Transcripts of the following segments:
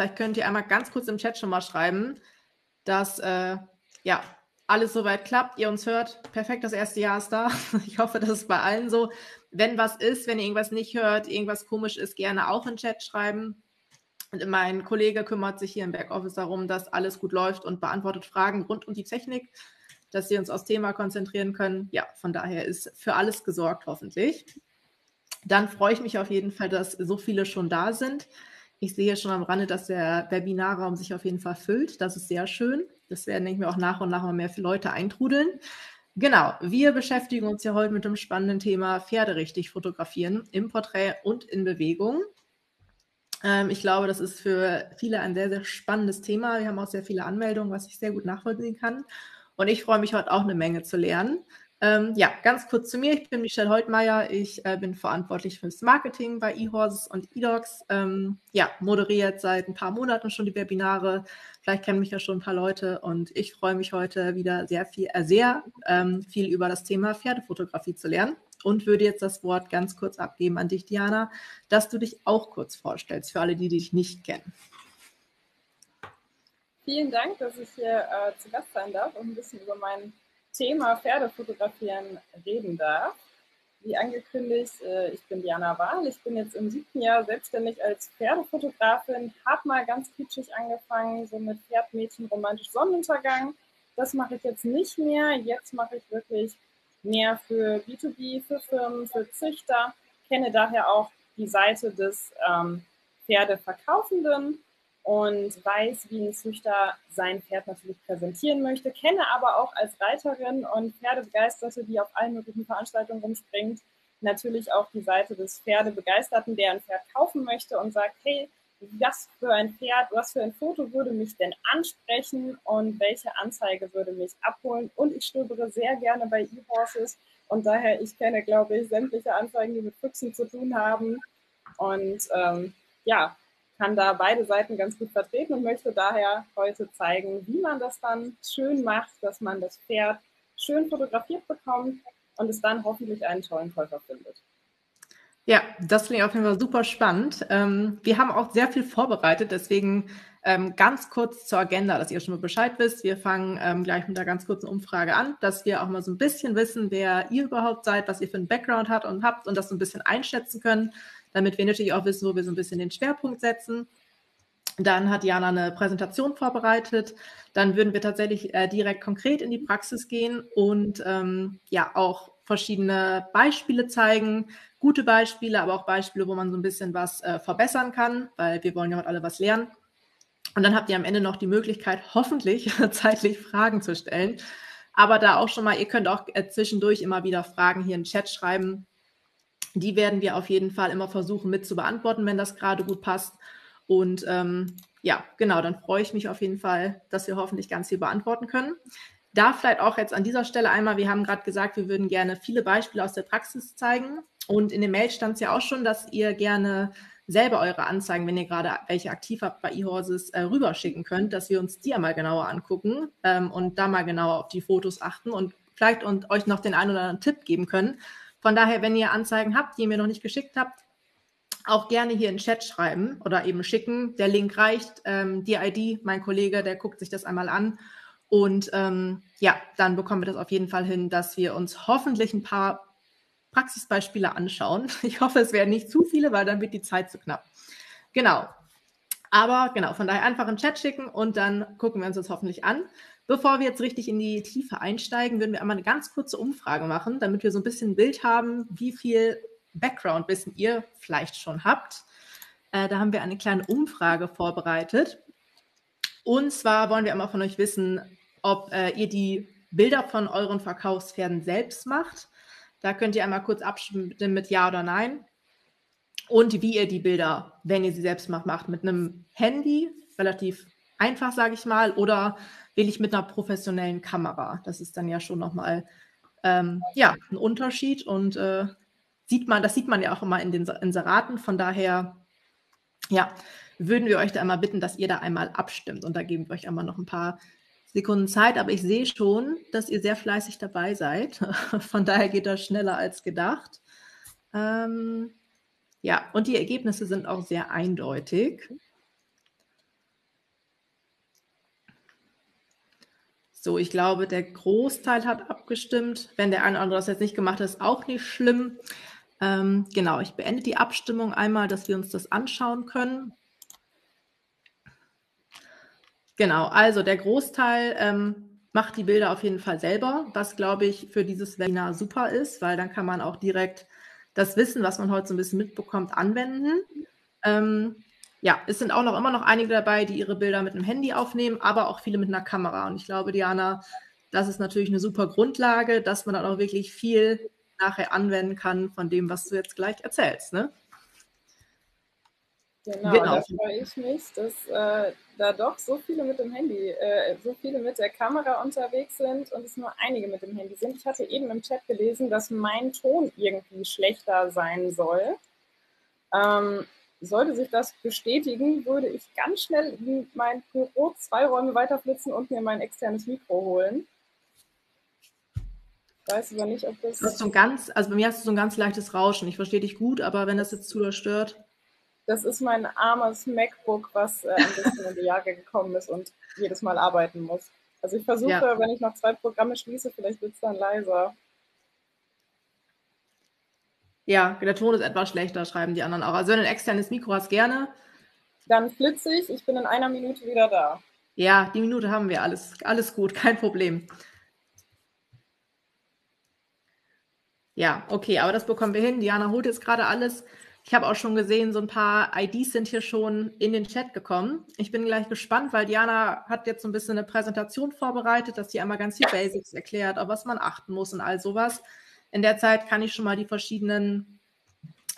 Vielleicht könnt ihr einmal ganz kurz im Chat schon mal schreiben, dass äh, ja alles soweit klappt, ihr uns hört. Perfekt, das erste Jahr ist da. Ich hoffe, das ist bei allen so. Wenn was ist, wenn ihr irgendwas nicht hört, irgendwas komisch ist, gerne auch in Chat schreiben. Und mein Kollege kümmert sich hier im Backoffice darum, dass alles gut läuft und beantwortet Fragen rund um die Technik, dass wir uns aufs Thema konzentrieren können. Ja, von daher ist für alles gesorgt, hoffentlich. Dann freue ich mich auf jeden Fall, dass so viele schon da sind. Ich sehe schon am Rande, dass der Webinarraum sich auf jeden Fall füllt. Das ist sehr schön. Das werden nämlich auch nach und nach mal mehr Leute eintrudeln. Genau, wir beschäftigen uns ja heute mit dem spannenden Thema Pferde richtig fotografieren im Porträt und in Bewegung. Ähm, ich glaube, das ist für viele ein sehr, sehr spannendes Thema. Wir haben auch sehr viele Anmeldungen, was ich sehr gut nachvollziehen kann. Und ich freue mich heute auch eine Menge zu lernen. Ähm, ja, ganz kurz zu mir. Ich bin Michelle Heutmeier. Ich äh, bin verantwortlich fürs Marketing bei eHorses und eDogs. Ähm, ja, moderiert seit ein paar Monaten schon die Webinare. Vielleicht kennen mich ja schon ein paar Leute und ich freue mich heute wieder sehr viel, äh, sehr ähm, viel über das Thema Pferdefotografie zu lernen und würde jetzt das Wort ganz kurz abgeben an dich, Diana, dass du dich auch kurz vorstellst für alle, die dich nicht kennen. Vielen Dank, dass ich hier äh, zu Gast sein darf und ein bisschen über meinen Thema Pferdefotografieren reden darf. Wie angekündigt, äh, ich bin Diana Wahl. Ich bin jetzt im siebten Jahr selbstständig als Pferdefotografin. Habe mal ganz kitschig angefangen, so mit Pferdmädchen romantisch Sonnenuntergang. Das mache ich jetzt nicht mehr. Jetzt mache ich wirklich mehr für B2B, für Firmen, für Züchter. Kenne daher auch die Seite des ähm, Pferdeverkaufenden und weiß, wie ein Züchter sein Pferd natürlich präsentieren möchte, kenne aber auch als Reiterin und Pferdebegeisterte, die auf allen möglichen Veranstaltungen rumspringt, natürlich auch die Seite des Pferdebegeisterten, der ein Pferd kaufen möchte und sagt, hey, was für ein Pferd, was für ein Foto würde mich denn ansprechen und welche Anzeige würde mich abholen. Und ich stöbere sehr gerne bei E-Horses und daher, ich kenne, glaube ich, sämtliche Anzeigen, die mit Füchsen zu tun haben. Und ähm, ja, kann da beide Seiten ganz gut vertreten und möchte daher heute zeigen, wie man das dann schön macht, dass man das Pferd schön fotografiert bekommt und es dann hoffentlich einen tollen Käufer findet. Ja, das klingt auf jeden Fall super spannend. Ähm, wir haben auch sehr viel vorbereitet, deswegen ähm, ganz kurz zur Agenda, dass ihr schon mal Bescheid wisst. Wir fangen ähm, gleich mit einer ganz kurzen Umfrage an, dass wir auch mal so ein bisschen wissen, wer ihr überhaupt seid, was ihr für einen Background habt und habt und das so ein bisschen einschätzen können damit wir natürlich auch wissen, wo wir so ein bisschen den Schwerpunkt setzen. Dann hat Jana eine Präsentation vorbereitet. Dann würden wir tatsächlich äh, direkt konkret in die Praxis gehen und ähm, ja auch verschiedene Beispiele zeigen, gute Beispiele, aber auch Beispiele, wo man so ein bisschen was äh, verbessern kann, weil wir wollen ja heute alle was lernen. Und dann habt ihr am Ende noch die Möglichkeit, hoffentlich zeitlich Fragen zu stellen. Aber da auch schon mal, ihr könnt auch äh, zwischendurch immer wieder Fragen hier im Chat schreiben. Die werden wir auf jeden Fall immer versuchen mit zu beantworten, wenn das gerade gut passt. Und ähm, ja, genau, dann freue ich mich auf jeden Fall, dass wir hoffentlich ganz viel beantworten können. Da vielleicht auch jetzt an dieser Stelle einmal, wir haben gerade gesagt, wir würden gerne viele Beispiele aus der Praxis zeigen. Und in dem Mail stand es ja auch schon, dass ihr gerne selber eure Anzeigen, wenn ihr gerade welche aktiv habt bei eHorses, äh, rüberschicken könnt, dass wir uns die einmal genauer angucken ähm, und da mal genauer auf die Fotos achten und vielleicht und euch noch den einen oder anderen Tipp geben können, von daher, wenn ihr Anzeigen habt, die ihr mir noch nicht geschickt habt, auch gerne hier in den Chat schreiben oder eben schicken. Der Link reicht. Ähm, die ID, mein Kollege, der guckt sich das einmal an. Und ähm, ja, dann bekommen wir das auf jeden Fall hin, dass wir uns hoffentlich ein paar Praxisbeispiele anschauen. Ich hoffe, es werden nicht zu viele, weil dann wird die Zeit zu knapp. Genau. Aber genau, von daher einfach einen Chat schicken und dann gucken wir uns das hoffentlich an. Bevor wir jetzt richtig in die Tiefe einsteigen, würden wir einmal eine ganz kurze Umfrage machen, damit wir so ein bisschen ein Bild haben, wie viel Background-Wissen ihr vielleicht schon habt. Äh, da haben wir eine kleine Umfrage vorbereitet. Und zwar wollen wir einmal von euch wissen, ob äh, ihr die Bilder von euren Verkaufspferden selbst macht. Da könnt ihr einmal kurz abstimmen mit Ja oder Nein. Und wie ihr die Bilder, wenn ihr sie selbst macht, macht. Mit einem Handy, relativ einfach, sage ich mal, oder will ich mit einer professionellen Kamera. Das ist dann ja schon nochmal ähm, ja, ein Unterschied und äh, sieht man, das sieht man ja auch immer in den Inseraten. Von daher, ja, würden wir euch da einmal bitten, dass ihr da einmal abstimmt. Und da geben wir euch einmal noch ein paar Sekunden Zeit. Aber ich sehe schon, dass ihr sehr fleißig dabei seid. Von daher geht das schneller als gedacht. Ähm, ja, und die Ergebnisse sind auch sehr eindeutig. So, ich glaube, der Großteil hat abgestimmt. Wenn der eine oder andere das jetzt nicht gemacht hat, ist auch nicht schlimm. Ähm, genau, ich beende die Abstimmung einmal, dass wir uns das anschauen können. Genau, also der Großteil ähm, macht die Bilder auf jeden Fall selber, was, glaube ich, für dieses Webinar super ist, weil dann kann man auch direkt das Wissen, was man heute so ein bisschen mitbekommt, anwenden. Ähm, ja, es sind auch noch immer noch einige dabei, die ihre Bilder mit einem Handy aufnehmen, aber auch viele mit einer Kamera. Und ich glaube, Diana, das ist natürlich eine super Grundlage, dass man dann auch wirklich viel nachher anwenden kann von dem, was du jetzt gleich erzählst. Ne? Genau, genau. da freue ich mich, dass äh, da doch so viele mit dem Handy, äh, so viele mit der Kamera unterwegs sind und es nur einige mit dem Handy sind. Ich hatte eben im Chat gelesen, dass mein Ton irgendwie schlechter sein soll. Ähm, sollte sich das bestätigen, würde ich ganz schnell in mein Büro zwei Räume weiterflitzen und mir mein externes Mikro holen. Ich weiß aber nicht, ob das. das so ein ganz, also bei mir hast du so ein ganz leichtes Rauschen. Ich verstehe dich gut, aber wenn das jetzt zu stört. Das ist mein armes MacBook, was äh, ein bisschen in die Jahre gekommen ist und jedes Mal arbeiten muss. Also ich versuche, ja. wenn ich noch zwei Programme schließe, vielleicht wird es dann leiser. Ja, der Ton ist etwas schlechter, schreiben die anderen auch. Also wenn du ein externes Mikro hast, gerne. Dann flitze ich, ich bin in einer Minute wieder da. Ja, die Minute haben wir, alles, alles gut, kein Problem. Ja, okay, aber das bekommen wir hin. Diana holt jetzt gerade alles. Ich habe auch schon gesehen, so ein paar IDs sind hier schon in den Chat gekommen. Ich bin gleich gespannt, weil Diana hat jetzt so ein bisschen eine Präsentation vorbereitet, dass sie einmal ganz viel Basics erklärt, auf was man achten muss und all sowas. In der Zeit kann ich schon mal die verschiedenen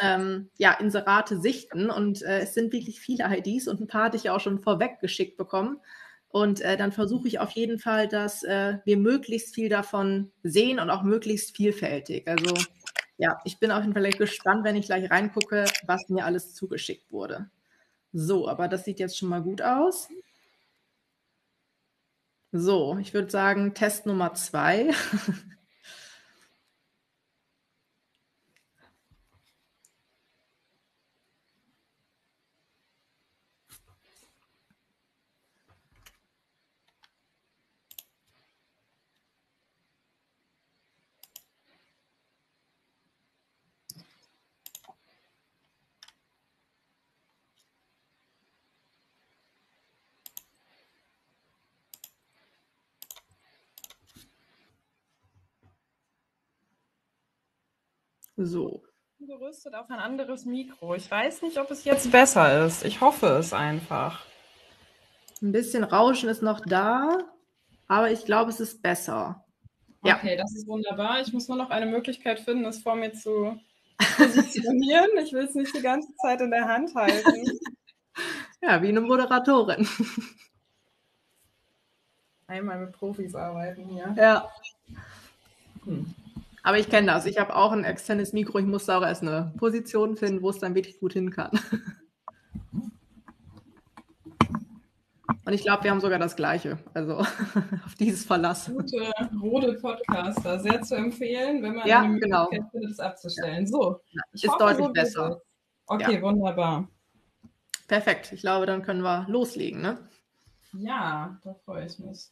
ähm, ja, Inserate sichten und äh, es sind wirklich viele IDs und ein paar hatte ich auch schon vorweg geschickt bekommen. Und äh, dann versuche ich auf jeden Fall, dass äh, wir möglichst viel davon sehen und auch möglichst vielfältig. Also ja, ich bin auf jeden Fall gespannt, wenn ich gleich reingucke, was mir alles zugeschickt wurde. So, aber das sieht jetzt schon mal gut aus. So, ich würde sagen, Test Nummer zwei. So. Gerüstet auf ein anderes Mikro. Ich weiß nicht, ob es jetzt besser ist. Ich hoffe es einfach. Ein bisschen Rauschen ist noch da, aber ich glaube, es ist besser. Ja. Okay, das ist wunderbar. Ich muss nur noch eine Möglichkeit finden, es vor mir zu positionieren. ich will es nicht die ganze Zeit in der Hand halten. Ja, wie eine Moderatorin. Einmal mit Profis arbeiten hier. Ja. Hm. Aber ich kenne das. Ich habe auch ein externes Mikro. Ich musste auch erst eine Position finden, wo es dann wirklich gut hin kann. Und ich glaube, wir haben sogar das Gleiche. Also auf dieses Verlass. Gute rote Podcaster, sehr zu empfehlen, wenn man ja, eine genau. findet, das abzustellen. So, ist hoffe, deutlich so besser. Okay, ja. wunderbar. Perfekt. Ich glaube, dann können wir loslegen, ne? Ja, da freue ich mich.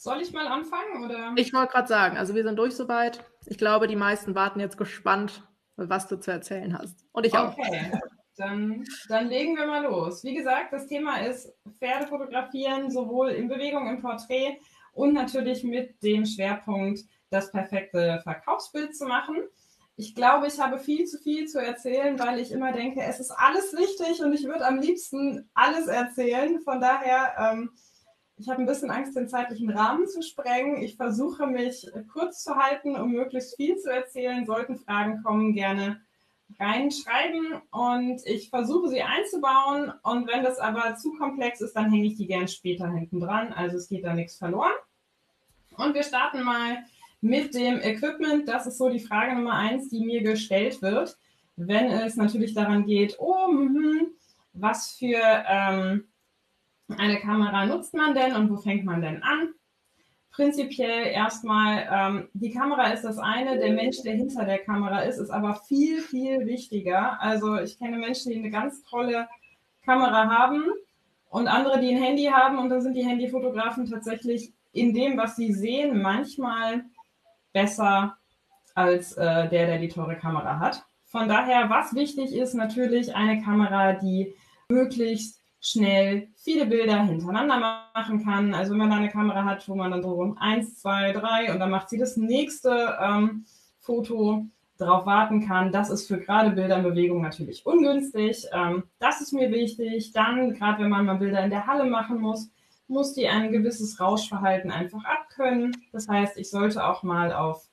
Soll ich mal anfangen? Oder? Ich wollte gerade sagen, also wir sind durch soweit. Ich glaube, die meisten warten jetzt gespannt, was du zu erzählen hast. Und ich auch. Okay, dann, dann legen wir mal los. Wie gesagt, das Thema ist Pferde fotografieren, sowohl in Bewegung, im Porträt und natürlich mit dem Schwerpunkt, das perfekte Verkaufsbild zu machen. Ich glaube, ich habe viel zu viel zu erzählen, weil ich immer denke, es ist alles wichtig und ich würde am liebsten alles erzählen. Von daher ähm, ich habe ein bisschen Angst, den zeitlichen Rahmen zu sprengen. Ich versuche mich kurz zu halten, um möglichst viel zu erzählen. Sollten Fragen kommen, gerne reinschreiben und ich versuche sie einzubauen. Und wenn das aber zu komplex ist, dann hänge ich die gern später hinten dran. Also es geht da nichts verloren. Und wir starten mal mit dem Equipment. Das ist so die Frage Nummer eins, die mir gestellt wird, wenn es natürlich daran geht, oh, mh, was für ähm, eine Kamera nutzt man denn und wo fängt man denn an? Prinzipiell erstmal, ähm, die Kamera ist das eine, der Mensch, der hinter der Kamera ist, ist aber viel, viel wichtiger. Also ich kenne Menschen, die eine ganz tolle Kamera haben und andere, die ein Handy haben und dann sind die Handyfotografen tatsächlich in dem, was sie sehen, manchmal besser als äh, der, der die teure Kamera hat. Von daher, was wichtig ist, natürlich eine Kamera, die möglichst schnell viele Bilder hintereinander machen kann. Also wenn man da eine Kamera hat, wo man dann so eins, zwei, drei und dann macht sie das nächste ähm, Foto drauf warten kann. Das ist für gerade Bilder in Bewegung natürlich ungünstig. Ähm, das ist mir wichtig. Dann, gerade wenn man mal Bilder in der Halle machen muss, muss die ein gewisses Rauschverhalten einfach abkönnen. Das heißt, ich sollte auch mal auf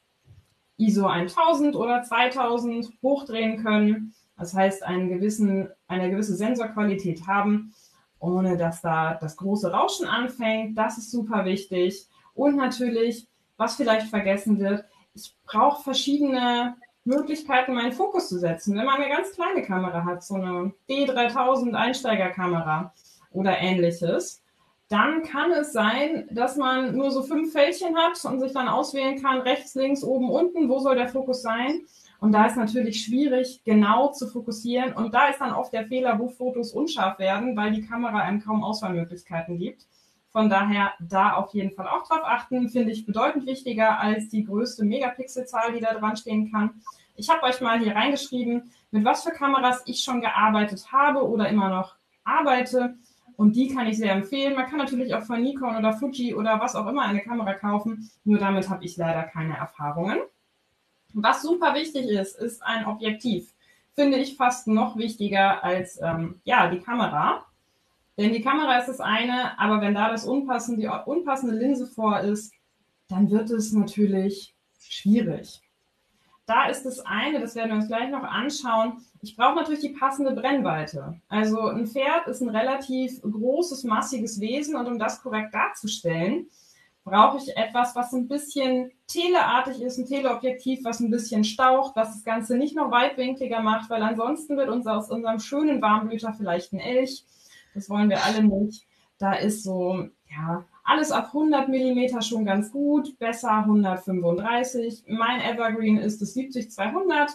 ISO 1000 oder 2000 hochdrehen können. Das heißt, einen gewissen, eine gewisse Sensorqualität haben, ohne dass da das große Rauschen anfängt. Das ist super wichtig. Und natürlich, was vielleicht vergessen wird, ich brauche verschiedene Möglichkeiten, meinen Fokus zu setzen. Wenn man eine ganz kleine Kamera hat, so eine D3000 Einsteigerkamera oder ähnliches, dann kann es sein, dass man nur so fünf Fältchen hat und sich dann auswählen kann, rechts, links, oben, unten, wo soll der Fokus sein. Und da ist natürlich schwierig, genau zu fokussieren. Und da ist dann oft der Fehler, wo Fotos unscharf werden, weil die Kamera einem kaum Auswahlmöglichkeiten gibt. Von daher da auf jeden Fall auch drauf achten, finde ich bedeutend wichtiger als die größte Megapixelzahl, die da dran stehen kann. Ich habe euch mal hier reingeschrieben, mit was für Kameras ich schon gearbeitet habe oder immer noch arbeite. Und die kann ich sehr empfehlen. Man kann natürlich auch von Nikon oder Fuji oder was auch immer eine Kamera kaufen. Nur damit habe ich leider keine Erfahrungen. Was super wichtig ist, ist ein Objektiv. Finde ich fast noch wichtiger als ähm, ja, die Kamera. Denn die Kamera ist das eine, aber wenn da das unpassende, die unpassende Linse vor ist, dann wird es natürlich schwierig. Da ist das eine, das werden wir uns gleich noch anschauen, ich brauche natürlich die passende Brennweite. Also ein Pferd ist ein relativ großes, massiges Wesen und um das korrekt darzustellen, brauche ich etwas, was ein bisschen teleartig ist, ein Teleobjektiv, was ein bisschen staucht, was das Ganze nicht noch weitwinkliger macht, weil ansonsten wird uns aus unserem schönen Warmblüter vielleicht ein Elch. Das wollen wir alle nicht. Da ist so, ja, alles ab 100 mm schon ganz gut, besser 135. Mein Evergreen ist das 70-200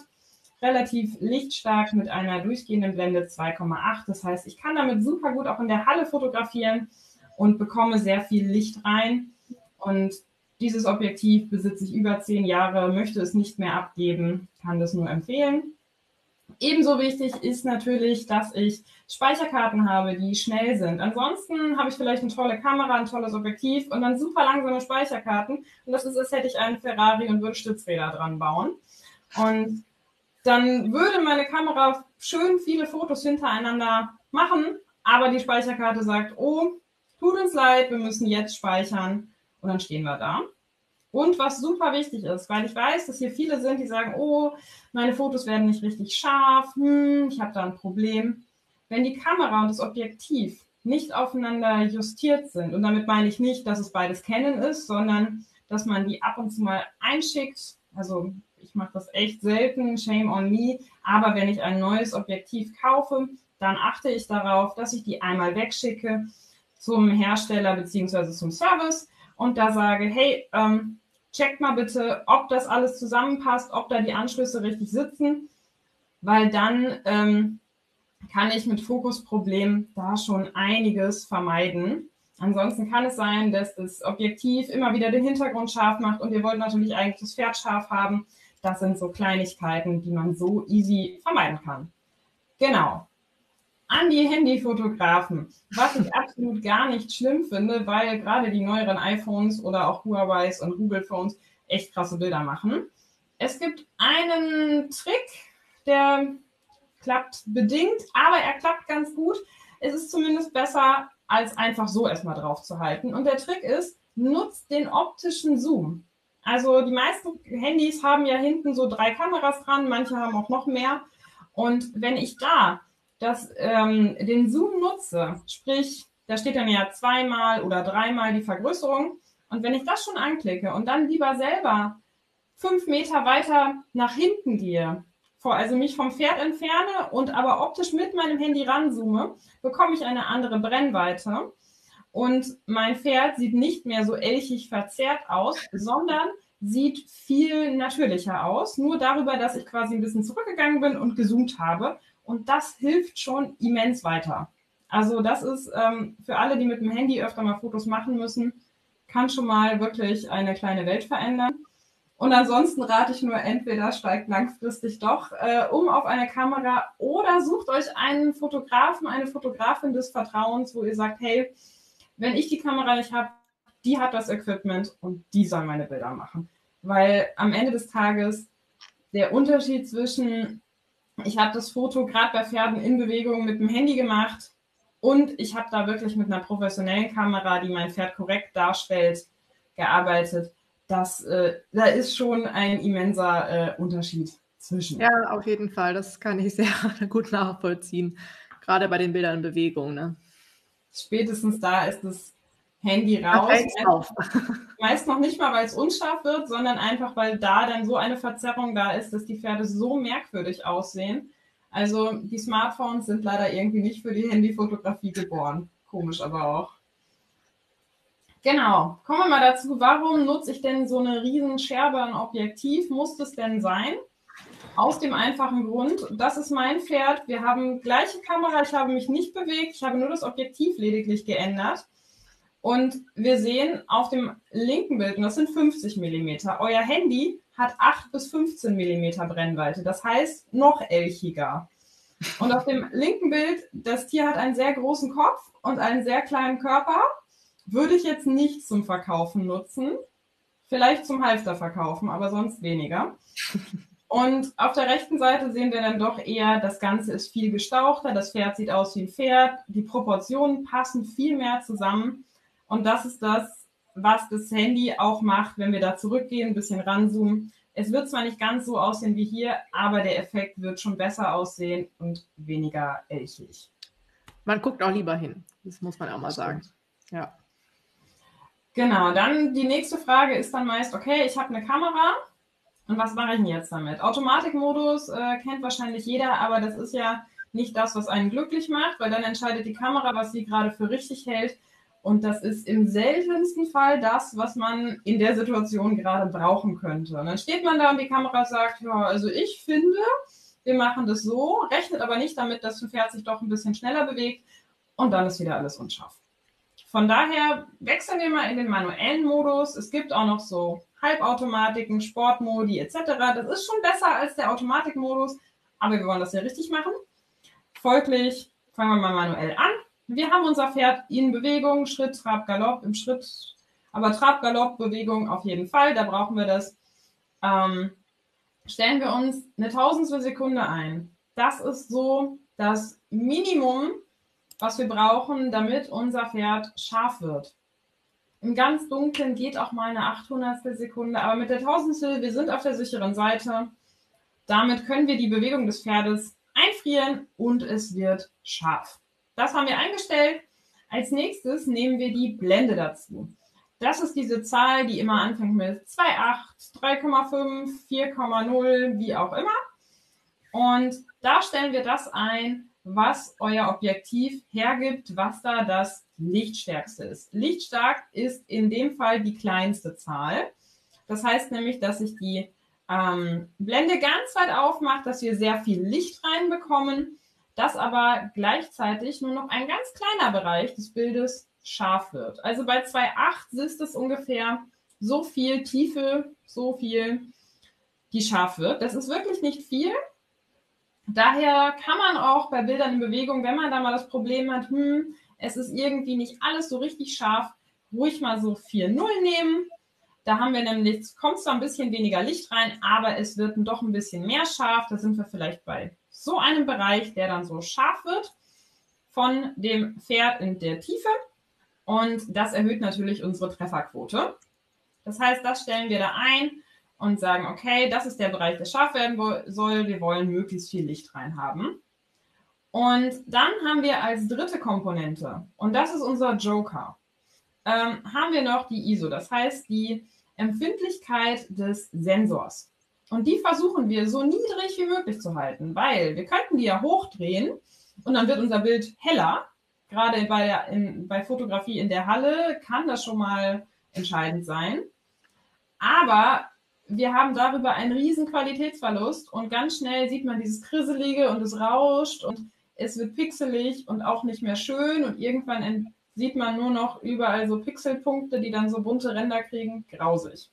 relativ lichtstark mit einer durchgehenden Blende 2,8. Das heißt, ich kann damit super gut auch in der Halle fotografieren und bekomme sehr viel Licht rein. Und dieses Objektiv besitze ich über zehn Jahre, möchte es nicht mehr abgeben, kann das nur empfehlen. Ebenso wichtig ist natürlich, dass ich Speicherkarten habe, die schnell sind. Ansonsten habe ich vielleicht eine tolle Kamera, ein tolles Objektiv und dann super langsame Speicherkarten. Und das ist, als hätte ich einen Ferrari und würde Stützräder dran bauen. Und dann würde meine Kamera schön viele Fotos hintereinander machen, aber die Speicherkarte sagt, oh, tut uns leid, wir müssen jetzt speichern und dann stehen wir da. Und was super wichtig ist, weil ich weiß, dass hier viele sind, die sagen, oh, meine Fotos werden nicht richtig scharf, hm, ich habe da ein Problem. Wenn die Kamera und das Objektiv nicht aufeinander justiert sind, und damit meine ich nicht, dass es beides Canon ist, sondern dass man die ab und zu mal einschickt, also ich mache das echt selten, shame on me. Aber wenn ich ein neues Objektiv kaufe, dann achte ich darauf, dass ich die einmal wegschicke zum Hersteller bzw. zum Service und da sage, hey, ähm, checkt mal bitte, ob das alles zusammenpasst, ob da die Anschlüsse richtig sitzen, weil dann ähm, kann ich mit Fokusproblemen da schon einiges vermeiden. Ansonsten kann es sein, dass das Objektiv immer wieder den Hintergrund scharf macht und ihr wollt natürlich eigentlich das Pferd scharf haben. Das sind so Kleinigkeiten, die man so easy vermeiden kann. Genau. An die Handyfotografen, was ich absolut gar nicht schlimm finde, weil gerade die neueren iPhones oder auch Huawei's und Google Phones echt krasse Bilder machen. Es gibt einen Trick, der klappt bedingt, aber er klappt ganz gut. Es ist zumindest besser, als einfach so erstmal drauf zu halten. Und der Trick ist, nutzt den optischen Zoom. Also die meisten Handys haben ja hinten so drei Kameras dran, manche haben auch noch mehr. Und wenn ich da das, ähm, den Zoom nutze, sprich, da steht dann ja zweimal oder dreimal die Vergrößerung. Und wenn ich das schon anklicke und dann lieber selber fünf Meter weiter nach hinten gehe, also mich vom Pferd entferne und aber optisch mit meinem Handy ranzoome, bekomme ich eine andere Brennweite. Und mein Pferd sieht nicht mehr so elchig verzerrt aus, sondern sieht viel natürlicher aus. Nur darüber, dass ich quasi ein bisschen zurückgegangen bin und gezoomt habe. Und das hilft schon immens weiter. Also das ist ähm, für alle, die mit dem Handy öfter mal Fotos machen müssen, kann schon mal wirklich eine kleine Welt verändern. Und ansonsten rate ich nur, entweder steigt langfristig doch äh, um auf eine Kamera oder sucht euch einen Fotografen, eine Fotografin des Vertrauens, wo ihr sagt, hey, wenn ich die Kamera nicht habe, die hat das Equipment und die soll meine Bilder machen. Weil am Ende des Tages der Unterschied zwischen, ich habe das Foto gerade bei Pferden in Bewegung mit dem Handy gemacht und ich habe da wirklich mit einer professionellen Kamera, die mein Pferd korrekt darstellt, gearbeitet das, äh, da ist schon ein immenser äh, Unterschied zwischen. Ja, auf jeden Fall. Das kann ich sehr gut nachvollziehen. Gerade bei den Bildern in Bewegung. Ne? Spätestens da ist das Handy raus. Meist, meist noch nicht mal, weil es unscharf wird, sondern einfach, weil da dann so eine Verzerrung da ist, dass die Pferde so merkwürdig aussehen. Also die Smartphones sind leider irgendwie nicht für die Handyfotografie geboren. Komisch aber auch. Genau. Kommen wir mal dazu, warum nutze ich denn so eine riesen Scherbe an Objektiv? Muss das denn sein? Aus dem einfachen Grund, das ist mein Pferd. Wir haben gleiche Kamera, ich habe mich nicht bewegt, ich habe nur das Objektiv lediglich geändert. Und wir sehen auf dem linken Bild, und das sind 50 mm, euer Handy hat 8 bis 15 mm Brennweite. Das heißt noch elchiger. Und auf dem linken Bild, das Tier hat einen sehr großen Kopf und einen sehr kleinen Körper würde ich jetzt nicht zum Verkaufen nutzen. Vielleicht zum Halfter verkaufen, aber sonst weniger. Und auf der rechten Seite sehen wir dann doch eher, das Ganze ist viel gestauchter, das Pferd sieht aus wie ein Pferd, die Proportionen passen viel mehr zusammen. Und das ist das, was das Handy auch macht, wenn wir da zurückgehen, ein bisschen ranzoomen. Es wird zwar nicht ganz so aussehen wie hier, aber der Effekt wird schon besser aussehen und weniger elchig. Man guckt auch lieber hin, das muss man auch mal sagen. Ja. Genau, dann die nächste Frage ist dann meist, okay, ich habe eine Kamera und was mache ich denn jetzt damit? Automatikmodus äh, kennt wahrscheinlich jeder, aber das ist ja nicht das, was einen glücklich macht, weil dann entscheidet die Kamera, was sie gerade für richtig hält. Und das ist im seltensten Fall das, was man in der Situation gerade brauchen könnte. Und dann steht man da und die Kamera sagt, ja, also ich finde, wir machen das so, rechnet aber nicht damit, dass ein Pferd sich doch ein bisschen schneller bewegt und dann ist wieder alles unscharf. Von daher wechseln wir mal in den manuellen Modus. Es gibt auch noch so Halbautomatiken, Sportmodi etc. Das ist schon besser als der Automatikmodus, aber wir wollen das ja richtig machen. Folglich fangen wir mal manuell an. Wir haben unser Pferd in Bewegung, Schritt, Trab, Galopp, im Schritt, aber Trab, Galopp, Bewegung auf jeden Fall, da brauchen wir das. Ähm, stellen wir uns eine Tausendstel Sekunde ein. Das ist so das Minimum, was wir brauchen, damit unser Pferd scharf wird. Im ganz Dunklen geht auch mal eine 800 Sekunde, aber mit der Tausendstel, wir sind auf der sicheren Seite. Damit können wir die Bewegung des Pferdes einfrieren und es wird scharf. Das haben wir eingestellt. Als nächstes nehmen wir die Blende dazu. Das ist diese Zahl, die immer anfängt mit 2,8, 3,5, 4,0, wie auch immer. Und da stellen wir das ein, was euer Objektiv hergibt, was da das Lichtstärkste ist. Lichtstark ist in dem Fall die kleinste Zahl. Das heißt nämlich, dass sich die ähm, Blende ganz weit aufmacht, dass wir sehr viel Licht reinbekommen, dass aber gleichzeitig nur noch ein ganz kleiner Bereich des Bildes scharf wird. Also bei 2,8 ist es ungefähr so viel Tiefe, so viel, die scharf wird. Das ist wirklich nicht viel. Daher kann man auch bei Bildern in Bewegung, wenn man da mal das Problem hat, hm, es ist irgendwie nicht alles so richtig scharf, ruhig mal so 4-0 nehmen. Da haben wir nämlich, kommt zwar ein bisschen weniger Licht rein, aber es wird doch ein bisschen mehr scharf. Da sind wir vielleicht bei so einem Bereich, der dann so scharf wird von dem Pferd in der Tiefe. Und das erhöht natürlich unsere Trefferquote. Das heißt, das stellen wir da ein und sagen, okay, das ist der Bereich, der scharf werden soll. Wir wollen möglichst viel Licht rein haben. Und dann haben wir als dritte Komponente, und das ist unser Joker, ähm, haben wir noch die ISO, das heißt die Empfindlichkeit des Sensors. Und die versuchen wir so niedrig wie möglich zu halten, weil wir könnten die ja hochdrehen und dann wird unser Bild heller. Gerade bei, in, bei Fotografie in der Halle kann das schon mal entscheidend sein. Aber wir haben darüber einen riesen Qualitätsverlust und ganz schnell sieht man dieses Krisselige und es rauscht und es wird pixelig und auch nicht mehr schön und irgendwann sieht man nur noch überall so Pixelpunkte, die dann so bunte Ränder kriegen. Grausig.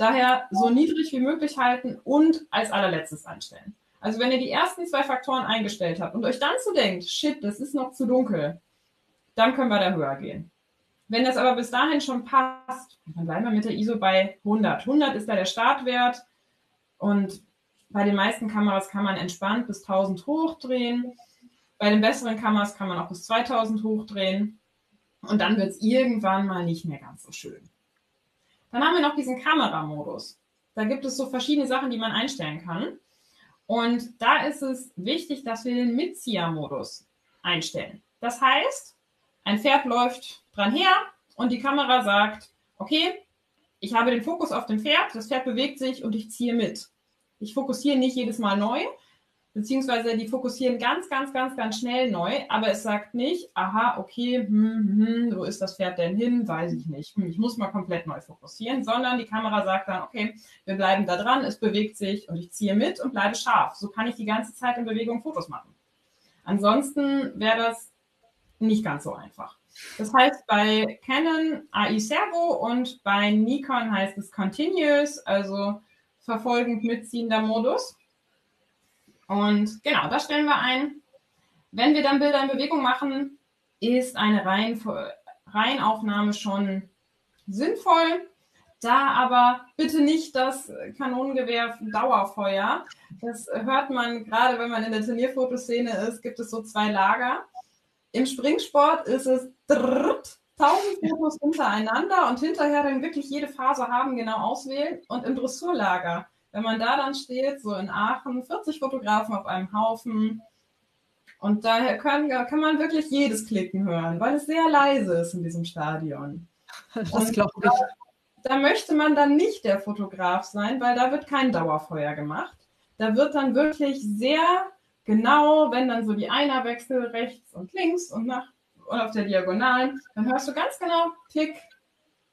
Daher so niedrig wie möglich halten und als allerletztes einstellen. Also wenn ihr die ersten zwei Faktoren eingestellt habt und euch dann so denkt, shit, das ist noch zu dunkel, dann können wir da höher gehen. Wenn das aber bis dahin schon passt, dann bleiben wir mit der ISO bei 100. 100 ist da der Startwert und bei den meisten Kameras kann man entspannt bis 1000 hochdrehen. Bei den besseren Kameras kann man auch bis 2000 hochdrehen. Und dann wird es irgendwann mal nicht mehr ganz so schön. Dann haben wir noch diesen Kameramodus. Da gibt es so verschiedene Sachen, die man einstellen kann. Und da ist es wichtig, dass wir den Mitzieher-Modus einstellen. Das heißt, ein Pferd läuft dran her und die Kamera sagt, okay, ich habe den Fokus auf dem Pferd, das Pferd bewegt sich und ich ziehe mit. Ich fokussiere nicht jedes Mal neu, beziehungsweise die fokussieren ganz, ganz, ganz, ganz schnell neu, aber es sagt nicht, aha, okay, hm, hm, wo ist das Pferd denn hin? Weiß ich nicht. Hm, ich muss mal komplett neu fokussieren, sondern die Kamera sagt dann, okay, wir bleiben da dran, es bewegt sich und ich ziehe mit und bleibe scharf. So kann ich die ganze Zeit in Bewegung Fotos machen. Ansonsten wäre das nicht ganz so einfach. Das heißt, bei Canon AI Servo und bei Nikon heißt es Continuous, also verfolgend mitziehender Modus. Und genau, das stellen wir ein. Wenn wir dann Bilder in Bewegung machen, ist eine Reihen Reihenaufnahme schon sinnvoll. Da aber bitte nicht das Kanonengewehr Dauerfeuer. Das hört man gerade, wenn man in der Turnierfotoszene ist, gibt es so zwei Lager. Im Springsport ist es drrrt, tausend Fotos hintereinander und hinterher dann wirklich jede Phase haben, genau auswählen. Und im Dressurlager wenn man da dann steht, so in Aachen, 40 Fotografen auf einem Haufen. Und daher können, kann man wirklich jedes Klicken hören, weil es sehr leise ist in diesem Stadion. Das glaube ich. Da, da möchte man dann nicht der Fotograf sein, weil da wird kein Dauerfeuer gemacht. Da wird dann wirklich sehr genau, wenn dann so die Einerwechsel rechts und links und nach und auf der Diagonalen, dann hörst du ganz genau Klick,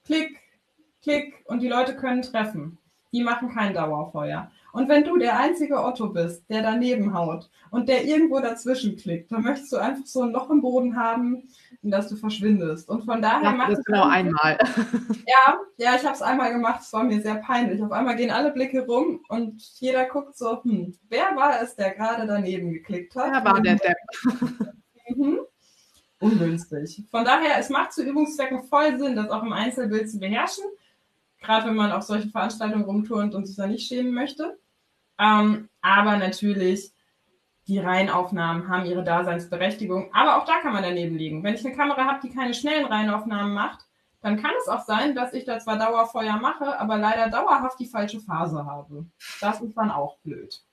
Klick, Klick und die Leute können treffen die machen kein Dauerfeuer. Und wenn du der einzige Otto bist, der daneben haut und der irgendwo dazwischen klickt, dann möchtest du einfach so ein Loch im Boden haben, in das du verschwindest. Und von daher macht das genau einmal. Ja, ja, ich habe es einmal gemacht. Es war mir sehr peinlich. Auf einmal gehen alle Blicke rum und jeder guckt so, hm, wer war es, der gerade daneben geklickt hat? Wer war der Depp? Mhm. Ungünstig. Von daher, es macht zu Übungszwecken voll Sinn, das auch im Einzelbild zu beherrschen gerade wenn man auf solche Veranstaltungen rumturnt und sich da nicht schämen möchte. Ähm, aber natürlich, die Reihenaufnahmen haben ihre Daseinsberechtigung. Aber auch da kann man daneben liegen. Wenn ich eine Kamera habe, die keine schnellen Reihenaufnahmen macht, dann kann es auch sein, dass ich da zwar Dauerfeuer mache, aber leider dauerhaft die falsche Phase habe. Das ist dann auch blöd.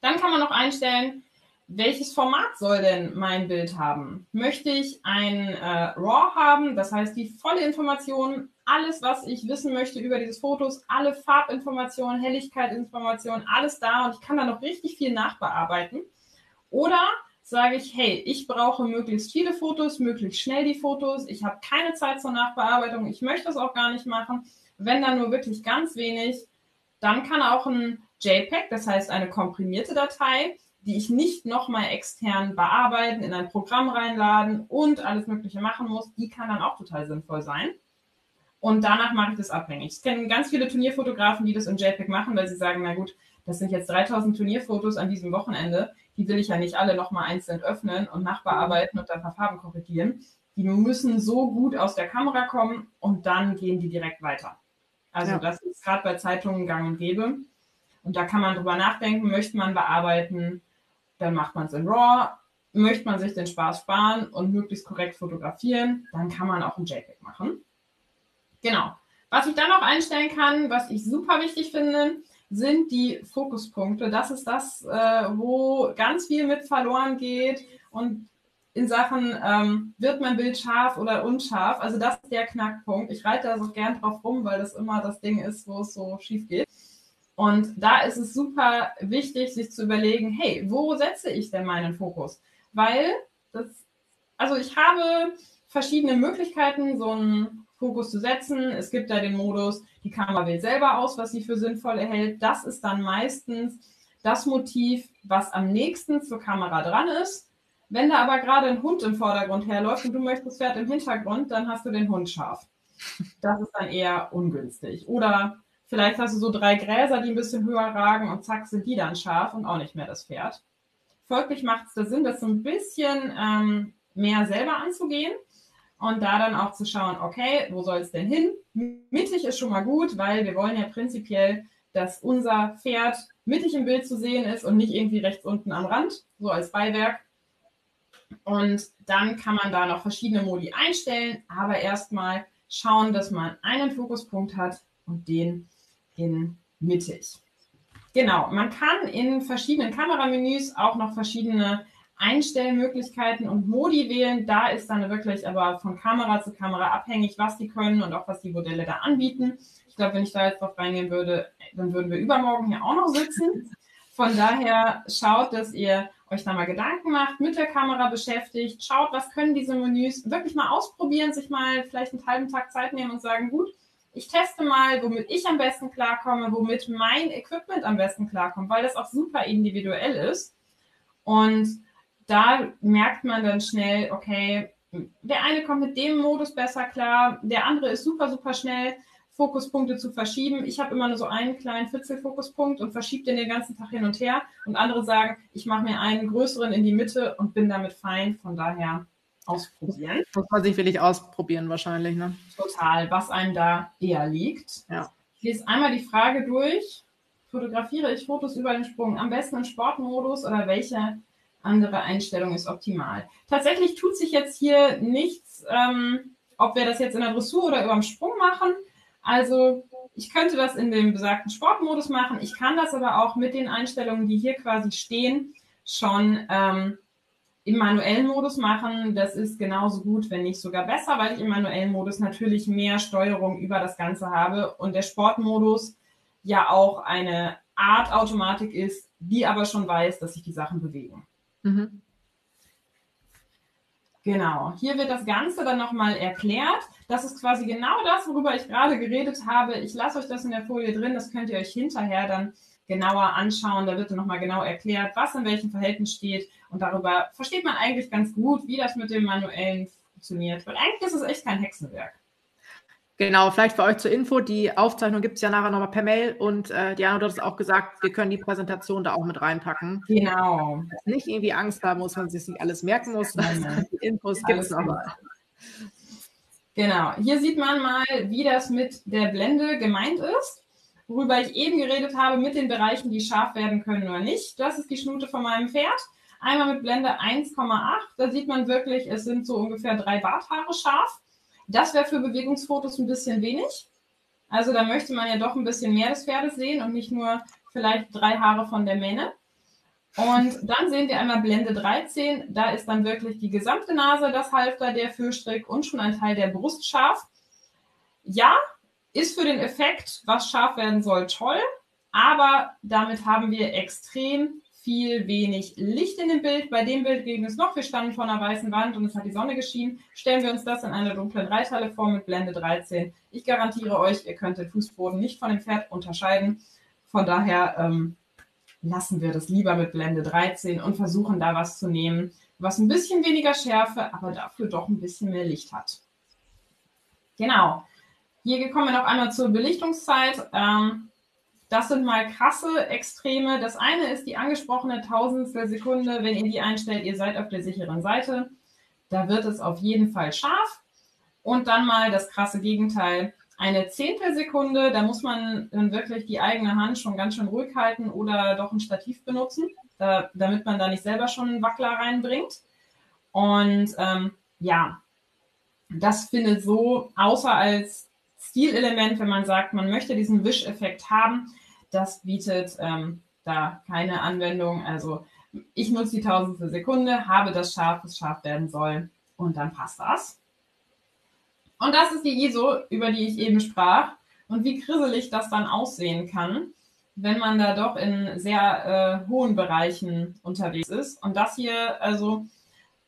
Dann kann man noch einstellen, welches Format soll denn mein Bild haben? Möchte ich ein äh, RAW haben, das heißt die volle Information, alles, was ich wissen möchte über dieses Fotos, alle Farbinformationen, Helligkeitinformationen, alles da und ich kann da noch richtig viel nachbearbeiten. Oder sage ich, hey, ich brauche möglichst viele Fotos, möglichst schnell die Fotos, ich habe keine Zeit zur Nachbearbeitung, ich möchte das auch gar nicht machen. Wenn dann nur wirklich ganz wenig, dann kann auch ein JPEG, das heißt eine komprimierte Datei, die ich nicht nochmal extern bearbeiten, in ein Programm reinladen und alles Mögliche machen muss, die kann dann auch total sinnvoll sein. Und danach mache ich das abhängig. Ich kenne ganz viele Turnierfotografen, die das in JPEG machen, weil sie sagen, na gut, das sind jetzt 3000 Turnierfotos an diesem Wochenende. Die will ich ja nicht alle nochmal einzeln öffnen und nachbearbeiten und dann ein paar Farben korrigieren. Die müssen so gut aus der Kamera kommen und dann gehen die direkt weiter. Also ja. das ist gerade bei Zeitungen gang und gäbe. Und da kann man drüber nachdenken, möchte man bearbeiten, dann macht man es in RAW. Möchte man sich den Spaß sparen und möglichst korrekt fotografieren, dann kann man auch ein JPEG machen. Genau. Was ich dann noch einstellen kann, was ich super wichtig finde, sind die Fokuspunkte. Das ist das, äh, wo ganz viel mit verloren geht und in Sachen, ähm, wird mein Bild scharf oder unscharf? Also das ist der Knackpunkt. Ich reite da so gern drauf rum, weil das immer das Ding ist, wo es so schief geht. Und da ist es super wichtig, sich zu überlegen, hey, wo setze ich denn meinen Fokus? Weil das, also ich habe verschiedene Möglichkeiten, so einen Fokus zu setzen. Es gibt da den Modus, die Kamera wählt selber aus, was sie für sinnvoll erhält. Das ist dann meistens das Motiv, was am nächsten zur Kamera dran ist. Wenn da aber gerade ein Hund im Vordergrund herläuft und du möchtest Pferd im Hintergrund, dann hast du den Hund scharf. Das ist dann eher ungünstig. Oder vielleicht hast du so drei Gräser, die ein bisschen höher ragen und zack sind die dann scharf und auch nicht mehr das Pferd. Folglich macht es da Sinn, das so ein bisschen ähm, mehr selber anzugehen und da dann auch zu schauen, okay, wo soll es denn hin? Mittig ist schon mal gut, weil wir wollen ja prinzipiell, dass unser Pferd mittig im Bild zu sehen ist und nicht irgendwie rechts unten am Rand, so als Beiwerk. Und dann kann man da noch verschiedene Modi einstellen, aber erstmal schauen, dass man einen Fokuspunkt hat und den in mittig. Genau, man kann in verschiedenen Kameramenüs auch noch verschiedene Einstellmöglichkeiten und Modi wählen. Da ist dann wirklich aber von Kamera zu Kamera abhängig, was die können und auch was die Modelle da anbieten. Ich glaube, wenn ich da jetzt drauf reingehen würde, dann würden wir übermorgen hier auch noch sitzen. Von daher schaut, dass ihr euch da mal Gedanken macht, mit der Kamera beschäftigt, schaut, was können diese Menüs, wirklich mal ausprobieren, sich mal vielleicht einen halben Tag Zeit nehmen und sagen, gut, ich teste mal, womit ich am besten klarkomme, womit mein Equipment am besten klarkommt, weil das auch super individuell ist. Und da merkt man dann schnell, okay, der eine kommt mit dem Modus besser klar, der andere ist super, super schnell, Fokuspunkte zu verschieben. Ich habe immer nur so einen kleinen Fitzel-Fokuspunkt und verschiebe den den ganzen Tag hin und her. Und andere sagen, ich mache mir einen größeren in die Mitte und bin damit fein. Von daher ausprobieren. Muss man sich wirklich ausprobieren wahrscheinlich, ne? Total, was einem da eher liegt. Ja. Ich lese einmal die Frage durch. Fotografiere ich Fotos über den Sprung? Am besten im Sportmodus oder welche andere Einstellung ist optimal? Tatsächlich tut sich jetzt hier nichts, ähm, ob wir das jetzt in der Dressur oder über dem Sprung machen. Also ich könnte das in dem besagten Sportmodus machen. Ich kann das aber auch mit den Einstellungen, die hier quasi stehen, schon ähm, im manuellen Modus machen. Das ist genauso gut, wenn nicht sogar besser, weil ich im manuellen Modus natürlich mehr Steuerung über das Ganze habe und der Sportmodus ja auch eine Art Automatik ist, die aber schon weiß, dass sich die Sachen bewegen. Mhm. Genau, hier wird das Ganze dann nochmal erklärt. Das ist quasi genau das, worüber ich gerade geredet habe. Ich lasse euch das in der Folie drin, das könnt ihr euch hinterher dann genauer anschauen. Da wird dann nochmal genau erklärt, was in welchem Verhältnis steht. Und darüber versteht man eigentlich ganz gut, wie das mit dem Manuellen funktioniert. Weil eigentlich ist es echt kein Hexenwerk. Genau, vielleicht für euch zur Info, die Aufzeichnung gibt es ja nachher nochmal per Mail und äh, Diana, du hast auch gesagt, wir können die Präsentation da auch mit reinpacken. Genau. Nicht irgendwie Angst haben muss, man sich nicht alles merken muss. Nein, Die Infos gibt es nochmal. Genau, hier sieht man mal, wie das mit der Blende gemeint ist worüber ich eben geredet habe, mit den Bereichen, die scharf werden können oder nicht. Das ist die Schnute von meinem Pferd. Einmal mit Blende 1,8. Da sieht man wirklich, es sind so ungefähr drei Barthaare scharf. Das wäre für Bewegungsfotos ein bisschen wenig. Also da möchte man ja doch ein bisschen mehr des Pferdes sehen und nicht nur vielleicht drei Haare von der Mähne. Und dann sehen wir einmal Blende 13. Da ist dann wirklich die gesamte Nase, das Halfter, der Führstrick und schon ein Teil der Brust scharf. Ja, ist für den Effekt, was scharf werden soll, toll, aber damit haben wir extrem viel wenig Licht in dem Bild. Bei dem Bild ging es noch, wir standen vor einer weißen Wand und es hat die Sonne geschienen. Stellen wir uns das in einer dunklen Reithalle vor mit Blende 13. Ich garantiere euch, ihr könnt den Fußboden nicht von dem Pferd unterscheiden. Von daher ähm, lassen wir das lieber mit Blende 13 und versuchen da was zu nehmen, was ein bisschen weniger Schärfe, aber dafür doch ein bisschen mehr Licht hat. Genau. Hier kommen wir noch einmal zur Belichtungszeit. Ähm, das sind mal krasse Extreme. Das eine ist die angesprochene Tausendstel Sekunde. Wenn ihr die einstellt, ihr seid auf der sicheren Seite. Da wird es auf jeden Fall scharf. Und dann mal das krasse Gegenteil. Eine Zehntelsekunde, da muss man dann wirklich die eigene Hand schon ganz schön ruhig halten oder doch ein Stativ benutzen, da, damit man da nicht selber schon einen Wackler reinbringt. Und ähm, ja, das findet so, außer als Stilelement, wenn man sagt, man möchte diesen Wischeffekt haben. Das bietet ähm, da keine Anwendung. Also ich nutze die Tausendste Sekunde, habe das scharf, das scharf werden soll und dann passt das. Und das ist die ISO, über die ich eben sprach und wie grisselig das dann aussehen kann, wenn man da doch in sehr äh, hohen Bereichen unterwegs ist. Und das hier, also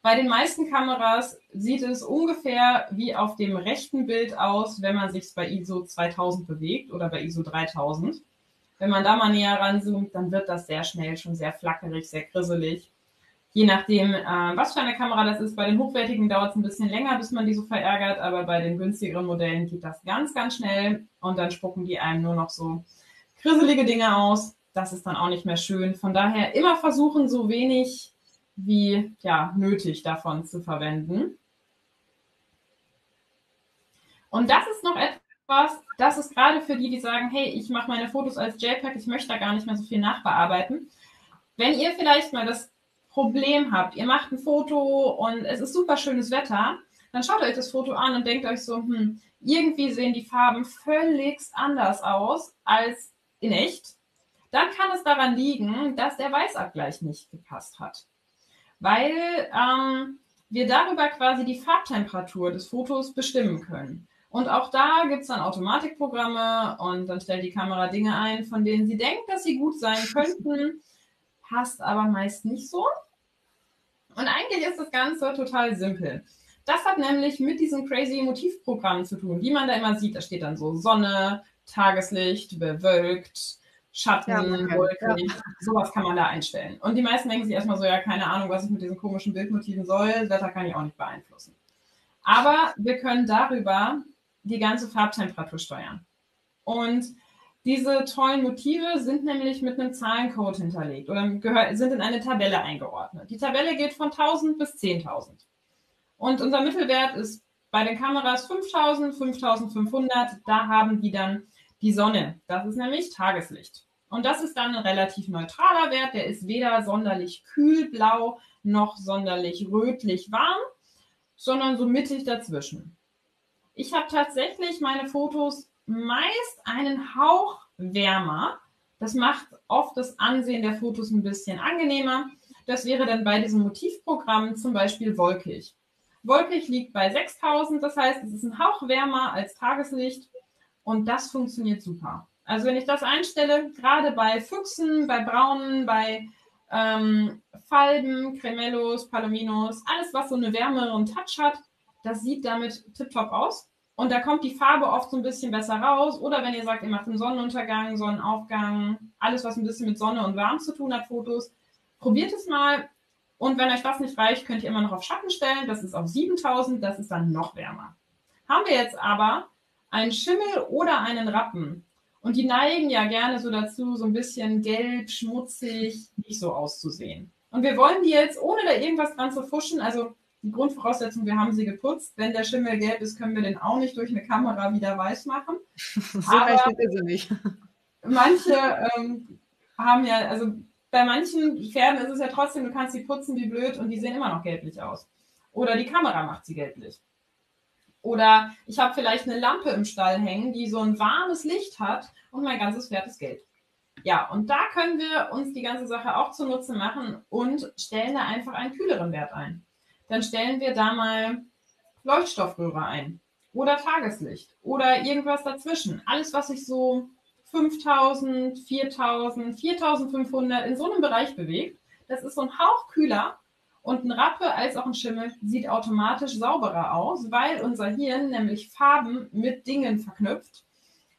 bei den meisten Kameras sieht es ungefähr wie auf dem rechten Bild aus, wenn man sich bei ISO 2000 bewegt oder bei ISO 3000. Wenn man da mal näher ranzoomt, dann wird das sehr schnell schon sehr flackerig, sehr grisselig. Je nachdem, äh, was für eine Kamera das ist. Bei den hochwertigen dauert es ein bisschen länger, bis man die so verärgert, aber bei den günstigeren Modellen geht das ganz, ganz schnell und dann spucken die einem nur noch so grisselige Dinge aus. Das ist dann auch nicht mehr schön. Von daher immer versuchen, so wenig wie ja, nötig davon zu verwenden. Und das ist noch etwas, das ist gerade für die, die sagen, hey, ich mache meine Fotos als JPEG, ich möchte da gar nicht mehr so viel nachbearbeiten. Wenn ihr vielleicht mal das Problem habt, ihr macht ein Foto und es ist super schönes Wetter, dann schaut euch das Foto an und denkt euch so, hm, irgendwie sehen die Farben völlig anders aus als in echt. Dann kann es daran liegen, dass der Weißabgleich nicht gepasst hat. Weil ähm, wir darüber quasi die Farbtemperatur des Fotos bestimmen können. Und auch da gibt es dann Automatikprogramme und dann stellt die Kamera Dinge ein, von denen sie denkt, dass sie gut sein könnten, passt aber meist nicht so. Und eigentlich ist das Ganze total simpel. Das hat nämlich mit diesen crazy Motivprogrammen zu tun, die man da immer sieht. Da steht dann so Sonne, Tageslicht, bewölkt, Schatten, ja, wolkig. Ja. Sowas kann man da einstellen. Und die meisten denken sich erstmal so, ja, keine Ahnung, was ich mit diesen komischen Bildmotiven soll. Das Wetter kann ich auch nicht beeinflussen. Aber wir können darüber die ganze Farbtemperatur steuern. Und diese tollen Motive sind nämlich mit einem Zahlencode hinterlegt oder sind in eine Tabelle eingeordnet. Die Tabelle geht von 1000 bis 10.000. Und unser Mittelwert ist bei den Kameras 5000, 5500. Da haben die dann die Sonne. Das ist nämlich Tageslicht. Und das ist dann ein relativ neutraler Wert. Der ist weder sonderlich kühlblau noch sonderlich rötlich warm, sondern so mittig dazwischen. Ich habe tatsächlich meine Fotos meist einen Hauch wärmer. Das macht oft das Ansehen der Fotos ein bisschen angenehmer. Das wäre dann bei diesem Motivprogramm zum Beispiel wolkig. Wolkig liegt bei 6000, das heißt, es ist ein Hauch wärmer als Tageslicht und das funktioniert super. Also wenn ich das einstelle, gerade bei Füchsen, bei Braunen, bei ähm, Falben, Cremellos, Palominos, alles, was so eine wärmeren Touch hat, das sieht damit tiptop aus. Und da kommt die Farbe oft so ein bisschen besser raus. Oder wenn ihr sagt, ihr macht einen Sonnenuntergang, Sonnenaufgang, alles, was ein bisschen mit Sonne und Warm zu tun hat, Fotos, probiert es mal. Und wenn euch das nicht reicht, könnt ihr immer noch auf Schatten stellen. Das ist auf 7000, das ist dann noch wärmer. Haben wir jetzt aber einen Schimmel oder einen Rappen. Und die neigen ja gerne so dazu, so ein bisschen gelb, schmutzig, nicht so auszusehen. Und wir wollen die jetzt, ohne da irgendwas dran zu fuschen, also die Grundvoraussetzung, wir haben sie geputzt. Wenn der Schimmel gelb ist, können wir den auch nicht durch eine Kamera wieder weiß machen. so Aber ist er nicht. manche ähm, haben ja, also bei manchen Pferden ist es ja trotzdem, du kannst sie putzen wie blöd und die sehen immer noch gelblich aus. Oder die Kamera macht sie gelblich. Oder ich habe vielleicht eine Lampe im Stall hängen, die so ein warmes Licht hat und mein ganzes Pferd ist gelb. Ja, und da können wir uns die ganze Sache auch zunutze machen und stellen da einfach einen kühleren Wert ein dann stellen wir da mal Leuchtstoffröhre ein oder Tageslicht oder irgendwas dazwischen. Alles, was sich so 5000, 4000, 4500 in so einem Bereich bewegt, das ist so ein Hauch kühler und ein Rappe als auch ein Schimmel sieht automatisch sauberer aus, weil unser Hirn nämlich Farben mit Dingen verknüpft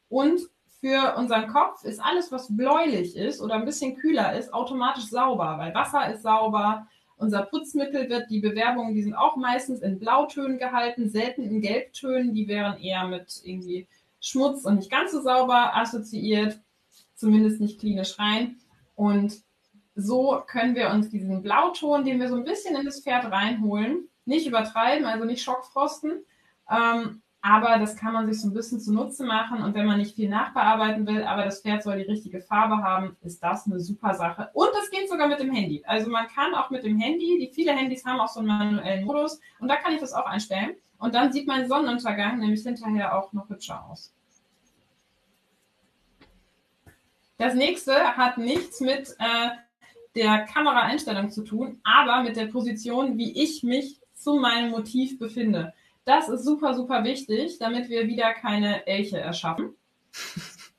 und für unseren Kopf ist alles, was bläulich ist oder ein bisschen kühler ist, automatisch sauber, weil Wasser ist sauber, unser Putzmittel wird, die Bewerbungen, die sind auch meistens in Blautönen gehalten, selten in Gelbtönen, die wären eher mit irgendwie Schmutz und nicht ganz so sauber assoziiert, zumindest nicht klinisch rein. Und so können wir uns diesen Blauton, den wir so ein bisschen in das Pferd reinholen, nicht übertreiben, also nicht schockfrosten, ähm, aber das kann man sich so ein bisschen zunutze machen. Und wenn man nicht viel nachbearbeiten will, aber das Pferd soll die richtige Farbe haben, ist das eine super Sache. Und das geht sogar mit dem Handy. Also man kann auch mit dem Handy, die viele Handys haben auch so einen manuellen Modus. Und da kann ich das auch einstellen. Und dann sieht mein Sonnenuntergang nämlich hinterher auch noch hübscher aus. Das nächste hat nichts mit äh, der Kameraeinstellung zu tun, aber mit der Position, wie ich mich zu meinem Motiv befinde. Das ist super, super wichtig, damit wir wieder keine Elche erschaffen.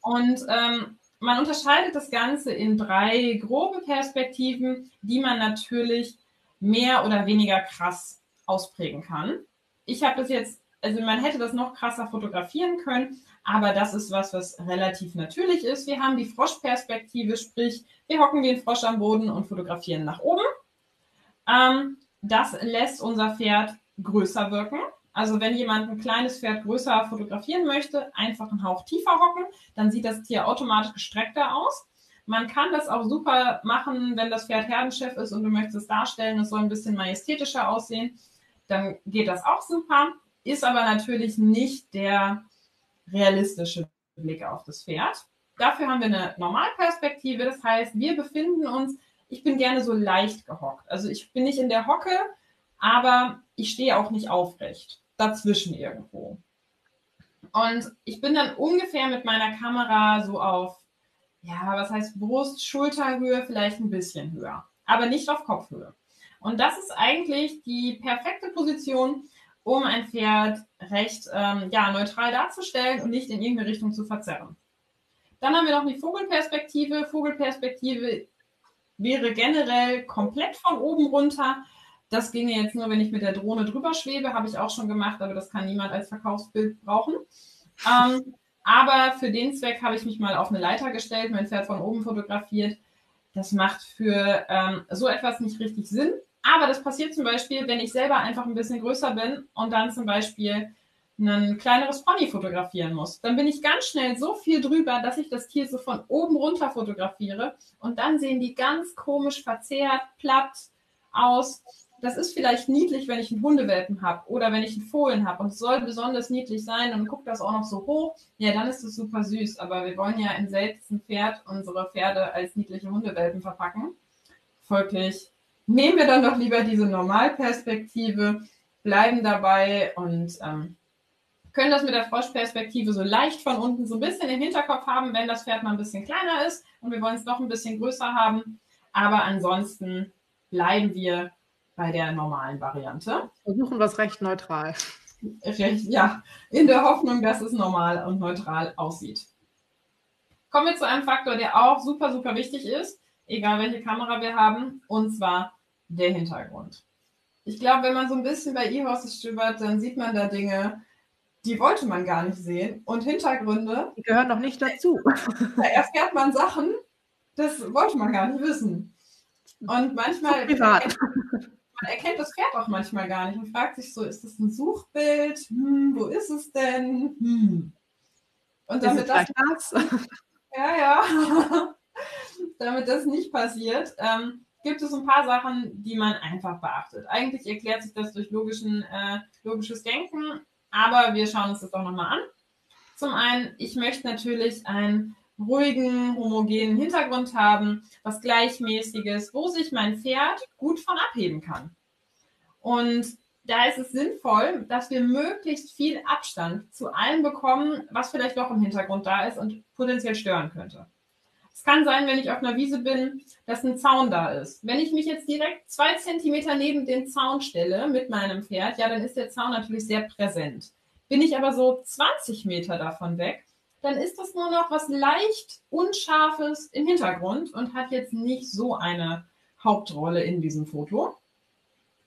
Und ähm, man unterscheidet das Ganze in drei grobe Perspektiven, die man natürlich mehr oder weniger krass ausprägen kann. Ich habe das jetzt, also man hätte das noch krasser fotografieren können, aber das ist was, was relativ natürlich ist. Wir haben die Froschperspektive, sprich, wir hocken den Frosch am Boden und fotografieren nach oben. Ähm, das lässt unser Pferd größer wirken. Also wenn jemand ein kleines Pferd größer fotografieren möchte, einfach einen Hauch tiefer hocken, dann sieht das Tier automatisch gestreckter aus. Man kann das auch super machen, wenn das Pferd Herdenchef ist und du möchtest es darstellen, es soll ein bisschen majestätischer aussehen, dann geht das auch super, ist aber natürlich nicht der realistische Blick auf das Pferd. Dafür haben wir eine Normalperspektive, das heißt, wir befinden uns, ich bin gerne so leicht gehockt. Also ich bin nicht in der Hocke, aber ich stehe auch nicht aufrecht, dazwischen irgendwo. Und ich bin dann ungefähr mit meiner Kamera so auf, ja, was heißt Brust, Schulterhöhe, vielleicht ein bisschen höher, aber nicht auf Kopfhöhe. Und das ist eigentlich die perfekte Position, um ein Pferd recht ähm, ja, neutral darzustellen und nicht in irgendeine Richtung zu verzerren. Dann haben wir noch die Vogelperspektive. Vogelperspektive wäre generell komplett von oben runter. Das ginge jetzt nur, wenn ich mit der Drohne drüber schwebe, habe ich auch schon gemacht, aber das kann niemand als Verkaufsbild brauchen. Ähm, aber für den Zweck habe ich mich mal auf eine Leiter gestellt, mein Pferd von oben fotografiert. Das macht für ähm, so etwas nicht richtig Sinn. Aber das passiert zum Beispiel, wenn ich selber einfach ein bisschen größer bin und dann zum Beispiel ein kleineres Pony fotografieren muss. Dann bin ich ganz schnell so viel drüber, dass ich das Tier so von oben runter fotografiere und dann sehen die ganz komisch verzerrt, platt aus. Das ist vielleicht niedlich, wenn ich einen Hundewelpen habe oder wenn ich einen Fohlen habe und es soll besonders niedlich sein und guckt das auch noch so hoch. Ja, dann ist es super süß. Aber wir wollen ja im seltensten Pferd unsere Pferde als niedliche Hundewelpen verpacken. Folglich nehmen wir dann doch lieber diese Normalperspektive, bleiben dabei und ähm, können das mit der Froschperspektive so leicht von unten so ein bisschen im Hinterkopf haben, wenn das Pferd mal ein bisschen kleiner ist und wir wollen es doch ein bisschen größer haben. Aber ansonsten bleiben wir bei der normalen Variante. Versuchen wir es recht neutral. Recht, ja, in der Hoffnung, dass es normal und neutral aussieht. Kommen wir zu einem Faktor, der auch super, super wichtig ist, egal welche Kamera wir haben, und zwar der Hintergrund. Ich glaube, wenn man so ein bisschen bei E-Horses stöbert, dann sieht man da Dinge, die wollte man gar nicht sehen. Und Hintergründe. Die gehören noch nicht dazu. Da erfährt man Sachen, das wollte man gar nicht wissen. Und manchmal. Erkennt, man erkennt das Pferd auch manchmal gar nicht und fragt sich so: Ist das ein Suchbild? Hm, wo ist es denn? Hm. Und damit das. Ja, ja. damit das nicht passiert, ähm, gibt es ein paar Sachen, die man einfach beachtet. Eigentlich erklärt sich das durch logischen, äh, logisches Denken, aber wir schauen uns das auch nochmal an. Zum einen, ich möchte natürlich einen ruhigen, homogenen Hintergrund haben, was gleichmäßiges, wo sich mein Pferd gut von abheben kann. Und da ist es sinnvoll, dass wir möglichst viel Abstand zu allem bekommen, was vielleicht doch im Hintergrund da ist und potenziell stören könnte. Es kann sein, wenn ich auf einer Wiese bin, dass ein Zaun da ist. Wenn ich mich jetzt direkt zwei Zentimeter neben den Zaun stelle mit meinem Pferd, ja, dann ist der Zaun natürlich sehr präsent. Bin ich aber so 20 Meter davon weg, dann ist das nur noch was leicht Unscharfes im Hintergrund und hat jetzt nicht so eine Hauptrolle in diesem Foto.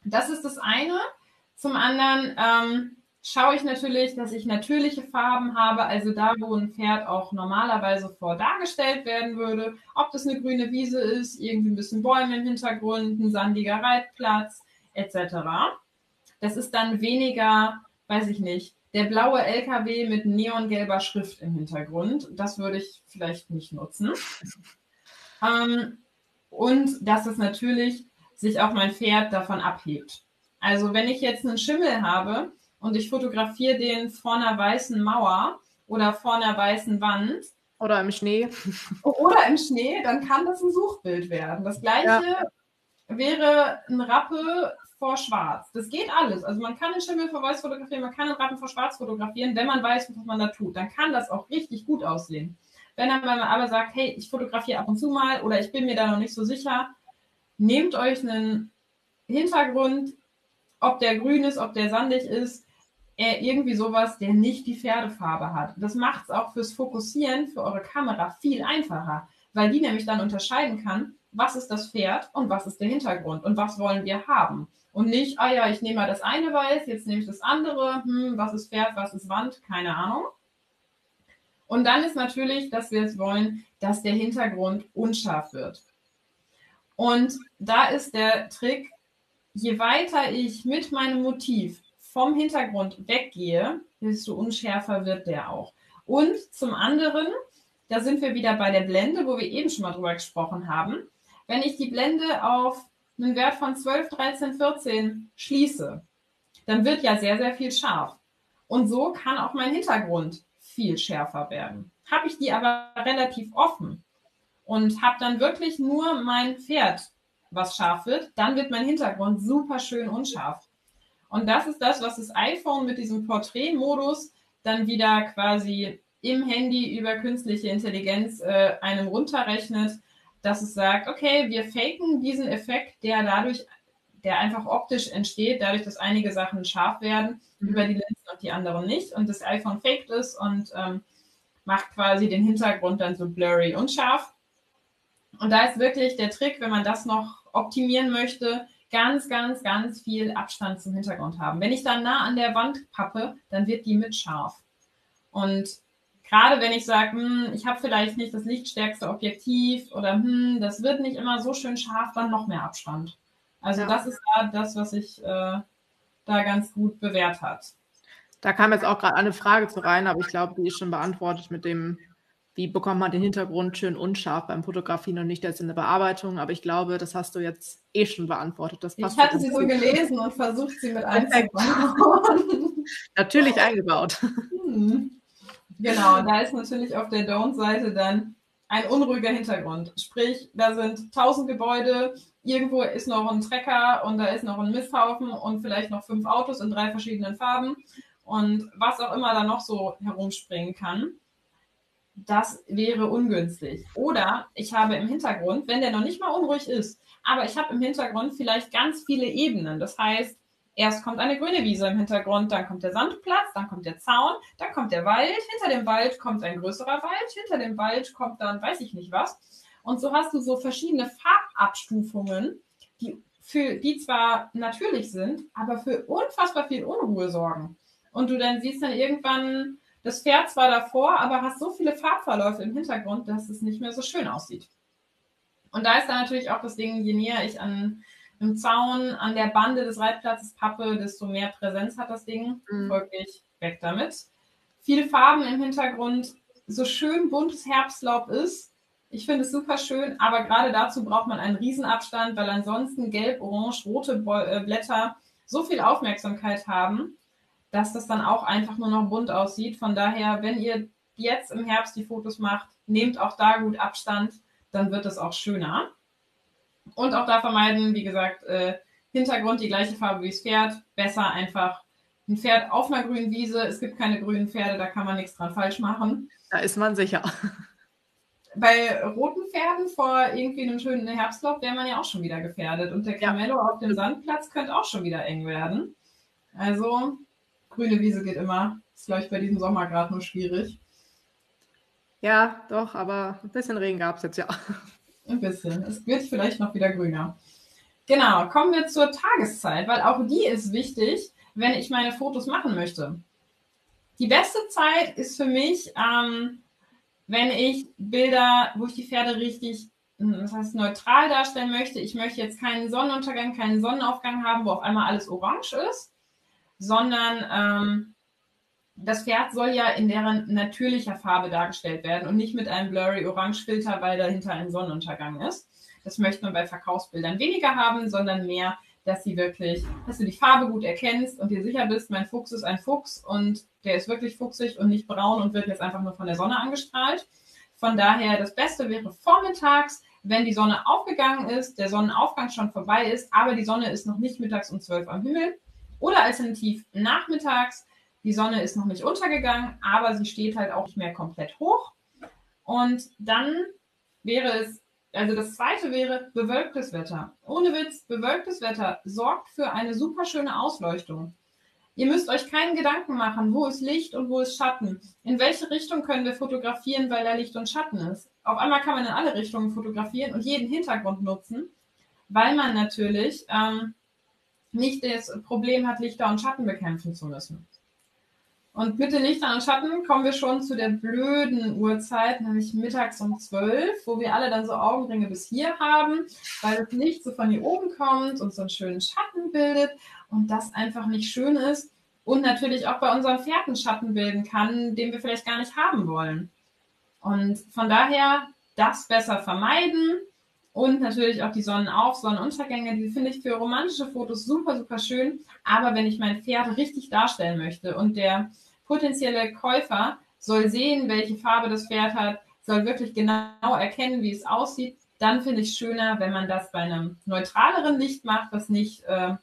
Das ist das eine. Zum anderen ähm, schaue ich natürlich, dass ich natürliche Farben habe, also da, wo ein Pferd auch normalerweise vor dargestellt werden würde. Ob das eine grüne Wiese ist, irgendwie ein bisschen Bäume im Hintergrund, ein sandiger Reitplatz etc. Das ist dann weniger, weiß ich nicht, der blaue LKW mit neongelber Schrift im Hintergrund. Das würde ich vielleicht nicht nutzen. ähm, und dass es natürlich sich auch mein Pferd davon abhebt. Also wenn ich jetzt einen Schimmel habe, und ich fotografiere den vor einer weißen Mauer oder vor einer weißen Wand. Oder im Schnee. Oder im Schnee, dann kann das ein Suchbild werden. Das gleiche ja. wäre ein Rappe vor Schwarz. Das geht alles. Also man kann einen Schimmel vor Weiß fotografieren, man kann einen Rappen vor Schwarz fotografieren, wenn man weiß, was man da tut. Dann kann das auch richtig gut aussehen. Wenn man aber sagt, hey, ich fotografiere ab und zu mal oder ich bin mir da noch nicht so sicher, nehmt euch einen Hintergrund, ob der grün ist, ob der sandig ist, äh, irgendwie sowas, der nicht die Pferdefarbe hat. Das macht es auch fürs Fokussieren für eure Kamera viel einfacher, weil die nämlich dann unterscheiden kann, was ist das Pferd und was ist der Hintergrund und was wollen wir haben. Und nicht, ah ja, ich nehme mal das eine Weiß, jetzt nehme ich das andere, hm, was ist Pferd, was ist Wand, keine Ahnung. Und dann ist natürlich, dass wir es wollen, dass der Hintergrund unscharf wird. Und da ist der Trick, je weiter ich mit meinem Motiv vom Hintergrund weggehe, desto unschärfer wird der auch. Und zum anderen, da sind wir wieder bei der Blende, wo wir eben schon mal drüber gesprochen haben. Wenn ich die Blende auf einen Wert von 12, 13, 14 schließe, dann wird ja sehr, sehr viel scharf. Und so kann auch mein Hintergrund viel schärfer werden. Habe ich die aber relativ offen und habe dann wirklich nur mein Pferd, was scharf wird, dann wird mein Hintergrund super schön unscharf. Und das ist das, was das iPhone mit diesem Porträtmodus dann wieder quasi im Handy über künstliche Intelligenz äh, einem runterrechnet, dass es sagt, okay, wir faken diesen Effekt, der dadurch, der einfach optisch entsteht, dadurch, dass einige Sachen scharf werden mhm. über die Linsen und die anderen nicht. Und das iPhone faked es und ähm, macht quasi den Hintergrund dann so blurry und scharf. Und da ist wirklich der Trick, wenn man das noch optimieren möchte, ganz, ganz, ganz viel Abstand zum Hintergrund haben. Wenn ich dann nah an der Wand pappe, dann wird die mit scharf. Und gerade wenn ich sage, hm, ich habe vielleicht nicht das lichtstärkste Objektiv oder hm, das wird nicht immer so schön scharf, dann noch mehr Abstand. Also ja. das ist da das, was sich äh, da ganz gut bewährt hat. Da kam jetzt auch gerade eine Frage zu rein, aber ich glaube, die ist schon beantwortet mit dem, wie bekommt man den Hintergrund schön unscharf beim Fotografieren und nicht jetzt in der Bearbeitung. Aber ich glaube, das hast du jetzt eh schon beantwortet. Das passt ich hatte sie so gelesen und versucht, sie mit einzubauen. natürlich eingebaut. Hm. Genau, da ist natürlich auf der Don't-Seite dann ein unruhiger Hintergrund. Sprich, da sind tausend Gebäude, irgendwo ist noch ein Trecker und da ist noch ein Misthaufen und vielleicht noch fünf Autos in drei verschiedenen Farben und was auch immer da noch so herumspringen kann. Das wäre ungünstig. Oder ich habe im Hintergrund, wenn der noch nicht mal unruhig ist, aber ich habe im Hintergrund vielleicht ganz viele Ebenen. Das heißt, erst kommt eine grüne Wiese im Hintergrund, dann kommt der Sandplatz, dann kommt der Zaun, dann kommt der Wald, hinter dem Wald kommt ein größerer Wald, hinter dem Wald kommt dann weiß ich nicht was. Und so hast du so verschiedene Farbabstufungen, die für die zwar natürlich sind, aber für unfassbar viel Unruhe sorgen. Und du dann siehst dann irgendwann das Pferd zwar davor, aber hast so viele Farbverläufe im Hintergrund, dass es nicht mehr so schön aussieht. Und da ist dann natürlich auch das Ding, je näher ich an im Zaun an der Bande des Reitplatzes pappe, desto mehr Präsenz hat das Ding. Mhm. Folglich weg damit. Viele Farben im Hintergrund, so schön buntes Herbstlaub ist. Ich finde es super schön, aber gerade dazu braucht man einen Riesenabstand, weil ansonsten gelb, orange, rote äh, Blätter so viel Aufmerksamkeit haben, dass das dann auch einfach nur noch bunt aussieht. Von daher, wenn ihr jetzt im Herbst die Fotos macht, nehmt auch da gut Abstand, dann wird es auch schöner. Und auch da vermeiden, wie gesagt, äh, Hintergrund die gleiche Farbe wie das Pferd. Besser einfach ein Pferd auf einer grünen Wiese. Es gibt keine grünen Pferde, da kann man nichts dran falsch machen. Da ist man sicher. Bei roten Pferden vor irgendwie einem schönen Herbstlauf wäre man ja auch schon wieder gefährdet. Und der Camello ja. auf dem Sandplatz könnte auch schon wieder eng werden. Also, grüne Wiese geht immer. Ist, glaube ich, bei diesem Sommer gerade nur schwierig. Ja, doch, aber ein bisschen Regen gab es jetzt ja. Ein bisschen. Es wird vielleicht noch wieder grüner. Genau, kommen wir zur Tageszeit, weil auch die ist wichtig, wenn ich meine Fotos machen möchte. Die beste Zeit ist für mich, ähm, wenn ich Bilder, wo ich die Pferde richtig, hm, das heißt neutral darstellen möchte. Ich möchte jetzt keinen Sonnenuntergang, keinen Sonnenaufgang haben, wo auf einmal alles orange ist, sondern ähm, das Pferd soll ja in deren natürlicher Farbe dargestellt werden und nicht mit einem blurry Orange-Filter, weil dahinter ein Sonnenuntergang ist. Das möchte man bei Verkaufsbildern weniger haben, sondern mehr, dass sie wirklich, dass du die Farbe gut erkennst und dir sicher bist, mein Fuchs ist ein Fuchs und der ist wirklich fuchsig und nicht braun und wird jetzt einfach nur von der Sonne angestrahlt. Von daher, das Beste wäre vormittags, wenn die Sonne aufgegangen ist, der Sonnenaufgang schon vorbei ist, aber die Sonne ist noch nicht mittags um 12 am Himmel. Oder alternativ nachmittags, die Sonne ist noch nicht untergegangen, aber sie steht halt auch nicht mehr komplett hoch. Und dann wäre es, also das zweite wäre bewölktes Wetter. Ohne Witz, bewölktes Wetter sorgt für eine super schöne Ausleuchtung. Ihr müsst euch keinen Gedanken machen, wo ist Licht und wo ist Schatten. In welche Richtung können wir fotografieren, weil da Licht und Schatten ist. Auf einmal kann man in alle Richtungen fotografieren und jeden Hintergrund nutzen, weil man natürlich ähm, nicht das Problem hat, Lichter und Schatten bekämpfen zu müssen. Und mit den Lichtern und Schatten kommen wir schon zu der blöden Uhrzeit, nämlich mittags um 12, wo wir alle dann so Augenringe bis hier haben, weil das Licht so von hier oben kommt und so einen schönen Schatten bildet und das einfach nicht schön ist und natürlich auch bei unseren Pferden Schatten bilden kann, den wir vielleicht gar nicht haben wollen. Und von daher das besser vermeiden und natürlich auch die Sonnenauf-, Sonnenuntergänge, die finde ich für romantische Fotos super, super schön. Aber wenn ich mein Pferd richtig darstellen möchte und der potenzielle Käufer soll sehen, welche Farbe das Pferd hat, soll wirklich genau erkennen, wie es aussieht, dann finde ich es schöner, wenn man das bei einem neutraleren Licht macht, was nicht äh,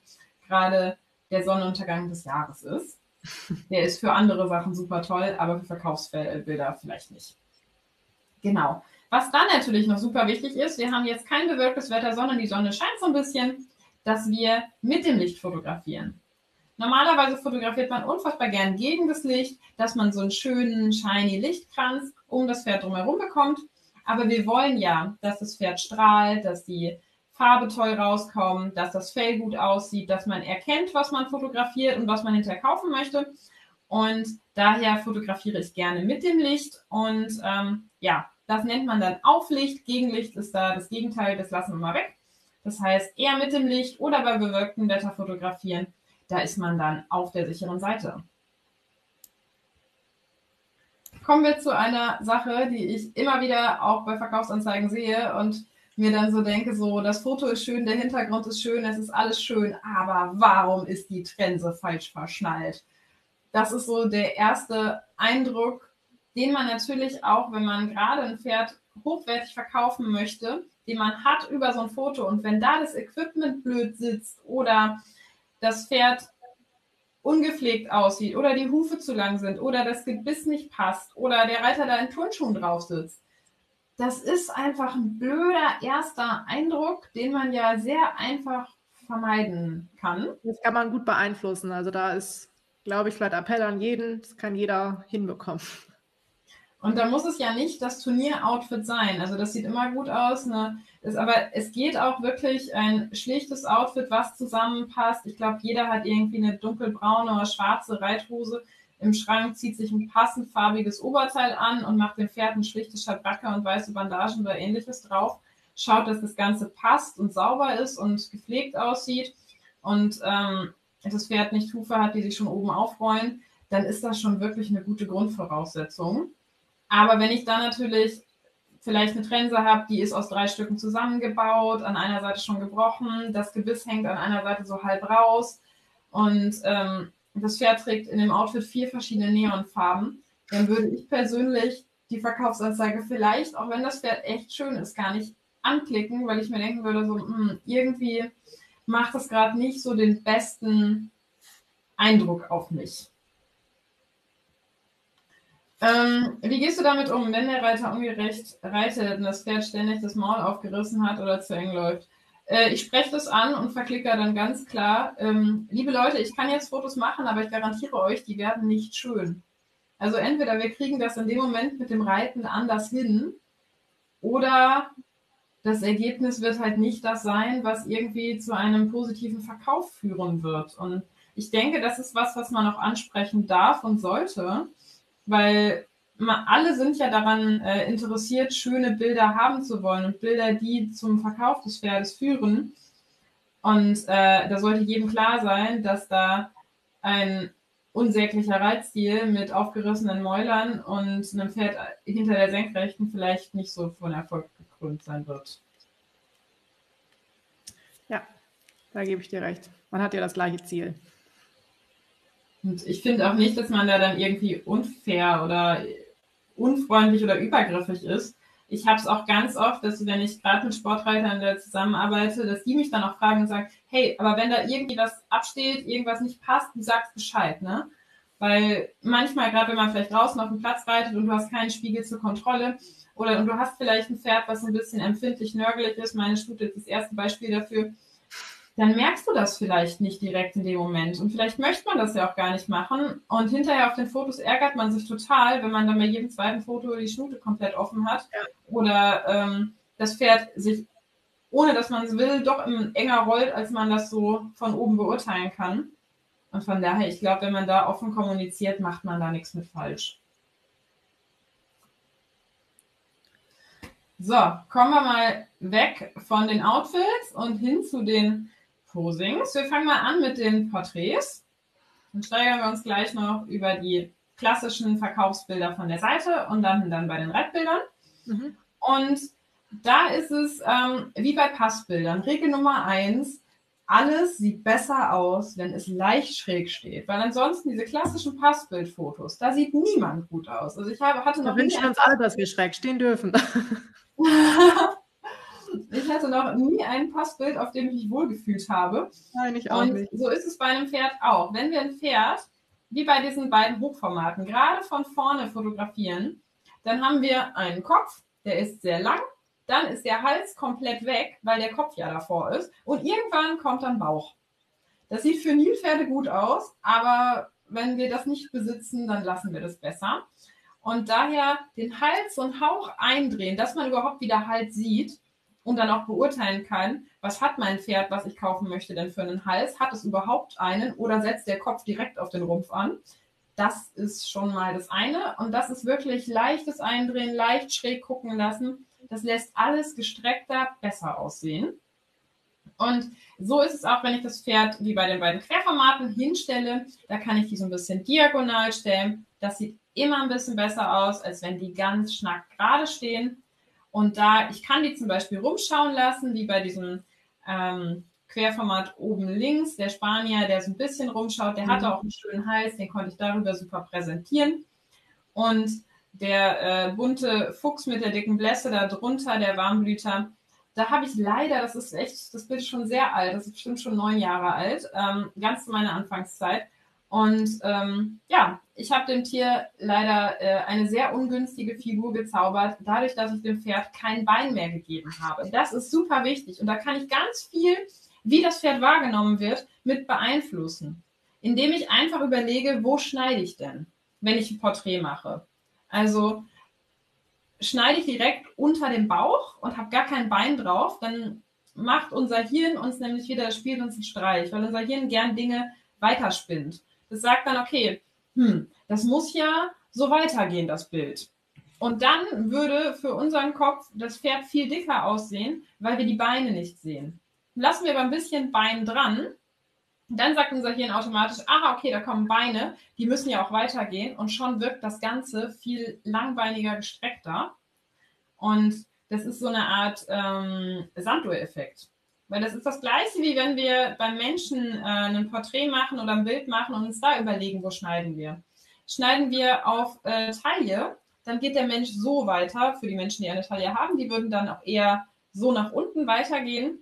gerade der Sonnenuntergang des Jahres ist. Der ist für andere Sachen super toll, aber für Verkaufsbilder vielleicht nicht. Genau. Was dann natürlich noch super wichtig ist, wir haben jetzt kein bewölktes Wetter, sondern die Sonne scheint so ein bisschen, dass wir mit dem Licht fotografieren. Normalerweise fotografiert man unfassbar gern gegen das Licht, dass man so einen schönen, shiny Lichtkranz um das Pferd drumherum bekommt. Aber wir wollen ja, dass das Pferd strahlt, dass die Farbe toll rauskommt, dass das Fell gut aussieht, dass man erkennt, was man fotografiert und was man hinterher kaufen möchte. Und daher fotografiere ich gerne mit dem Licht. Und ähm, ja, das nennt man dann Auflicht. Gegenlicht ist da das Gegenteil, das lassen wir mal weg. Das heißt, eher mit dem Licht oder bei bewölktem Wetter fotografieren da ist man dann auf der sicheren Seite. Kommen wir zu einer Sache, die ich immer wieder auch bei Verkaufsanzeigen sehe und mir dann so denke, so das Foto ist schön, der Hintergrund ist schön, es ist alles schön, aber warum ist die Trense falsch verschnallt? Das ist so der erste Eindruck, den man natürlich auch, wenn man gerade ein Pferd hochwertig verkaufen möchte, den man hat über so ein Foto und wenn da das Equipment blöd sitzt oder das Pferd ungepflegt aussieht oder die Hufe zu lang sind oder das Gebiss nicht passt oder der Reiter da in Turnschuhen drauf sitzt. Das ist einfach ein blöder erster Eindruck, den man ja sehr einfach vermeiden kann. Das kann man gut beeinflussen. Also da ist, glaube ich, vielleicht Appell an jeden, das kann jeder hinbekommen. Und da muss es ja nicht das Turnieroutfit sein. Also das sieht immer gut aus. Ne? Ist, aber es geht auch wirklich ein schlichtes Outfit, was zusammenpasst. Ich glaube, jeder hat irgendwie eine dunkelbraune oder schwarze Reithose im Schrank, zieht sich ein passend farbiges Oberteil an und macht dem Pferd ein schlichtes Schabracke und weiße Bandagen oder ähnliches drauf. Schaut, dass das Ganze passt und sauber ist und gepflegt aussieht und ähm, das Pferd nicht Hufe hat, die sich schon oben aufrollen, dann ist das schon wirklich eine gute Grundvoraussetzung. Aber wenn ich dann natürlich vielleicht eine Trense habe, die ist aus drei Stücken zusammengebaut, an einer Seite schon gebrochen, das Gebiss hängt an einer Seite so halb raus und ähm, das Pferd trägt in dem Outfit vier verschiedene Neonfarben, dann würde ich persönlich die Verkaufsanzeige vielleicht, auch wenn das Pferd echt schön ist, gar nicht anklicken, weil ich mir denken würde, so mh, hm, irgendwie macht das gerade nicht so den besten Eindruck auf mich. Ähm, wie gehst du damit um, wenn der Reiter ungerecht reitet und das Pferd ständig das Maul aufgerissen hat oder zu eng läuft? Äh, ich spreche das an und verklicke dann ganz klar, ähm, liebe Leute, ich kann jetzt Fotos machen, aber ich garantiere euch, die werden nicht schön. Also entweder wir kriegen das in dem Moment mit dem Reiten anders hin oder das Ergebnis wird halt nicht das sein, was irgendwie zu einem positiven Verkauf führen wird. Und ich denke, das ist was, was man auch ansprechen darf und sollte weil alle sind ja daran äh, interessiert, schöne Bilder haben zu wollen und Bilder, die zum Verkauf des Pferdes führen. Und äh, da sollte jedem klar sein, dass da ein unsäglicher Reitstil mit aufgerissenen Mäulern und einem Pferd hinter der Senkrechten vielleicht nicht so von Erfolg gekrönt sein wird. Ja, da gebe ich dir recht. Man hat ja das gleiche Ziel. Und ich finde auch nicht, dass man da dann irgendwie unfair oder unfreundlich oder übergriffig ist. Ich habe es auch ganz oft, dass wenn ich gerade mit Sportreitern da zusammenarbeite, dass die mich dann auch fragen und sagen, hey, aber wenn da irgendwie was absteht, irgendwas nicht passt, du sagst Bescheid, ne? Weil manchmal, gerade wenn man vielleicht draußen auf dem Platz reitet und du hast keinen Spiegel zur Kontrolle oder und du hast vielleicht ein Pferd, was ein bisschen empfindlich nörgelig ist, meine Stute ist das erste Beispiel dafür, dann merkst du das vielleicht nicht direkt in dem Moment. Und vielleicht möchte man das ja auch gar nicht machen. Und hinterher auf den Fotos ärgert man sich total, wenn man dann bei jedem zweiten Foto die Schnute komplett offen hat. Ja. Oder ähm, das Pferd sich, ohne dass man es will, doch enger rollt, als man das so von oben beurteilen kann. Und von daher, ich glaube, wenn man da offen kommuniziert, macht man da nichts mit falsch. So, kommen wir mal weg von den Outfits und hin zu den Posings. Wir fangen mal an mit den Porträts. Dann steigern wir uns gleich noch über die klassischen Verkaufsbilder von der Seite und dann, dann bei den Reitbildern. Mhm. Und da ist es ähm, wie bei Passbildern. Regel Nummer eins, alles sieht besser aus, wenn es leicht schräg steht. Weil ansonsten diese klassischen Passbildfotos, da sieht niemand gut aus. Also ich habe, hatte noch. Wir wünschen uns alle, dass wir schräg stehen dürfen. ich hatte noch nie ein Passbild, auf dem ich mich wohlgefühlt habe. Nein, ich auch Und nicht. so ist es bei einem Pferd auch. Wenn wir ein Pferd, wie bei diesen beiden Hochformaten, gerade von vorne fotografieren, dann haben wir einen Kopf, der ist sehr lang, dann ist der Hals komplett weg, weil der Kopf ja davor ist. Und irgendwann kommt dann Bauch. Das sieht für Nilpferde gut aus, aber wenn wir das nicht besitzen, dann lassen wir das besser. Und daher den Hals so einen Hauch eindrehen, dass man überhaupt wieder Hals sieht und dann auch beurteilen kann, was hat mein Pferd, was ich kaufen möchte, denn für einen Hals? Hat es überhaupt einen oder setzt der Kopf direkt auf den Rumpf an? Das ist schon mal das eine. Und das ist wirklich leichtes Eindrehen, leicht schräg gucken lassen. Das lässt alles gestreckter besser aussehen. Und so ist es auch, wenn ich das Pferd wie bei den beiden Querformaten hinstelle. Da kann ich die so ein bisschen diagonal stellen. Das sieht immer ein bisschen besser aus, als wenn die ganz schnack gerade stehen. Und da, ich kann die zum Beispiel rumschauen lassen, wie bei diesem ähm, Querformat oben links. Der Spanier, der so ein bisschen rumschaut, der mhm. hatte auch einen schönen Hals, den konnte ich darüber super präsentieren. Und der äh, bunte Fuchs mit der dicken Blässe da drunter, der Warmblüter, da habe ich leider, das ist echt, das Bild ist schon sehr alt, das ist bestimmt schon neun Jahre alt, ähm, ganz zu meiner Anfangszeit. Und ähm, ja, ich habe dem Tier leider äh, eine sehr ungünstige Figur gezaubert, dadurch, dass ich dem Pferd kein Bein mehr gegeben habe. Das ist super wichtig und da kann ich ganz viel, wie das Pferd wahrgenommen wird, mit beeinflussen, indem ich einfach überlege, wo schneide ich denn, wenn ich ein Porträt mache. Also schneide ich direkt unter dem Bauch und habe gar kein Bein drauf, dann macht unser Hirn uns nämlich wieder, spielt uns einen Streich, weil unser Hirn gern Dinge weiterspinnt. Das sagt dann, okay, hm, das muss ja so weitergehen, das Bild. Und dann würde für unseren Kopf das Pferd viel dicker aussehen, weil wir die Beine nicht sehen. Lassen wir aber ein bisschen Bein dran, dann sagt unser Hirn automatisch, aha, okay, da kommen Beine, die müssen ja auch weitergehen und schon wirkt das Ganze viel langbeiniger, gestreckter. Und das ist so eine Art ähm, Sanduhr-Effekt. Weil das ist das Gleiche, wie wenn wir beim Menschen äh, ein Porträt machen oder ein Bild machen und uns da überlegen, wo schneiden wir. Schneiden wir auf äh, Taille, dann geht der Mensch so weiter, für die Menschen, die eine Taille haben, die würden dann auch eher so nach unten weitergehen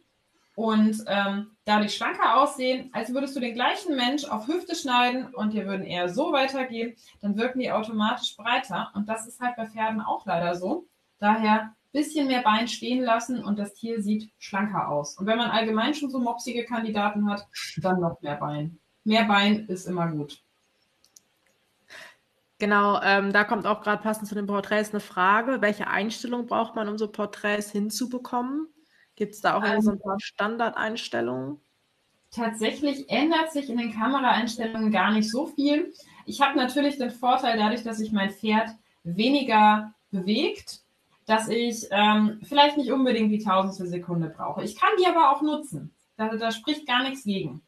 und ähm, dadurch schlanker aussehen, als würdest du den gleichen Mensch auf Hüfte schneiden und die würden eher so weitergehen, dann wirken die automatisch breiter. Und das ist halt bei Pferden auch leider so. Daher bisschen mehr Bein stehen lassen und das Tier sieht schlanker aus. Und wenn man allgemein schon so mopsige Kandidaten hat, dann noch mehr Bein. Mehr Bein ist immer gut. Genau, ähm, da kommt auch gerade passend zu den Porträts eine Frage. Welche Einstellung braucht man, um so Porträts hinzubekommen? Gibt es da auch ähm, so ein paar Standardeinstellungen? Tatsächlich ändert sich in den Kameraeinstellungen gar nicht so viel. Ich habe natürlich den Vorteil, dadurch, dass sich mein Pferd weniger bewegt, dass ich ähm, vielleicht nicht unbedingt die Tausendstel Sekunde brauche. Ich kann die aber auch nutzen. Da, da spricht gar nichts gegen.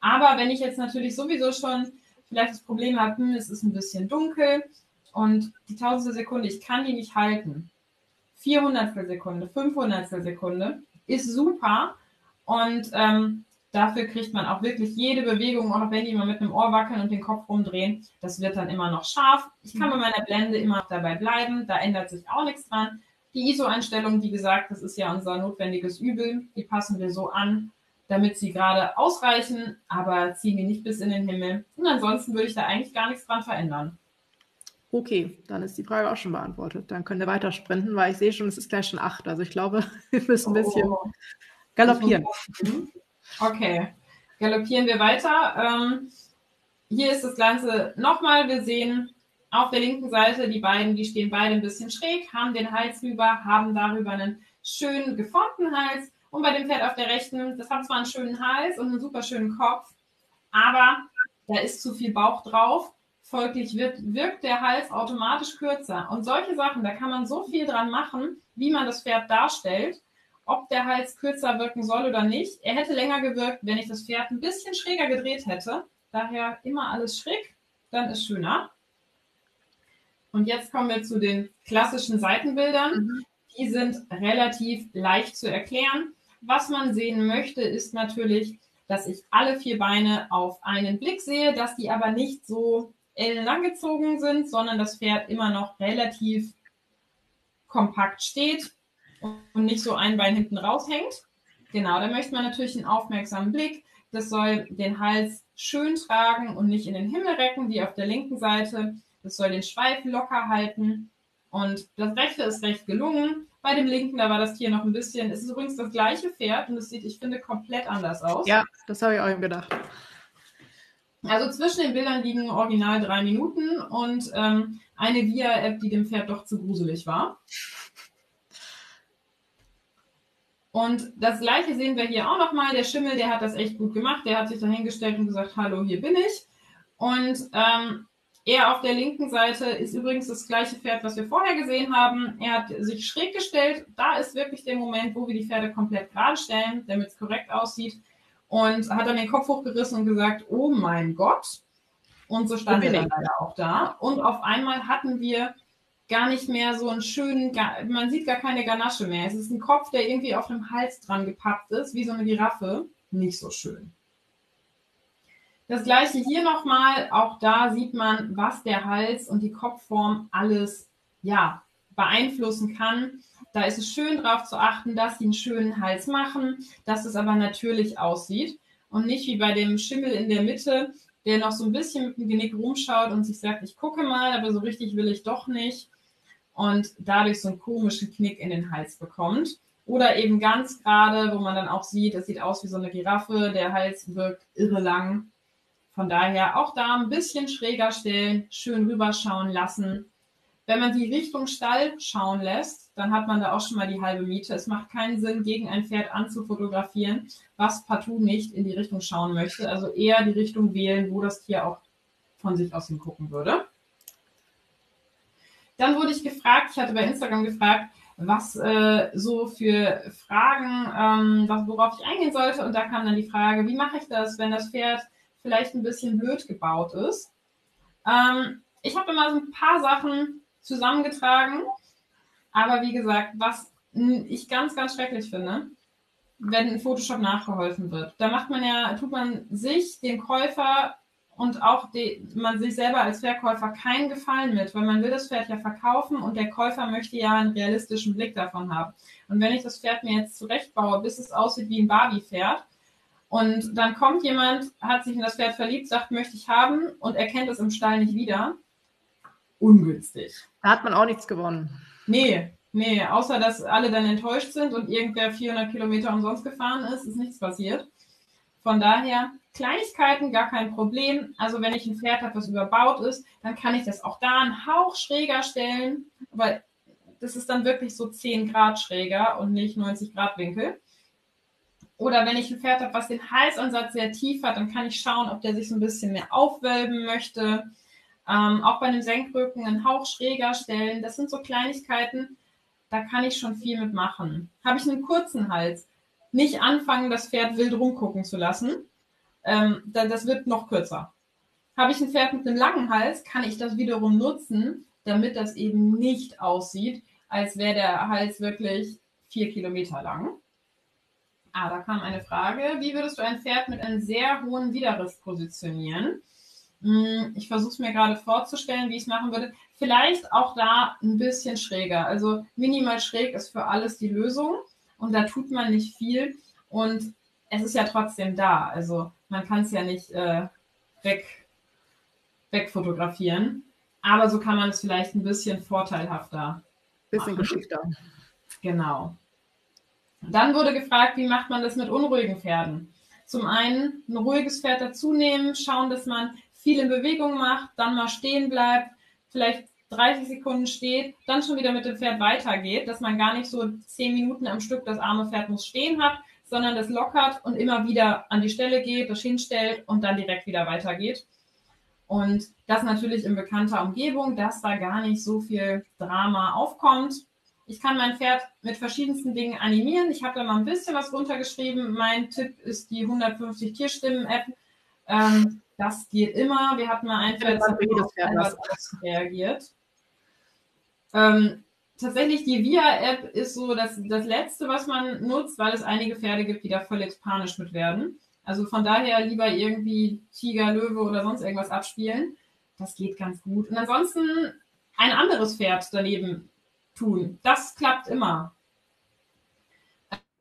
Aber wenn ich jetzt natürlich sowieso schon vielleicht das Problem habe, hm, es ist ein bisschen dunkel und die Tausendstel Sekunde, ich kann die nicht halten. 400 Sekunde, 500 Sekunde ist super und ähm, Dafür kriegt man auch wirklich jede Bewegung, auch wenn die mal mit einem Ohr wackeln und den Kopf rumdrehen, das wird dann immer noch scharf. Ich kann bei meiner Blende immer dabei bleiben, da ändert sich auch nichts dran. Die ISO-Einstellung, wie gesagt, das ist ja unser notwendiges Übel, die passen wir so an, damit sie gerade ausreichen, aber ziehen die nicht bis in den Himmel. Und ansonsten würde ich da eigentlich gar nichts dran verändern. Okay, dann ist die Frage auch schon beantwortet. Dann können wir weiter sprinten, weil ich sehe schon, es ist gleich schon acht. Also ich glaube, wir müssen ein bisschen oh. galoppieren. Okay, galoppieren wir weiter. Ähm, hier ist das Ganze nochmal. Wir sehen auf der linken Seite die beiden, die stehen beide ein bisschen schräg, haben den Hals rüber, haben darüber einen schönen geformten Hals. Und bei dem Pferd auf der rechten, das hat zwar einen schönen Hals und einen super schönen Kopf, aber da ist zu viel Bauch drauf, folglich wird, wirkt der Hals automatisch kürzer. Und solche Sachen, da kann man so viel dran machen, wie man das Pferd darstellt, ob der Hals kürzer wirken soll oder nicht. Er hätte länger gewirkt, wenn ich das Pferd ein bisschen schräger gedreht hätte. Daher immer alles schräg, dann ist schöner. Und jetzt kommen wir zu den klassischen Seitenbildern. Mhm. Die sind relativ leicht zu erklären. Was man sehen möchte, ist natürlich, dass ich alle vier Beine auf einen Blick sehe, dass die aber nicht so ellenlang gezogen sind, sondern das Pferd immer noch relativ kompakt steht und nicht so ein Bein hinten raushängt. Genau, da möchte man natürlich einen aufmerksamen Blick. Das soll den Hals schön tragen und nicht in den Himmel recken, wie auf der linken Seite. Das soll den Schweif locker halten. Und das rechte ist recht gelungen. Bei dem linken, da war das Tier noch ein bisschen. Es ist übrigens das gleiche Pferd und es sieht, ich finde, komplett anders aus. Ja, das habe ich auch eben gedacht. Also zwischen den Bildern liegen original drei Minuten und ähm, eine Via-App, die dem Pferd doch zu gruselig war. Und das gleiche sehen wir hier auch nochmal. Der Schimmel, der hat das echt gut gemacht. Der hat sich dahingestellt und gesagt, hallo, hier bin ich. Und ähm, er auf der linken Seite ist übrigens das gleiche Pferd, was wir vorher gesehen haben. Er hat sich schräg gestellt. Da ist wirklich der Moment, wo wir die Pferde komplett gerade stellen, damit es korrekt aussieht. Und hat dann den Kopf hochgerissen und gesagt, oh mein Gott. Und so stand er dann leider auch da. Und auf einmal hatten wir gar nicht mehr so einen schönen, man sieht gar keine Ganasche mehr. Es ist ein Kopf, der irgendwie auf dem Hals dran gepackt ist, wie so eine Giraffe. Nicht so schön. Das gleiche hier nochmal, auch da sieht man, was der Hals und die Kopfform alles ja, beeinflussen kann. Da ist es schön darauf zu achten, dass sie einen schönen Hals machen, dass es aber natürlich aussieht und nicht wie bei dem Schimmel in der Mitte, der noch so ein bisschen mit dem Genick rumschaut und sich sagt, ich gucke mal, aber so richtig will ich doch nicht und dadurch so einen komischen Knick in den Hals bekommt. Oder eben ganz gerade, wo man dann auch sieht, es sieht aus wie so eine Giraffe, der Hals wirkt irre lang von daher auch da ein bisschen schräger stellen, schön rüberschauen lassen. Wenn man die Richtung Stall schauen lässt, dann hat man da auch schon mal die halbe Miete. Es macht keinen Sinn, gegen ein Pferd anzufotografieren, was partout nicht in die Richtung schauen möchte. Also eher die Richtung wählen, wo das Tier auch von sich aus hingucken würde. Dann wurde ich gefragt, ich hatte bei Instagram gefragt, was äh, so für Fragen, ähm, was, worauf ich eingehen sollte. Und da kam dann die Frage, wie mache ich das, wenn das Pferd vielleicht ein bisschen blöd gebaut ist. Ähm, ich habe immer so ein paar Sachen zusammengetragen, aber wie gesagt, was ich ganz, ganz schrecklich finde, wenn in Photoshop nachgeholfen wird. Da macht man ja, tut man sich, den Käufer und auch die, man sich selber als Verkäufer keinen Gefallen mit, weil man will das Pferd ja verkaufen und der Käufer möchte ja einen realistischen Blick davon haben. Und wenn ich das Pferd mir jetzt zurechtbaue, bis es aussieht wie ein Barbie-Pferd, und dann kommt jemand, hat sich in das Pferd verliebt, sagt, möchte ich haben und erkennt es im Stall nicht wieder. Ungünstig. Da hat man auch nichts gewonnen. Nee, nee, außer dass alle dann enttäuscht sind und irgendwer 400 Kilometer umsonst gefahren ist, ist nichts passiert. Von daher, Kleinigkeiten gar kein Problem. Also wenn ich ein Pferd habe, das überbaut ist, dann kann ich das auch da einen Hauch schräger stellen. Aber das ist dann wirklich so 10 Grad schräger und nicht 90 Grad Winkel. Oder wenn ich ein Pferd habe, was den Halsansatz sehr tief hat, dann kann ich schauen, ob der sich so ein bisschen mehr aufwölben möchte. Ähm, auch bei einem Senkrücken einen Hauch schräger stellen. Das sind so Kleinigkeiten, da kann ich schon viel mitmachen. Habe ich einen kurzen Hals, nicht anfangen, das Pferd wild rumgucken zu lassen. Ähm, das wird noch kürzer. Habe ich ein Pferd mit einem langen Hals, kann ich das wiederum nutzen, damit das eben nicht aussieht, als wäre der Hals wirklich vier Kilometer lang. Ah, da kam eine Frage. Wie würdest du ein Pferd mit einem sehr hohen Widerriss positionieren? Hm, ich versuche es mir gerade vorzustellen, wie ich es machen würde. Vielleicht auch da ein bisschen schräger. Also minimal schräg ist für alles die Lösung und da tut man nicht viel und es ist ja trotzdem da. Also man kann es ja nicht äh, weg, wegfotografieren. Aber so kann man es vielleicht ein bisschen vorteilhafter. Bisschen machen. geschickter. Genau. Dann wurde gefragt, wie macht man das mit unruhigen Pferden? Zum einen ein ruhiges Pferd dazu nehmen, schauen, dass man viel in Bewegung macht, dann mal stehen bleibt, vielleicht 30 Sekunden steht, dann schon wieder mit dem Pferd weitergeht, dass man gar nicht so 10 Minuten am Stück das arme Pferd muss stehen hat, sondern das lockert und immer wieder an die Stelle geht, das hinstellt und dann direkt wieder weitergeht. Und das natürlich in bekannter Umgebung, dass da gar nicht so viel Drama aufkommt. Ich kann mein Pferd mit verschiedensten Dingen animieren. Ich habe da mal ein bisschen was runtergeschrieben. Mein Tipp ist die 150 Tierstimmen-App. Ähm, das geht immer. Wir hatten mal ein Pferd, das reagiert. Ähm, tatsächlich, die VIA-App ist so das, das Letzte, was man nutzt, weil es einige Pferde gibt, die da völlig panisch mit werden. Also von daher lieber irgendwie Tiger, Löwe oder sonst irgendwas abspielen. Das geht ganz gut. Und ansonsten ein anderes Pferd daneben tun. Das klappt immer.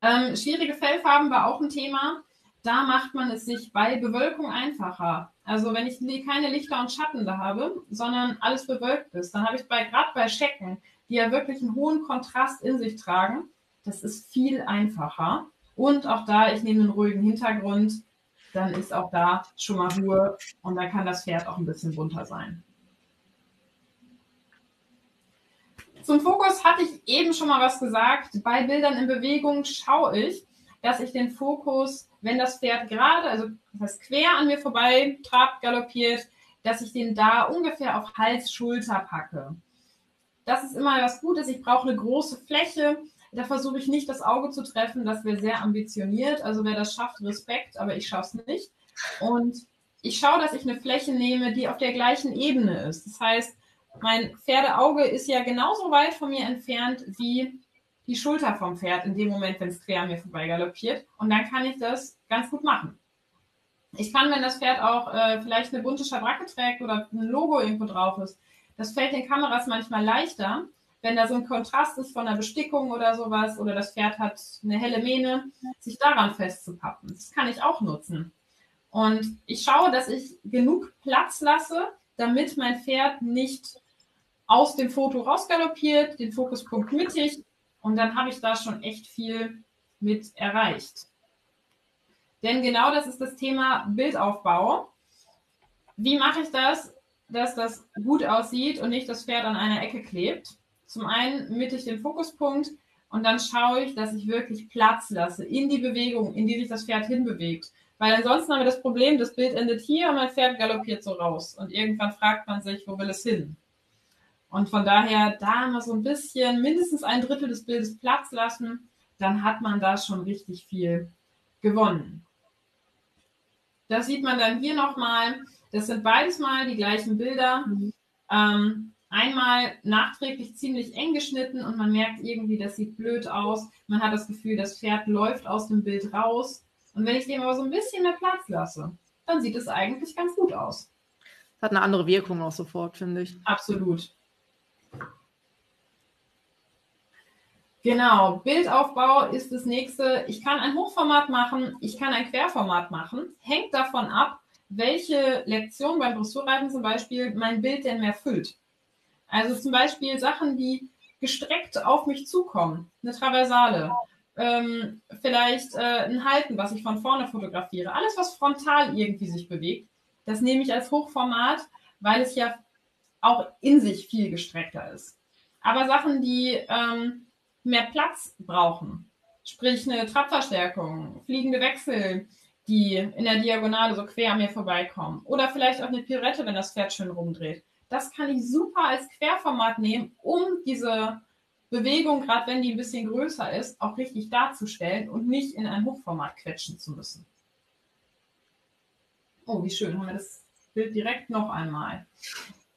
Ähm, schwierige Fellfarben war auch ein Thema. Da macht man es sich bei Bewölkung einfacher. Also wenn ich keine Lichter und Schatten da habe, sondern alles bewölkt ist, dann habe ich bei gerade bei Schecken, die ja wirklich einen hohen Kontrast in sich tragen, das ist viel einfacher. Und auch da, ich nehme einen ruhigen Hintergrund, dann ist auch da schon mal Ruhe und dann kann das Pferd auch ein bisschen bunter sein. Zum Fokus hatte ich eben schon mal was gesagt. Bei Bildern in Bewegung schaue ich, dass ich den Fokus, wenn das Pferd gerade, also das heißt quer an mir vorbei trabt, galoppiert, dass ich den da ungefähr auf Hals, Schulter packe. Das ist immer was Gutes. Ich brauche eine große Fläche, da versuche ich nicht das Auge zu treffen. Das wäre sehr ambitioniert. Also wer das schafft, Respekt, aber ich schaffe es nicht. Und ich schaue, dass ich eine Fläche nehme, die auf der gleichen Ebene ist. Das heißt, mein Pferdeauge ist ja genauso weit von mir entfernt wie die Schulter vom Pferd in dem Moment, wenn es quer an mir vorbei galoppiert. Und dann kann ich das ganz gut machen. Ich kann, wenn das Pferd auch äh, vielleicht eine bunte Schabracke trägt oder ein Logo irgendwo drauf ist, das fällt den Kameras manchmal leichter, wenn da so ein Kontrast ist von der Bestickung oder sowas oder das Pferd hat eine helle Mähne, sich daran festzupappen. Das kann ich auch nutzen. Und ich schaue, dass ich genug Platz lasse, damit mein Pferd nicht aus dem Foto rausgaloppiert, den Fokuspunkt mittig und dann habe ich da schon echt viel mit erreicht. Denn genau das ist das Thema Bildaufbau. Wie mache ich das, dass das gut aussieht und nicht das Pferd an einer Ecke klebt? Zum einen mittig den Fokuspunkt und dann schaue ich, dass ich wirklich Platz lasse in die Bewegung, in die sich das Pferd hinbewegt. Weil ansonsten haben wir das Problem, das Bild endet hier und mein Pferd galoppiert so raus. Und irgendwann fragt man sich, wo will es hin? Und von daher da mal so ein bisschen, mindestens ein Drittel des Bildes Platz lassen, dann hat man da schon richtig viel gewonnen. Das sieht man dann hier nochmal. Das sind beides mal die gleichen Bilder. Mhm. Ähm, einmal nachträglich ziemlich eng geschnitten und man merkt irgendwie, das sieht blöd aus. Man hat das Gefühl, das Pferd läuft aus dem Bild raus. Und wenn ich dem aber so ein bisschen mehr Platz lasse, dann sieht es eigentlich ganz gut aus. Das hat eine andere Wirkung auch sofort, finde ich. Absolut. Genau, Bildaufbau ist das nächste. Ich kann ein Hochformat machen, ich kann ein Querformat machen. Hängt davon ab, welche Lektion beim Dressurreiten zum Beispiel mein Bild denn mehr füllt. Also zum Beispiel Sachen, die gestreckt auf mich zukommen, eine Traversale, ähm, vielleicht äh, ein Halten, was ich von vorne fotografiere, alles, was frontal irgendwie sich bewegt, das nehme ich als Hochformat, weil es ja auch in sich viel gestreckter ist. Aber Sachen, die ähm, mehr Platz brauchen, sprich eine Trabverstärkung, fliegende Wechsel, die in der Diagonale so quer an mir vorbeikommen, oder vielleicht auch eine Pirouette, wenn das Pferd schön rumdreht das kann ich super als Querformat nehmen, um diese Bewegung, gerade wenn die ein bisschen größer ist, auch richtig darzustellen und nicht in ein Hochformat quetschen zu müssen. Oh, wie schön, haben wir das Bild direkt noch einmal.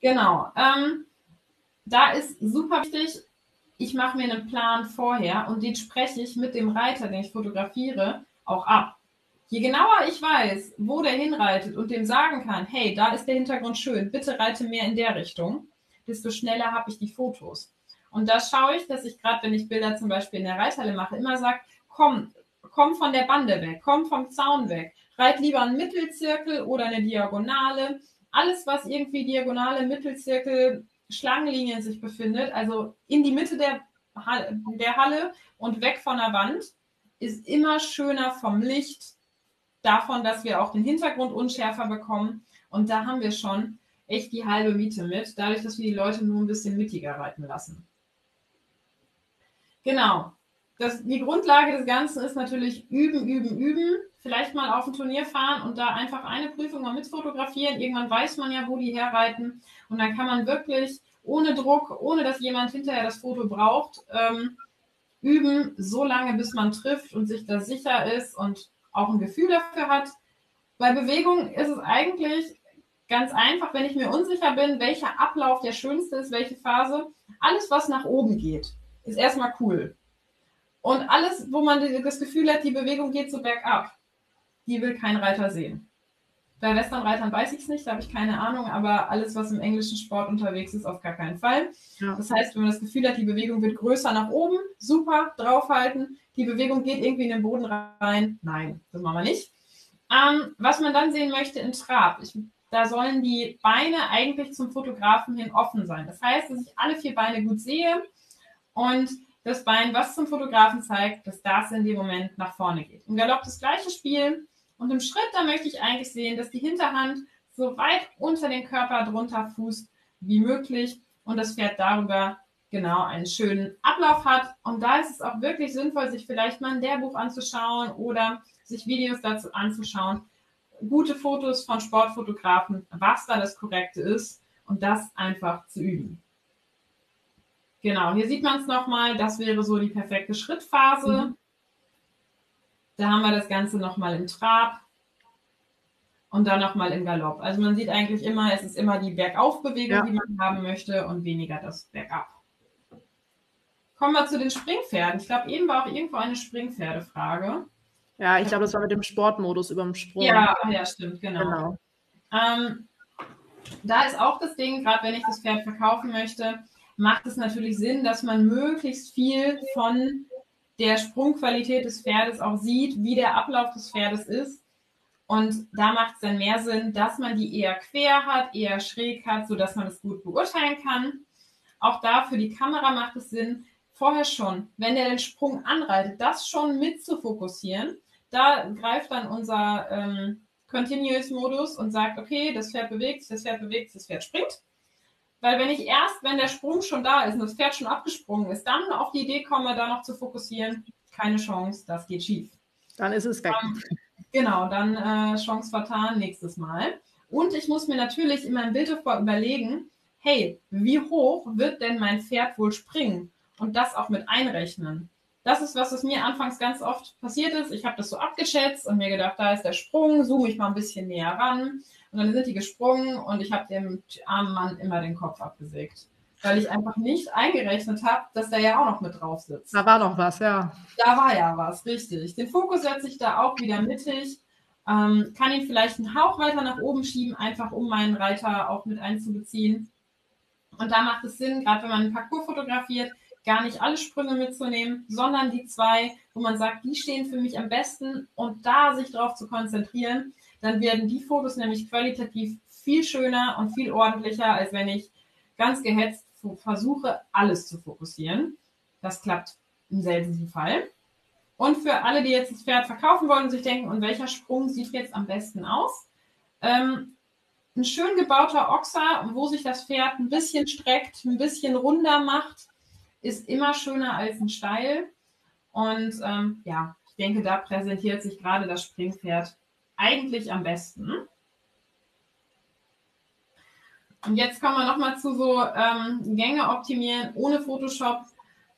Genau. Ähm, da ist super wichtig, ich mache mir einen Plan vorher und den spreche ich mit dem Reiter, den ich fotografiere, auch ab. Je genauer ich weiß, wo der hinreitet und dem sagen kann, hey, da ist der Hintergrund schön, bitte reite mehr in der Richtung, desto schneller habe ich die Fotos. Und da schaue ich, dass ich gerade, wenn ich Bilder zum Beispiel in der Reithalle mache, immer sage, komm, komm von der Bande weg, komm vom Zaun weg, reit lieber einen Mittelzirkel oder eine Diagonale. Alles, was irgendwie Diagonale, Mittelzirkel, Schlangenlinien sich befindet, also in die Mitte der Halle, der Halle und weg von der Wand, ist immer schöner vom Licht, davon, dass wir auch den Hintergrund unschärfer bekommen. Und da haben wir schon echt die halbe Miete mit, dadurch, dass wir die Leute nur ein bisschen mittiger reiten lassen. Genau. Das, die Grundlage des Ganzen ist natürlich üben, üben, üben. Vielleicht mal auf ein Turnier fahren und da einfach eine Prüfung mal mitfotografieren. Irgendwann weiß man ja, wo die herreiten. Und dann kann man wirklich ohne Druck, ohne dass jemand hinterher das Foto braucht, ähm, üben, so lange, bis man trifft und sich da sicher ist und auch ein Gefühl dafür hat. Bei Bewegung ist es eigentlich ganz einfach, wenn ich mir unsicher bin, welcher Ablauf der schönste ist, welche Phase. Alles, was nach oben geht, ist erstmal cool. Und alles, wo man das Gefühl hat, die Bewegung geht so bergab, die will kein Reiter sehen. Bei Westernreitern weiß ich es nicht, da habe ich keine Ahnung, aber alles, was im englischen Sport unterwegs ist, auf gar keinen Fall. Ja. Das heißt, wenn man das Gefühl hat, die Bewegung wird größer nach oben, super, draufhalten. Die Bewegung geht irgendwie in den Boden rein. Nein, das machen wir nicht. Ähm, was man dann sehen möchte in Trab, ich, da sollen die Beine eigentlich zum Fotografen hin offen sein. Das heißt, dass ich alle vier Beine gut sehe und das Bein, was zum Fotografen zeigt, dass das in dem Moment nach vorne geht. Im Galopp das gleiche Spiel. Und im Schritt, da möchte ich eigentlich sehen, dass die Hinterhand so weit unter den Körper drunter fußt wie möglich und das Pferd darüber genau einen schönen Ablauf hat. Und da ist es auch wirklich sinnvoll, sich vielleicht mal ein Lehrbuch anzuschauen oder sich Videos dazu anzuschauen. Gute Fotos von Sportfotografen, was da das Korrekte ist und das einfach zu üben. Genau, hier sieht man es nochmal. Das wäre so die perfekte Schrittphase. Mhm. Da haben wir das Ganze nochmal im Trab und dann nochmal im Galopp. Also man sieht eigentlich immer, es ist immer die Bergaufbewegung, ja. die man haben möchte und weniger das Bergab. Kommen wir zu den Springpferden. Ich glaube, eben war auch irgendwo eine Springpferdefrage. Ja, ich glaube, das war mit dem Sportmodus über dem Sprung. Ja, ja, stimmt, genau. genau. Ähm, da ist auch das Ding, gerade wenn ich das Pferd verkaufen möchte, macht es natürlich Sinn, dass man möglichst viel von der Sprungqualität des Pferdes auch sieht, wie der Ablauf des Pferdes ist. Und da macht es dann mehr Sinn, dass man die eher quer hat, eher schräg hat, sodass man es gut beurteilen kann. Auch da für die Kamera macht es Sinn, vorher schon, wenn er den Sprung anreitet, das schon mit zu fokussieren. Da greift dann unser ähm, Continuous-Modus und sagt, okay, das Pferd bewegt sich, das Pferd bewegt sich, das Pferd springt. Weil wenn ich erst, wenn der Sprung schon da ist und das Pferd schon abgesprungen ist, dann auf die Idee komme, da noch zu fokussieren, keine Chance, das geht schief. Dann ist es weg. Ähm, genau, dann äh, Chance vertan nächstes Mal. Und ich muss mir natürlich in meinem Bild überlegen, hey, wie hoch wird denn mein Pferd wohl springen? Und das auch mit einrechnen. Das ist was, was mir anfangs ganz oft passiert ist. Ich habe das so abgeschätzt und mir gedacht, da ist der Sprung, zoome ich mal ein bisschen näher ran. Und dann sind die gesprungen und ich habe dem armen Mann immer den Kopf abgesägt. Weil ich einfach nicht eingerechnet habe, dass der ja auch noch mit drauf sitzt. Da war noch was, ja. Da war ja was, richtig. Den Fokus setze ich da auch wieder mittig. Ähm, kann ihn vielleicht einen Hauch weiter nach oben schieben, einfach um meinen Reiter auch mit einzubeziehen. Und da macht es Sinn, gerade wenn man einen Parcours fotografiert, gar nicht alle Sprünge mitzunehmen, sondern die zwei, wo man sagt, die stehen für mich am besten und da sich darauf zu konzentrieren dann werden die Fotos nämlich qualitativ viel schöner und viel ordentlicher, als wenn ich ganz gehetzt versuche, alles zu fokussieren. Das klappt im seltensten Fall. Und für alle, die jetzt das Pferd verkaufen wollen und sich denken, und welcher Sprung sieht jetzt am besten aus? Ähm, ein schön gebauter Ochser, wo sich das Pferd ein bisschen streckt, ein bisschen runder macht, ist immer schöner als ein Steil. Und ähm, ja, ich denke, da präsentiert sich gerade das Springpferd eigentlich am besten. Und jetzt kommen wir nochmal zu so ähm, Gänge optimieren ohne Photoshop.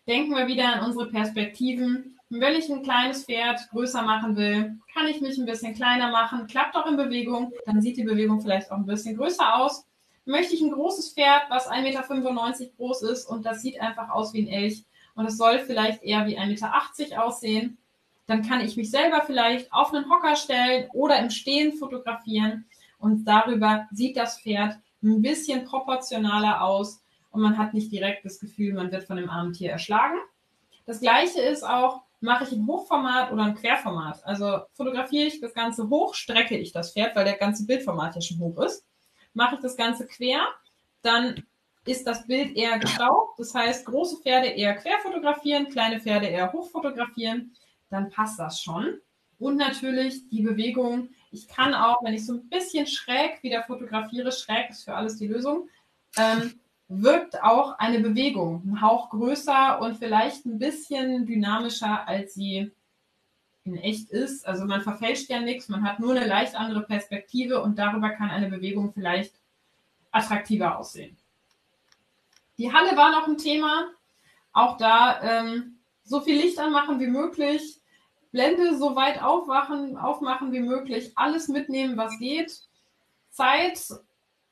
Denken wir wieder an unsere Perspektiven. Wenn ich ein kleines Pferd größer machen will, kann ich mich ein bisschen kleiner machen. Klappt auch in Bewegung, dann sieht die Bewegung vielleicht auch ein bisschen größer aus. Möchte ich ein großes Pferd, was 1,95 Meter groß ist und das sieht einfach aus wie ein Elch und es soll vielleicht eher wie 1,80 Meter aussehen, dann kann ich mich selber vielleicht auf einen Hocker stellen oder im Stehen fotografieren und darüber sieht das Pferd ein bisschen proportionaler aus und man hat nicht direkt das Gefühl, man wird von dem armen Tier erschlagen. Das gleiche ist auch, mache ich ein Hochformat oder ein Querformat. Also fotografiere ich das Ganze hoch, strecke ich das Pferd, weil der ganze Bildformat ja schon hoch ist. Mache ich das Ganze quer, dann ist das Bild eher gestaubt. Das heißt, große Pferde eher quer fotografieren, kleine Pferde eher hoch fotografieren dann passt das schon. Und natürlich die Bewegung. Ich kann auch, wenn ich so ein bisschen schräg wieder fotografiere, schräg ist für alles die Lösung, ähm, wirkt auch eine Bewegung ein Hauch größer und vielleicht ein bisschen dynamischer, als sie in echt ist. Also man verfälscht ja nichts, man hat nur eine leicht andere Perspektive und darüber kann eine Bewegung vielleicht attraktiver aussehen. Die Halle war noch ein Thema. Auch da ähm, so viel Licht anmachen wie möglich, Blende so weit aufwachen, aufmachen wie möglich, alles mitnehmen, was geht. Zeit,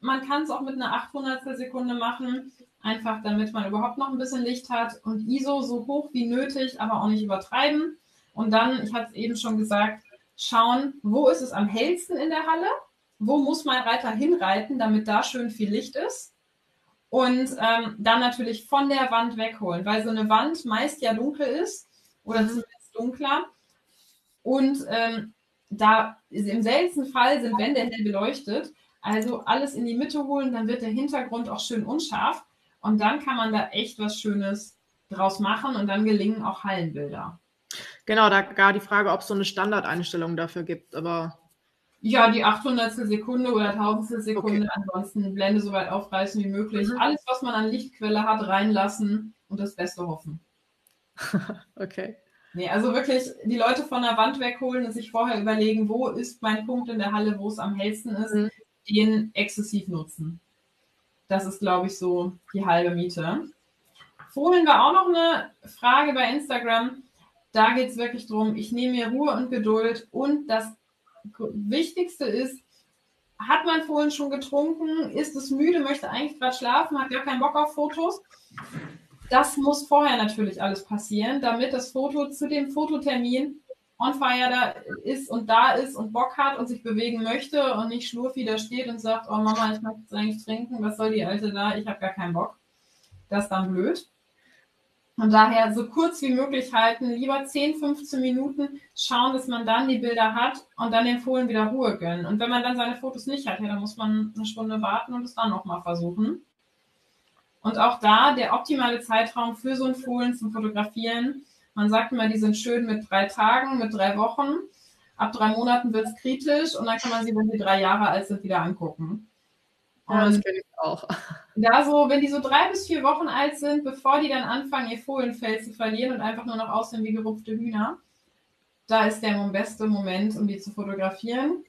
man kann es auch mit einer 800 Sekunde machen, einfach damit man überhaupt noch ein bisschen Licht hat und ISO so hoch wie nötig, aber auch nicht übertreiben. Und dann, ich hatte es eben schon gesagt, schauen, wo ist es am hellsten in der Halle, wo muss mein Reiter hinreiten, damit da schön viel Licht ist. Und ähm, dann natürlich von der Wand wegholen, weil so eine Wand meist ja dunkel ist oder mhm. zumindest dunkler. Und ähm, da im seltensten Fall sind Wände hell beleuchtet. Also alles in die Mitte holen, dann wird der Hintergrund auch schön unscharf. Und dann kann man da echt was Schönes draus machen und dann gelingen auch Hallenbilder. Genau, da gar die Frage, ob es so eine Standardeinstellung dafür gibt, aber. Ja, die 800. Sekunde oder 1000. Sekunde, okay. ansonsten Blende so weit aufreißen wie möglich. Mhm. Alles, was man an Lichtquelle hat, reinlassen und das Beste hoffen. okay. Nee, also wirklich die Leute von der Wand wegholen und sich vorher überlegen, wo ist mein Punkt in der Halle, wo es am hellsten ist, mhm. den exzessiv nutzen. Das ist, glaube ich, so die halbe Miete. Vorhin war auch noch eine Frage bei Instagram. Da geht es wirklich darum, ich nehme mir Ruhe und Geduld und das Wichtigste ist, hat man vorhin schon getrunken, ist es müde, möchte eigentlich gerade schlafen, hat gar keinen Bock auf Fotos. Das muss vorher natürlich alles passieren, damit das Foto zu dem Fototermin on fire da ist und da ist und Bock hat und sich bewegen möchte und nicht schlurfi da steht und sagt, oh Mama, ich möchte jetzt eigentlich trinken, was soll die Alte da, ich habe gar keinen Bock. Das ist dann blöd. Von daher so kurz wie möglich halten, lieber 10, 15 Minuten schauen, dass man dann die Bilder hat und dann den Fohlen wieder Ruhe gönnen. Und wenn man dann seine Fotos nicht hat, ja, dann muss man eine Stunde warten und es dann nochmal versuchen. Und auch da der optimale Zeitraum für so ein Fohlen zum Fotografieren. Man sagt immer, die sind schön mit drei Tagen, mit drei Wochen. Ab drei Monaten wird es kritisch und dann kann man sie, wenn sie drei Jahre alt sind, wieder angucken. Ja, das kenne ich auch. Da so, wenn die so drei bis vier Wochen alt sind, bevor die dann anfangen, ihr Fohlenfell zu verlieren und einfach nur noch aussehen wie gerupfte Hühner, da ist der beste Moment, um die zu fotografieren.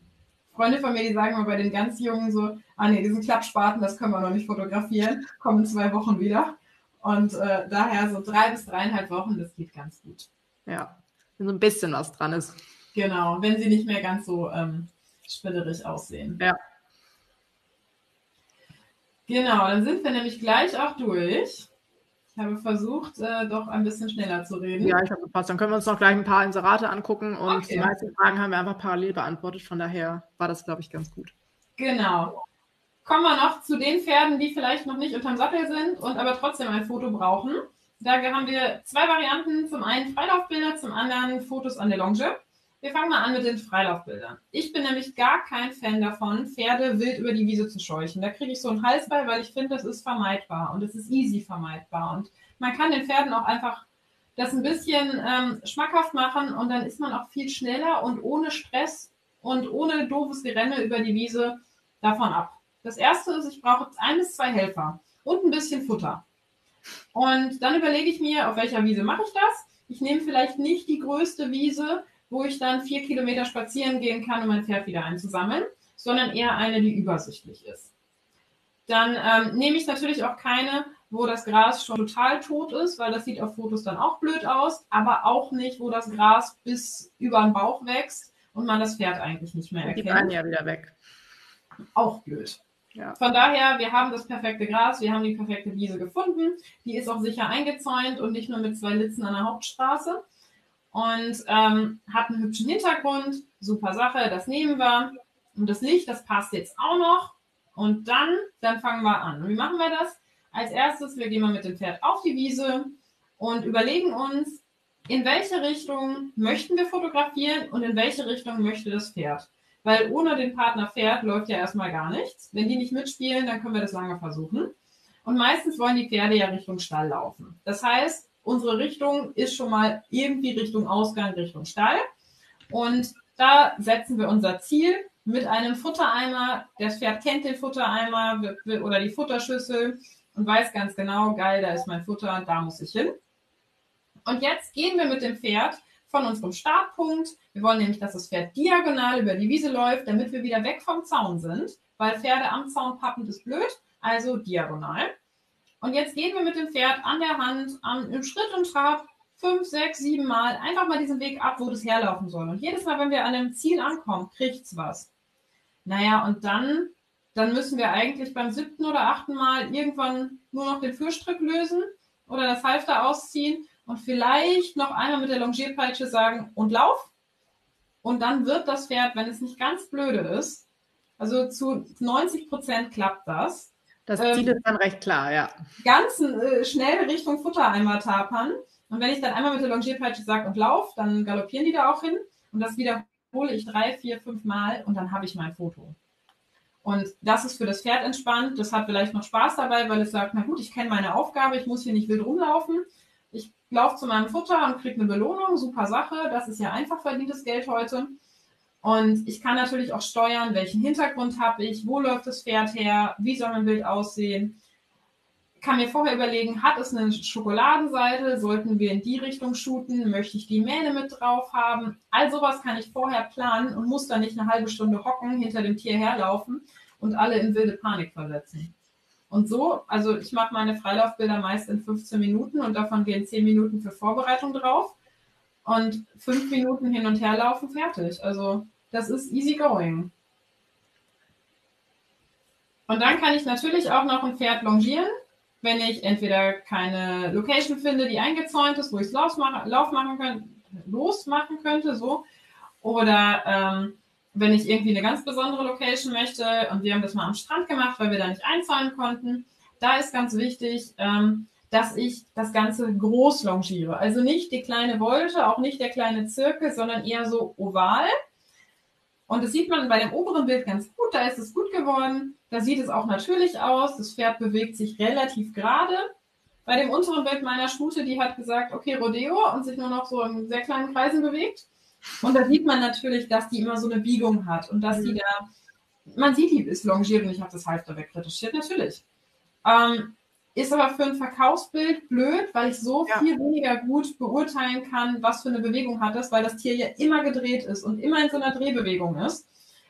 Freunde von mir, die sagen mal bei den ganz Jungen so, ah nee, diesen Klappspaten, das können wir noch nicht fotografieren, kommen in zwei Wochen wieder. Und äh, daher so drei bis dreieinhalb Wochen, das geht ganz gut. Ja, wenn so ein bisschen was dran ist. Genau, wenn sie nicht mehr ganz so ähm, spinnerig aussehen. Ja. Genau, dann sind wir nämlich gleich auch durch. Ich habe versucht, äh, doch ein bisschen schneller zu reden. Ja, ich habe gepasst. Dann können wir uns noch gleich ein paar Inserate angucken und okay. die meisten Fragen haben wir einfach parallel beantwortet. Von daher war das, glaube ich, ganz gut. Genau. Kommen wir noch zu den Pferden, die vielleicht noch nicht unterm Sattel sind und aber trotzdem ein Foto brauchen. Da haben wir zwei Varianten. Zum einen Freilaufbilder, zum anderen Fotos an der Longe. Wir fangen mal an mit den Freilaufbildern. Ich bin nämlich gar kein Fan davon, Pferde wild über die Wiese zu scheuchen. Da kriege ich so einen Hals bei, weil ich finde, das ist vermeidbar und es ist easy vermeidbar. Und man kann den Pferden auch einfach das ein bisschen ähm, schmackhaft machen und dann ist man auch viel schneller und ohne Stress und ohne doofes Gerenne über die Wiese davon ab. Das erste ist, ich brauche ein bis zwei Helfer und ein bisschen Futter. Und dann überlege ich mir, auf welcher Wiese mache ich das? Ich nehme vielleicht nicht die größte Wiese, wo ich dann vier Kilometer spazieren gehen kann, um mein Pferd wieder einzusammeln, sondern eher eine, die übersichtlich ist. Dann ähm, nehme ich natürlich auch keine, wo das Gras schon total tot ist, weil das sieht auf Fotos dann auch blöd aus, aber auch nicht, wo das Gras bis über den Bauch wächst und man das Pferd eigentlich nicht mehr erkennt. Die fallen ja wieder weg. Auch blöd. Ja. Von daher, wir haben das perfekte Gras, wir haben die perfekte Wiese gefunden. Die ist auch sicher eingezäunt und nicht nur mit zwei Litzen an der Hauptstraße und ähm, hat einen hübschen Hintergrund. Super Sache, das nehmen wir. Und das Licht, das passt jetzt auch noch. Und dann, dann fangen wir an. Wie machen wir das? Als erstes, wir gehen mal mit dem Pferd auf die Wiese und überlegen uns, in welche Richtung möchten wir fotografieren und in welche Richtung möchte das Pferd. Weil ohne den Partner Pferd läuft ja erstmal gar nichts. Wenn die nicht mitspielen, dann können wir das lange versuchen. Und meistens wollen die Pferde ja Richtung Stall laufen. Das heißt, unsere Richtung ist schon mal irgendwie Richtung Ausgang, Richtung Stall. Und da setzen wir unser Ziel mit einem Futtereimer. Das Pferd kennt den Futtereimer oder die Futterschüssel. und weiß ganz genau, geil, da ist mein Futter, da muss ich hin. Und jetzt gehen wir mit dem Pferd von unserem Startpunkt. Wir wollen nämlich, dass das Pferd diagonal über die Wiese läuft, damit wir wieder weg vom Zaun sind, weil Pferde am Zaun pappend ist blöd, also diagonal. Und jetzt gehen wir mit dem Pferd an der Hand, am, im Schritt und Trab, fünf, sechs, sieben Mal einfach mal diesen Weg ab, wo das herlaufen soll. Und jedes Mal, wenn wir an einem Ziel ankommen, kriegt es was. Naja, und dann, dann müssen wir eigentlich beim siebten oder achten Mal irgendwann nur noch den Führstrick lösen oder das Halfter ausziehen und vielleicht noch einmal mit der Longierpeitsche sagen und lauf. Und dann wird das Pferd, wenn es nicht ganz blöde ist, also zu 90 Prozent klappt das. Das Ziel ähm, ist dann recht klar, ja. Ganz äh, schnell Richtung Futtereimer tapern. Und wenn ich dann einmal mit der Longierpeitsche sage und lauf, dann galoppieren die da auch hin. Und das wiederhole ich drei, vier, fünf Mal und dann habe ich mein Foto. Und das ist für das Pferd entspannt. Das hat vielleicht noch Spaß dabei, weil es sagt, na gut, ich kenne meine Aufgabe, ich muss hier nicht wild rumlaufen laufe zu meinem Futter und kriege eine Belohnung, super Sache. Das ist ja einfach verdientes Geld heute. Und ich kann natürlich auch steuern, welchen Hintergrund habe ich, wo läuft das Pferd her, wie soll mein Bild aussehen. Ich kann mir vorher überlegen, hat es eine Schokoladenseite, sollten wir in die Richtung shooten, möchte ich die Mähne mit drauf haben. All sowas kann ich vorher planen und muss dann nicht eine halbe Stunde hocken, hinter dem Tier herlaufen und alle in wilde Panik versetzen. Und so, also ich mache meine Freilaufbilder meist in 15 Minuten und davon gehen 10 Minuten für Vorbereitung drauf und 5 Minuten hin und her laufen, fertig. Also das ist easy going. Und dann kann ich natürlich auch noch ein Pferd longieren, wenn ich entweder keine Location finde, die eingezäunt ist, wo ich es losmachen, machen könnte, losmachen könnte, so. Oder ähm, wenn ich irgendwie eine ganz besondere Location möchte, und wir haben das mal am Strand gemacht, weil wir da nicht einzahlen konnten, da ist ganz wichtig, ähm, dass ich das Ganze groß longiere. Also nicht die kleine Wolte, auch nicht der kleine Zirkel, sondern eher so oval. Und das sieht man bei dem oberen Bild ganz gut, da ist es gut geworden. Da sieht es auch natürlich aus. Das Pferd bewegt sich relativ gerade. Bei dem unteren Bild meiner Stute, die hat gesagt, okay, Rodeo und sich nur noch so in sehr kleinen Kreisen bewegt. Und da sieht man natürlich, dass die immer so eine Biegung hat und dass mhm. die da, man sieht, die ist longiert und ich habe das Halfter wegretuschiert, natürlich. Ähm, ist aber für ein Verkaufsbild blöd, weil ich so ja. viel weniger gut beurteilen kann, was für eine Bewegung hat das, weil das Tier ja immer gedreht ist und immer in so einer Drehbewegung ist.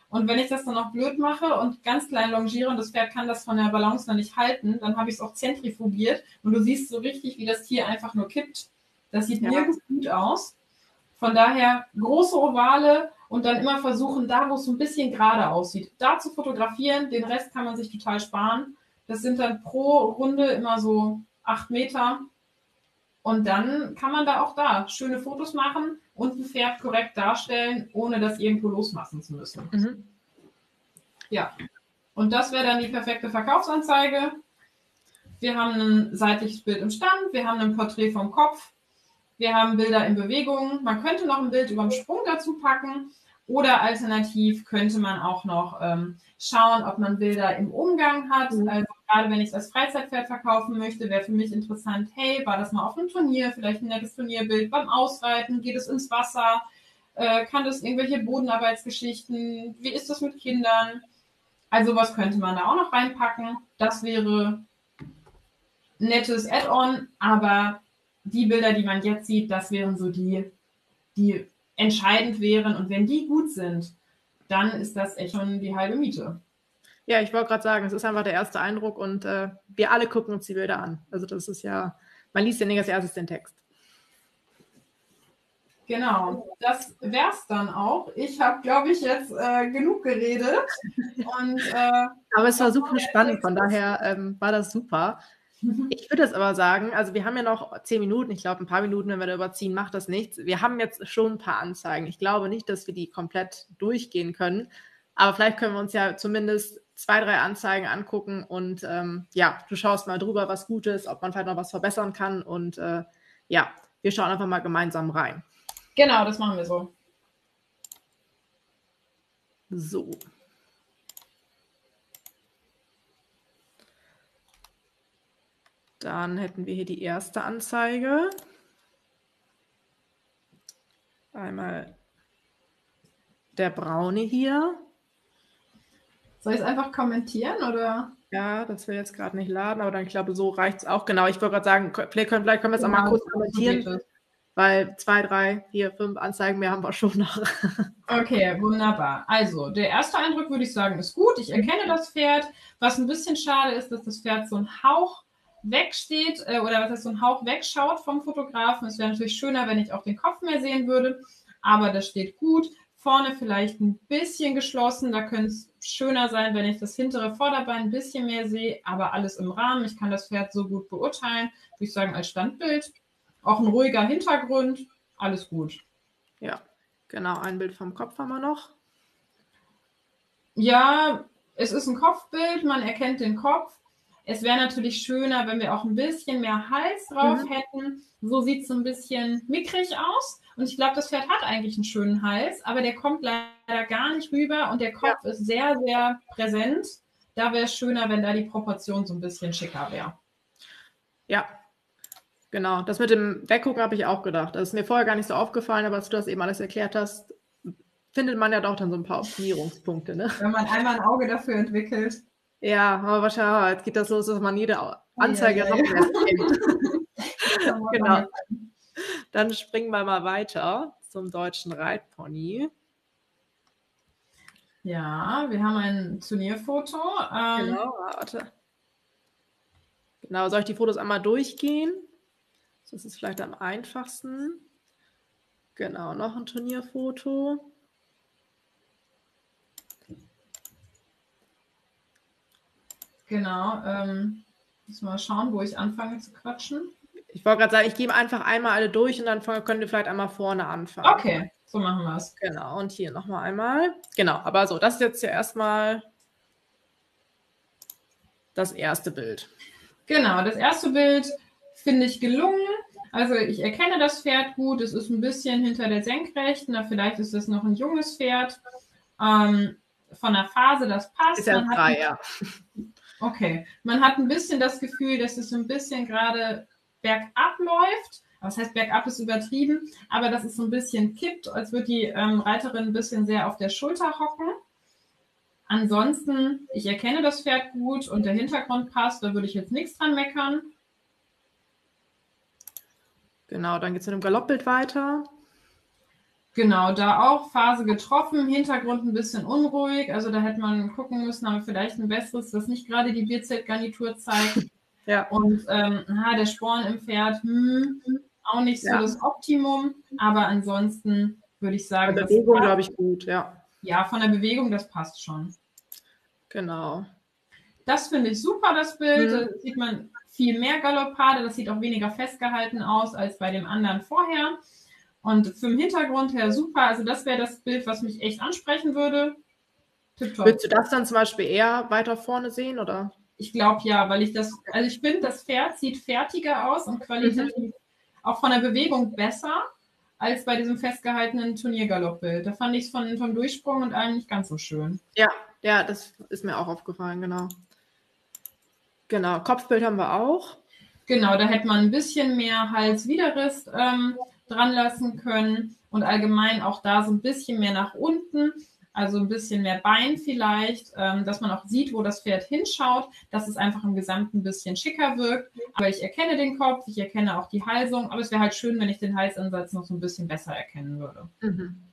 Und wenn ich das dann noch blöd mache und ganz klein longiere und das Pferd kann das von der Balance dann nicht halten, dann habe ich es auch zentrifugiert und du siehst so richtig, wie das Tier einfach nur kippt. Das sieht ja. nirgends gut aus. Von daher große Ovale und dann immer versuchen, da wo es so ein bisschen gerade aussieht, da zu fotografieren. Den Rest kann man sich total sparen. Das sind dann pro Runde immer so acht Meter. Und dann kann man da auch da schöne Fotos machen und ein Pferd korrekt darstellen, ohne das irgendwo losmachen zu müssen. Mhm. Ja. Und das wäre dann die perfekte Verkaufsanzeige. Wir haben ein seitliches Bild im Stand, wir haben ein Porträt vom Kopf, wir haben Bilder in Bewegung. Man könnte noch ein Bild über den Sprung dazu packen. Oder alternativ könnte man auch noch ähm, schauen, ob man Bilder im Umgang hat. Mhm. Also gerade wenn ich das Freizeitpferd verkaufen möchte, wäre für mich interessant, hey, war das mal auf einem Turnier, vielleicht ein nettes Turnierbild beim Ausreiten, geht es ins Wasser, äh, kann das irgendwelche Bodenarbeitsgeschichten, wie ist das mit Kindern? Also was könnte man da auch noch reinpacken? Das wäre nettes Add-on, aber die Bilder, die man jetzt sieht, das wären so die, die entscheidend wären. Und wenn die gut sind, dann ist das echt schon die halbe Miete. Ja, ich wollte gerade sagen, es ist einfach der erste Eindruck und äh, wir alle gucken uns die Bilder an. Also das ist ja, man liest ja nicht als erstes den Text. Genau, das wäre es dann auch. Ich habe, glaube ich, jetzt äh, genug geredet. Und, äh, Aber es war super spannend, von daher ähm, war das super. Ich würde es aber sagen, also wir haben ja noch zehn Minuten, ich glaube ein paar Minuten, wenn wir da überziehen, macht das nichts. Wir haben jetzt schon ein paar Anzeigen. Ich glaube nicht, dass wir die komplett durchgehen können, aber vielleicht können wir uns ja zumindest zwei, drei Anzeigen angucken und ähm, ja, du schaust mal drüber, was gut ist, ob man vielleicht noch was verbessern kann und äh, ja, wir schauen einfach mal gemeinsam rein. Genau, das machen wir so. So. Dann hätten wir hier die erste Anzeige. Einmal der braune hier. Soll ich es einfach kommentieren oder? Ja, das will jetzt gerade nicht laden, aber dann ich glaube, so reicht es auch. Genau, ich wollte gerade sagen, vielleicht können, vielleicht können wir es auch mal genau, kurz kommentieren, weil zwei, drei, vier, fünf Anzeigen mehr haben wir schon noch. Okay, wunderbar. Also, der erste Eindruck würde ich sagen, ist gut. Ich erkenne das Pferd. Was ein bisschen schade ist, dass das Pferd so ein Hauch wegsteht äh, oder was heißt so ein Hauch wegschaut vom Fotografen. Es wäre natürlich schöner, wenn ich auch den Kopf mehr sehen würde, aber das steht gut. Vorne vielleicht ein bisschen geschlossen, da könnte es schöner sein, wenn ich das hintere Vorderbein ein bisschen mehr sehe, aber alles im Rahmen. Ich kann das Pferd so gut beurteilen, würde ich sagen, als Standbild. Auch ein ruhiger Hintergrund, alles gut. Ja, genau, ein Bild vom Kopf haben wir noch. Ja, es ist ein Kopfbild, man erkennt den Kopf. Es wäre natürlich schöner, wenn wir auch ein bisschen mehr Hals drauf mhm. hätten. So sieht es ein bisschen mickrig aus. Und ich glaube, das Pferd hat eigentlich einen schönen Hals, aber der kommt leider gar nicht rüber und der Kopf ja. ist sehr, sehr präsent. Da wäre es schöner, wenn da die Proportion so ein bisschen schicker wäre. Ja, genau. Das mit dem Weggucken habe ich auch gedacht. Das ist mir vorher gar nicht so aufgefallen, aber als du das eben alles erklärt hast, findet man ja doch dann so ein paar Optimierungspunkte. Ne? Wenn man einmal ein Auge dafür entwickelt. Ja, aber wahrscheinlich jetzt geht das los, dass man jede Anzeige ja, ja, noch mehr kennt. genau. Dann springen wir mal weiter zum deutschen Reitpony. Ja, wir haben ein Turnierfoto. Ähm, genau, warte. Genau, soll ich die Fotos einmal durchgehen? Das ist vielleicht am einfachsten. Genau, noch ein Turnierfoto. Genau. Ähm, muss mal schauen, wo ich anfange zu quatschen. Ich wollte gerade sagen, ich gebe einfach einmal alle durch und dann könnt ihr vielleicht einmal vorne anfangen. Okay, so machen wir es. Genau, und hier nochmal einmal. Genau, aber so, das ist jetzt ja erstmal das erste Bild. Genau, das erste Bild finde ich gelungen. Also ich erkenne das Pferd gut, es ist ein bisschen hinter der Senkrechten, vielleicht ist es noch ein junges Pferd. Ähm, von der Phase, das passt. Ist ja frei, ja. Okay, man hat ein bisschen das Gefühl, dass es ein bisschen gerade bergab läuft. Was heißt, bergab ist übertrieben, aber dass es so ein bisschen kippt, als würde die ähm, Reiterin ein bisschen sehr auf der Schulter hocken. Ansonsten, ich erkenne das Pferd gut und der Hintergrund passt, da würde ich jetzt nichts dran meckern. Genau, dann geht es mit dem Galoppbild weiter. Genau, da auch Phase getroffen, Hintergrund ein bisschen unruhig. Also da hätte man gucken müssen, aber vielleicht ein besseres, das nicht gerade die Bierzeltgarnitur zeigt. ja. Und ähm, ha, der Sporn im Pferd, hm, auch nicht so ja. das Optimum. Aber ansonsten würde ich sagen. Von der Bewegung, glaube ich, gut, ja. Ja, von der Bewegung, das passt schon. Genau. Das finde ich super, das Bild. Mhm. Da sieht man viel mehr Galoppade. Das sieht auch weniger festgehalten aus als bei dem anderen vorher. Und vom Hintergrund her super. Also das wäre das Bild, was mich echt ansprechen würde. Tipptopp. Würdest du das dann zum Beispiel eher weiter vorne sehen, oder? Ich glaube ja, weil ich das, also ich finde, das Pferd sieht fertiger aus und qualitativ mhm. auch von der Bewegung besser als bei diesem festgehaltenen Turniergaloppbild. Da fand ich es von, vom Durchsprung und allem nicht ganz so schön. Ja, ja, das ist mir auch aufgefallen, genau. Genau, Kopfbild haben wir auch. Genau, da hätte man ein bisschen mehr Hals-Widerriss ähm, dran lassen können und allgemein auch da so ein bisschen mehr nach unten, also ein bisschen mehr Bein vielleicht, ähm, dass man auch sieht, wo das Pferd hinschaut, dass es einfach im Gesamten ein bisschen schicker wirkt. Aber ich erkenne den Kopf, ich erkenne auch die Halsung, aber es wäre halt schön, wenn ich den Halsansatz noch so ein bisschen besser erkennen würde. Mhm.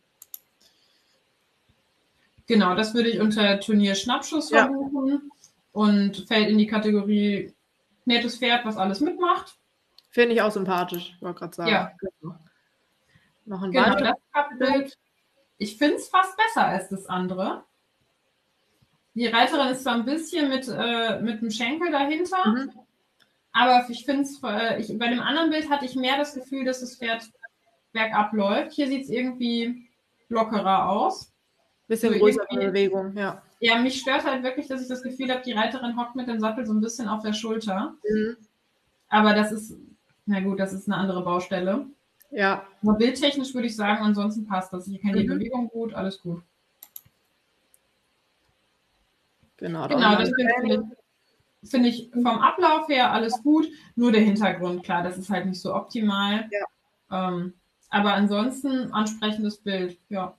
Genau, das würde ich unter Turnier Schnappschuss ja. verbuchen und fällt in die Kategorie nettes Pferd, was alles mitmacht. Finde ich auch sympathisch, wollte gerade sagen. Ja. Genau. Noch ein genau, weiteres Bild. Ich finde es fast besser als das andere. Die Reiterin ist zwar ein bisschen mit, äh, mit dem Schenkel dahinter, mhm. aber ich finde es, äh, bei dem anderen Bild hatte ich mehr das Gefühl, dass das Pferd bergab läuft. Hier sieht es irgendwie lockerer aus. Bisschen so größere Bewegung, ja. Ja, mich stört halt wirklich, dass ich das Gefühl habe, die Reiterin hockt mit dem Sattel so ein bisschen auf der Schulter. Mhm. Aber das ist, na gut, das ist eine andere Baustelle. Ja. Aber bildtechnisch würde ich sagen, ansonsten passt das. Ich kenne mhm. die Bewegung gut, alles gut. Genau, genau das finde ich, find ich vom Ablauf her alles gut. Nur der Hintergrund, klar, das ist halt nicht so optimal. Ja. Ähm, aber ansonsten ansprechendes Bild, ja.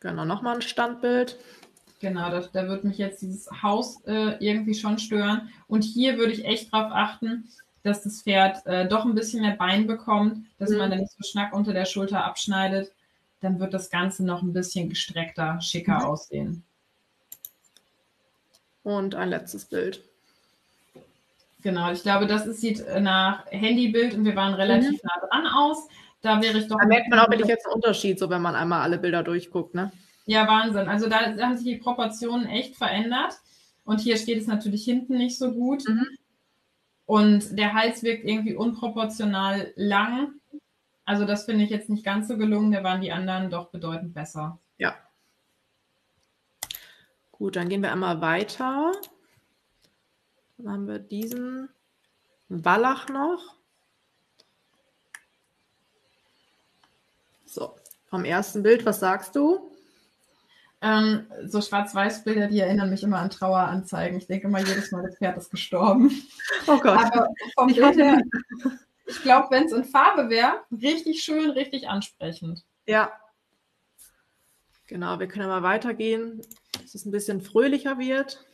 Genau, nochmal ein Standbild. Genau, da, da wird mich jetzt dieses Haus äh, irgendwie schon stören. Und hier würde ich echt darauf achten, dass das Pferd äh, doch ein bisschen mehr Bein bekommt, dass mhm. man dann nicht so schnack unter der Schulter abschneidet. Dann wird das Ganze noch ein bisschen gestreckter, schicker mhm. aussehen. Und ein letztes Bild. Genau, ich glaube, das ist, sieht nach Handybild und wir waren relativ mhm. nah dran aus. Da wäre ich doch. Da merkt man auch wirklich jetzt einen Unterschied, so wenn man einmal alle Bilder durchguckt, ne? Ja, Wahnsinn. Also da haben sich die Proportionen echt verändert. Und hier steht es natürlich hinten nicht so gut. Mhm. Und der Hals wirkt irgendwie unproportional lang. Also das finde ich jetzt nicht ganz so gelungen. Da waren die anderen doch bedeutend besser. Ja. Gut, dann gehen wir einmal weiter. Dann haben wir diesen Wallach noch. So, vom ersten Bild, was sagst du? Ähm, so Schwarz-Weiß-Bilder, die erinnern mich immer an Traueranzeigen. Ich denke immer jedes Mal, das Pferd ist gestorben. Oh Gott. Aber vom ich Bild her, ich glaube, wenn es in Farbe wäre, richtig schön, richtig ansprechend. Ja. Genau, wir können mal weitergehen, dass es ein bisschen fröhlicher wird.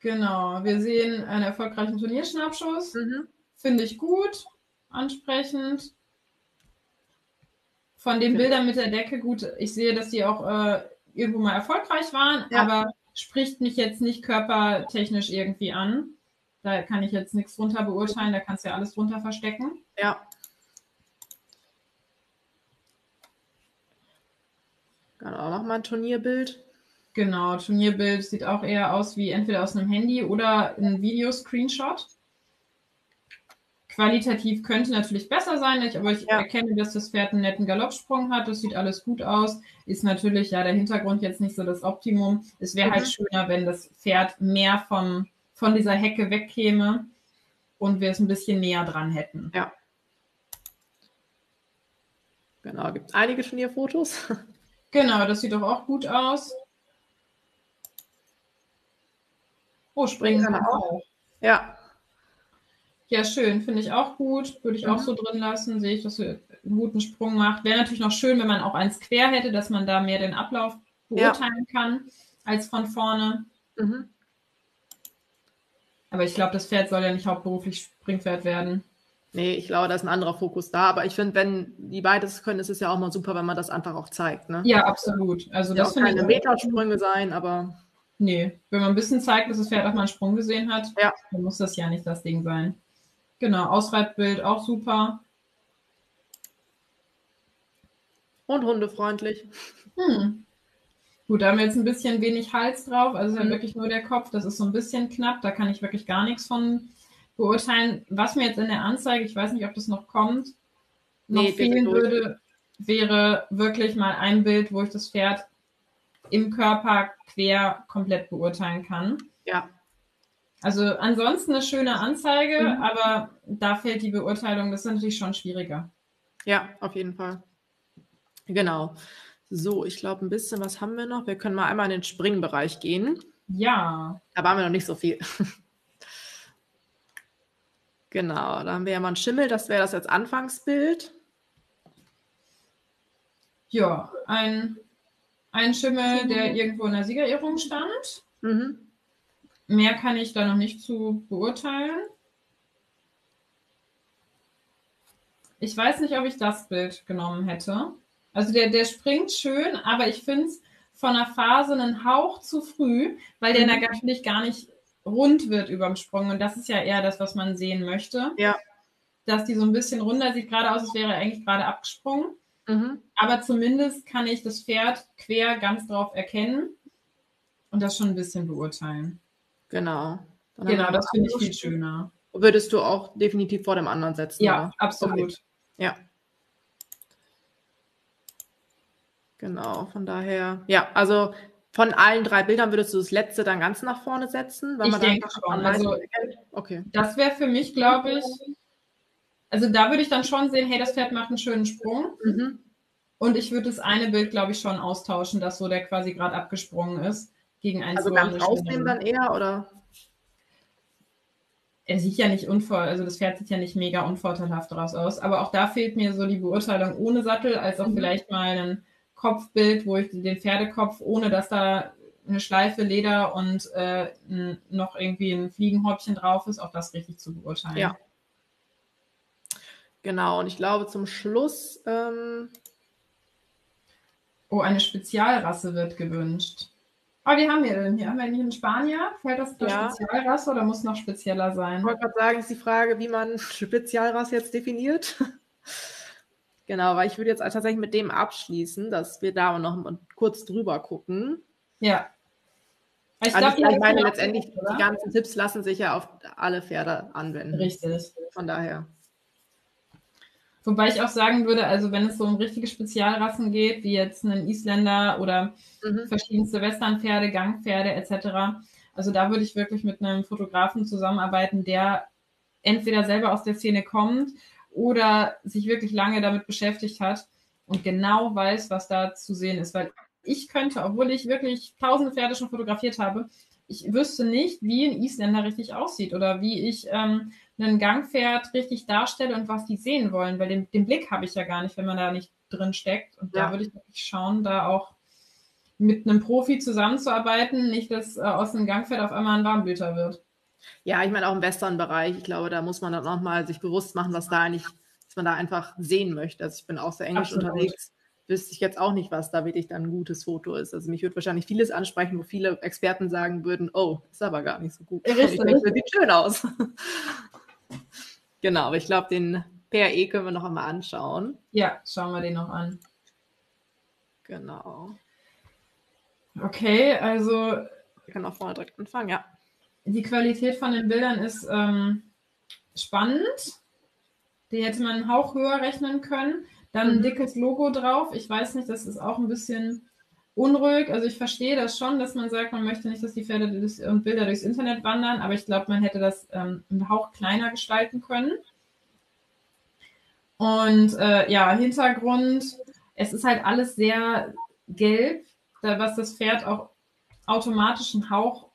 Genau, wir sehen einen erfolgreichen Turnierschnappschuss. Mhm. Finde ich gut, ansprechend. Von den Bildern mit der Decke gut. Ich sehe, dass die auch äh, irgendwo mal erfolgreich waren, ja. aber spricht mich jetzt nicht körpertechnisch irgendwie an. Da kann ich jetzt nichts drunter beurteilen, da kannst du ja alles drunter verstecken. Ja. Dann auch nochmal ein Turnierbild. Genau, Turnierbild sieht auch eher aus wie entweder aus einem Handy oder ein Videoscreenshot. Qualitativ könnte natürlich besser sein, aber ich ja. erkenne, dass das Pferd einen netten Galoppsprung hat. Das sieht alles gut aus. Ist natürlich ja der Hintergrund jetzt nicht so das Optimum. Es wäre halt mhm. halt schöner, wenn das Pferd mehr vom, von dieser Hecke wegkäme und wir es ein bisschen näher dran hätten. Ja. Genau, gibt einige Turnierfotos. Genau, das sieht doch auch gut aus. Oh, springen kann er auch. Ja. Ja, schön. Finde ich auch gut. Würde ich mhm. auch so drin lassen. Sehe ich, dass er einen guten Sprung macht. Wäre natürlich noch schön, wenn man auch eins quer hätte, dass man da mehr den Ablauf beurteilen ja. kann als von vorne. Mhm. Aber ich glaube, das Pferd soll ja nicht hauptberuflich Springpferd werden. Nee, ich glaube, da ist ein anderer Fokus da. Aber ich finde, wenn die beides können, ist es ja auch mal super, wenn man das einfach auch zeigt. Ne? Ja, absolut. Also das ja keine Metersprünge sein, aber. Nee, wenn man ein bisschen zeigt, dass das Pferd auch mal einen Sprung gesehen hat, ja. dann muss das ja nicht das Ding sein. Genau, Ausreitbild auch super. Und hundefreundlich. Hm. Gut, da haben wir jetzt ein bisschen wenig Hals drauf, also ist ja mhm. wirklich nur der Kopf. Das ist so ein bisschen knapp, da kann ich wirklich gar nichts von beurteilen. Was mir jetzt in der Anzeige, ich weiß nicht, ob das noch kommt, noch nee, fehlen würde, wäre wirklich mal ein Bild, wo ich das Pferd im Körper quer komplett beurteilen kann. Ja. Also ansonsten eine schöne Anzeige, mhm. aber da fällt die Beurteilung, das ist natürlich schon schwieriger. Ja, auf jeden Fall. Genau. So, ich glaube, ein bisschen was haben wir noch. Wir können mal einmal in den Springbereich gehen. Ja. Da waren wir noch nicht so viel. genau, da haben wir ja mal einen Schimmel, das wäre das jetzt Anfangsbild. Ja, ein, ein Schimmel, der irgendwo in der Siegerehrung stand. Mhm. Mehr kann ich da noch nicht zu beurteilen. Ich weiß nicht, ob ich das Bild genommen hätte. Also der, der springt schön, aber ich finde es von der Phase einen Hauch zu früh, weil der mhm. natürlich gar nicht rund wird über dem Sprung. Und das ist ja eher das, was man sehen möchte. Ja. Dass die so ein bisschen runder sieht, gerade aus, als wäre er eigentlich gerade abgesprungen. Mhm. Aber zumindest kann ich das Pferd quer ganz drauf erkennen und das schon ein bisschen beurteilen. Genau. Dann genau, das finde ich viel schöner. Würdest du auch definitiv vor dem anderen setzen? Ja, oder? absolut. Okay. Ja. Genau, von daher, ja, also von allen drei Bildern würdest du das letzte dann ganz nach vorne setzen? Weil ich denke schon. Also, okay. Das wäre für mich, glaube ich, also da würde ich dann schon sehen, hey, das Pferd macht einen schönen Sprung. Mhm. Und ich würde das eine Bild, glaube ich, schon austauschen, das so der quasi gerade abgesprungen ist gegen einen Also ganz rausnehmen dann eher, oder? Er sieht ja nicht unvor, also das Pferd sieht ja nicht mega unvorteilhaft daraus aus, aber auch da fehlt mir so die Beurteilung ohne Sattel, als auch mhm. vielleicht mal ein Kopfbild, wo ich den Pferdekopf, ohne dass da eine Schleife Leder und äh, noch irgendwie ein Fliegenhäubchen drauf ist, auch das richtig zu beurteilen. Ja. Genau, und ich glaube zum Schluss. Ähm... Oh, eine Spezialrasse wird gewünscht. Oh, wie haben wir denn hier? Wir nicht einen Spanier? Fällt das unter ja. Spezialrasse oder muss noch spezieller sein? Ich wollte gerade sagen, ist die Frage, wie man Spezialrasse jetzt definiert. genau, weil ich würde jetzt tatsächlich mit dem abschließen, dass wir da noch kurz drüber gucken. Ja. Ich, also glaub, ich meine, letztendlich, oder? die ganzen Tipps lassen sich ja auf alle Pferde anwenden. Richtig. Von daher. Wobei ich auch sagen würde, also wenn es so um richtige Spezialrassen geht, wie jetzt einen Isländer oder mhm. verschiedenste Westernpferde, Gangpferde etc., also da würde ich wirklich mit einem Fotografen zusammenarbeiten, der entweder selber aus der Szene kommt oder sich wirklich lange damit beschäftigt hat und genau weiß, was da zu sehen ist. Weil ich könnte, obwohl ich wirklich tausende Pferde schon fotografiert habe, ich wüsste nicht, wie ein Isländer richtig aussieht oder wie ich ähm, ein Gangpferd richtig darstelle und was die sehen wollen, weil den, den Blick habe ich ja gar nicht, wenn man da nicht drin steckt. Und ja. da würde ich wirklich schauen, da auch mit einem Profi zusammenzuarbeiten, nicht, dass äh, aus einem Gangpferd auf einmal ein Warmblüter wird. Ja, ich meine auch im Western-Bereich, ich glaube, da muss man dann nochmal sich bewusst machen, was da eigentlich, was man da einfach sehen möchte. Also ich bin auch sehr englisch Absolut. unterwegs, wüsste ich jetzt auch nicht, was da wirklich dann ein gutes Foto ist. Also mich würde wahrscheinlich vieles ansprechen, wo viele Experten sagen würden, oh, ist aber gar nicht so gut. Richtig. Denke, sieht schön aus. Genau, aber ich glaube, den PRE können wir noch einmal anschauen. Ja, schauen wir den noch an. Genau. Okay, also. Wir können auch vorne direkt anfangen, ja. Die Qualität von den Bildern ist ähm, spannend. Die hätte man einen Hauch höher rechnen können. Dann ein mhm. dickes Logo drauf. Ich weiß nicht, das ist auch ein bisschen unruhig. Also ich verstehe das schon, dass man sagt, man möchte nicht, dass die Pferde und Bilder durchs Internet wandern, aber ich glaube, man hätte das ähm, einen Hauch kleiner gestalten können. Und äh, ja, Hintergrund, es ist halt alles sehr gelb, da, was das Pferd auch automatisch einen Hauch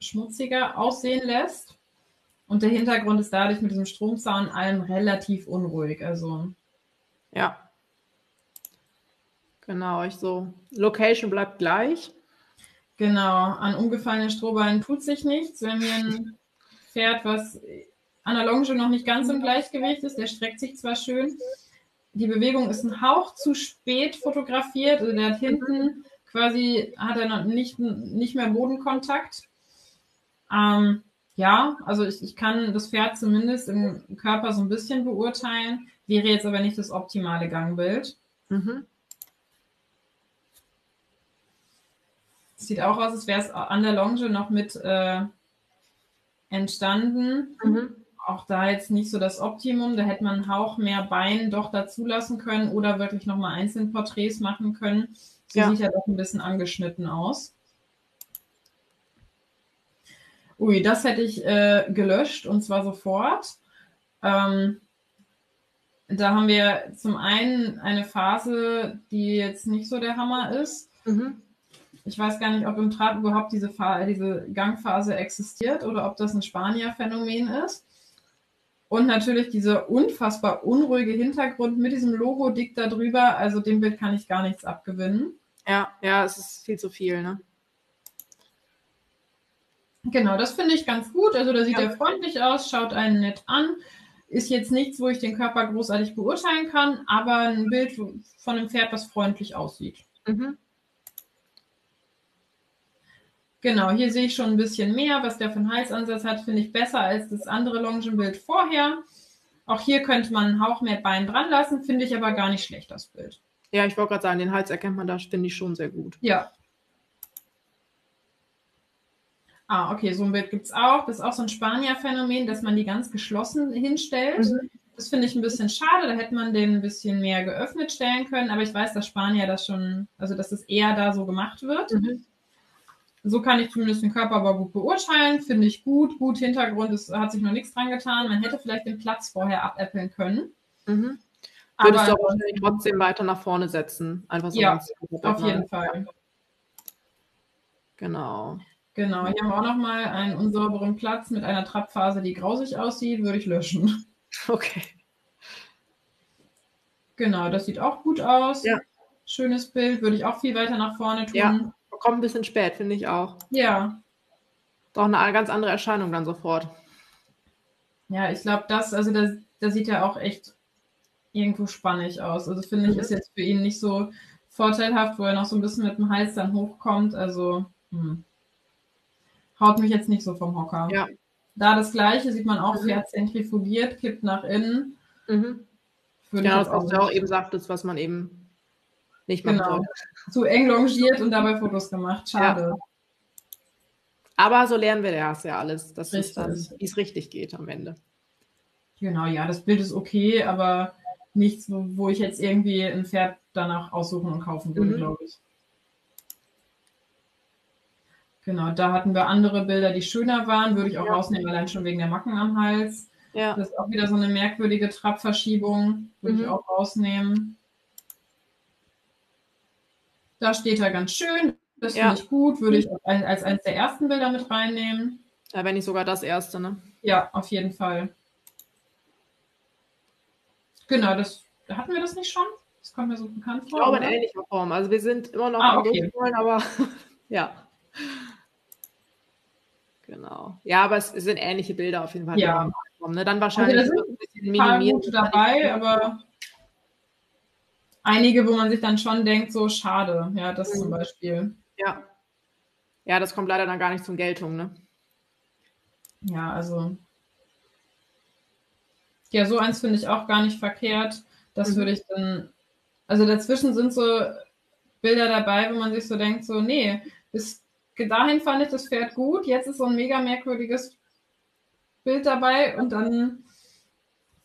schmutziger aussehen lässt. Und der Hintergrund ist dadurch mit diesem Stromzaun allem relativ unruhig. Also ja. Genau, ich so. Location bleibt gleich. Genau, an umgefallenen Strohballen tut sich nichts. Wenn wir ein Pferd, was an der Longe noch nicht ganz im Gleichgewicht ist, der streckt sich zwar schön, die Bewegung ist ein Hauch zu spät fotografiert, also der hat hinten quasi, hat er noch nicht, nicht mehr Bodenkontakt. Ähm, ja, also ich, ich kann das Pferd zumindest im Körper so ein bisschen beurteilen. Wäre jetzt aber nicht das optimale Gangbild. Mhm. Sieht auch aus, als wäre es an der Longe noch mit äh, entstanden. Mhm. Auch da jetzt nicht so das Optimum. Da hätte man einen Hauch mehr Bein doch dazulassen können oder wirklich nochmal einzelne Porträts machen können. So ja. sieht ja doch ein bisschen angeschnitten aus. Ui, das hätte ich äh, gelöscht und zwar sofort. Ähm, da haben wir zum einen eine Phase, die jetzt nicht so der Hammer ist. Mhm. Ich weiß gar nicht, ob im Trab überhaupt diese, diese Gangphase existiert oder ob das ein Spanier-Phänomen ist. Und natürlich dieser unfassbar unruhige Hintergrund mit diesem Logo dick da drüber. Also dem Bild kann ich gar nichts abgewinnen. Ja, ja, es ist viel zu viel, ne? Genau, das finde ich ganz gut. Also da sieht ja. er freundlich aus, schaut einen nett an. Ist jetzt nichts, wo ich den Körper großartig beurteilen kann, aber ein Bild von einem Pferd, das freundlich aussieht. Mhm. Genau, hier sehe ich schon ein bisschen mehr. Was der für einen Halsansatz hat, finde ich besser als das andere Longenbild vorher. Auch hier könnte man einen Hauch mehr Bein dran lassen, finde ich aber gar nicht schlecht, das Bild. Ja, ich wollte gerade sagen, den Hals erkennt man da, finde ich schon sehr gut. Ja. Ah, okay, so ein Bild gibt es auch. Das ist auch so ein Spanier-Phänomen, dass man die ganz geschlossen hinstellt. Mhm. Das finde ich ein bisschen schade. Da hätte man den ein bisschen mehr geöffnet stellen können. Aber ich weiß, dass Spanier das schon, also dass es eher da so gemacht wird. Mhm. So kann ich zumindest den Körper aber gut beurteilen. Finde ich gut. Gut Hintergrund, es hat sich noch nichts dran getan. Man hätte vielleicht den Platz vorher abäppeln können. Mhm. Würdest aber, du aber trotzdem weiter nach vorne setzen? Einfach so ja, auf jeden Fall. Genau. Genau, hier haben wir auch nochmal einen unsauberen Platz mit einer Trappphase, die grausig aussieht, würde ich löschen. Okay. Genau, das sieht auch gut aus. Ja. Schönes Bild, würde ich auch viel weiter nach vorne tun. Ja, Kommt ein bisschen spät, finde ich auch. Ja. Doch eine ganz andere Erscheinung dann sofort. Ja, ich glaube, das, also das, das sieht ja auch echt irgendwo spannig aus. Also finde ich, ist jetzt für ihn nicht so vorteilhaft, wo er noch so ein bisschen mit dem Hals dann hochkommt. Also hm. haut mich jetzt nicht so vom Hocker. Ja. Da das gleiche sieht man auch, mhm. Pferd zentrifugiert, kippt nach innen. Mhm. Genau, das, was du auch eben sagtest, was man eben nicht machen genau. sollte. Zu eng longiert und dabei Fotos gemacht. Schade. Ja. Aber so lernen wir das ja alles, dass es dann, wie es richtig geht am Ende. Genau, ja, das Bild ist okay, aber nichts, wo, wo ich jetzt irgendwie ein Pferd danach aussuchen und kaufen würde, mhm. glaube ich. Genau, da hatten wir andere Bilder, die schöner waren, würde ich auch ja. rausnehmen, allein schon wegen der Macken am Hals. Ja. Das ist auch wieder so eine merkwürdige Trabverschiebung, würde mhm. ich auch rausnehmen. Da steht er ganz schön. Das ja. finde ich gut, würde ich als, eines der ersten Bilder mit reinnehmen. Ja, wenn nicht sogar das erste, ne? Ja, auf jeden Fall. Genau, das hatten wir das nicht schon? Das kommt mir so bekannt vor. Ich glaube in ähnlicher Form. Also wir sind immer noch ah, okay. Wollen, aber ja. Genau. Ja, aber es sind ähnliche Bilder auf jeden Fall. Ja. Ne? Dann wahrscheinlich also ein bisschen minimiert. dabei, aber einige, wo man sich dann schon denkt, so schade. Ja, das mhm. zum Beispiel. Ja. Ja, das kommt leider dann gar nicht zum Geltung, ne? Ja, also. Ja, so eins finde ich auch gar nicht verkehrt. Das mhm. würde ich dann. Also dazwischen sind so Bilder dabei, wo man sich so denkt, so, nee, bis dahin fand ich das Pferd gut, jetzt ist so ein mega merkwürdiges Bild dabei und dann,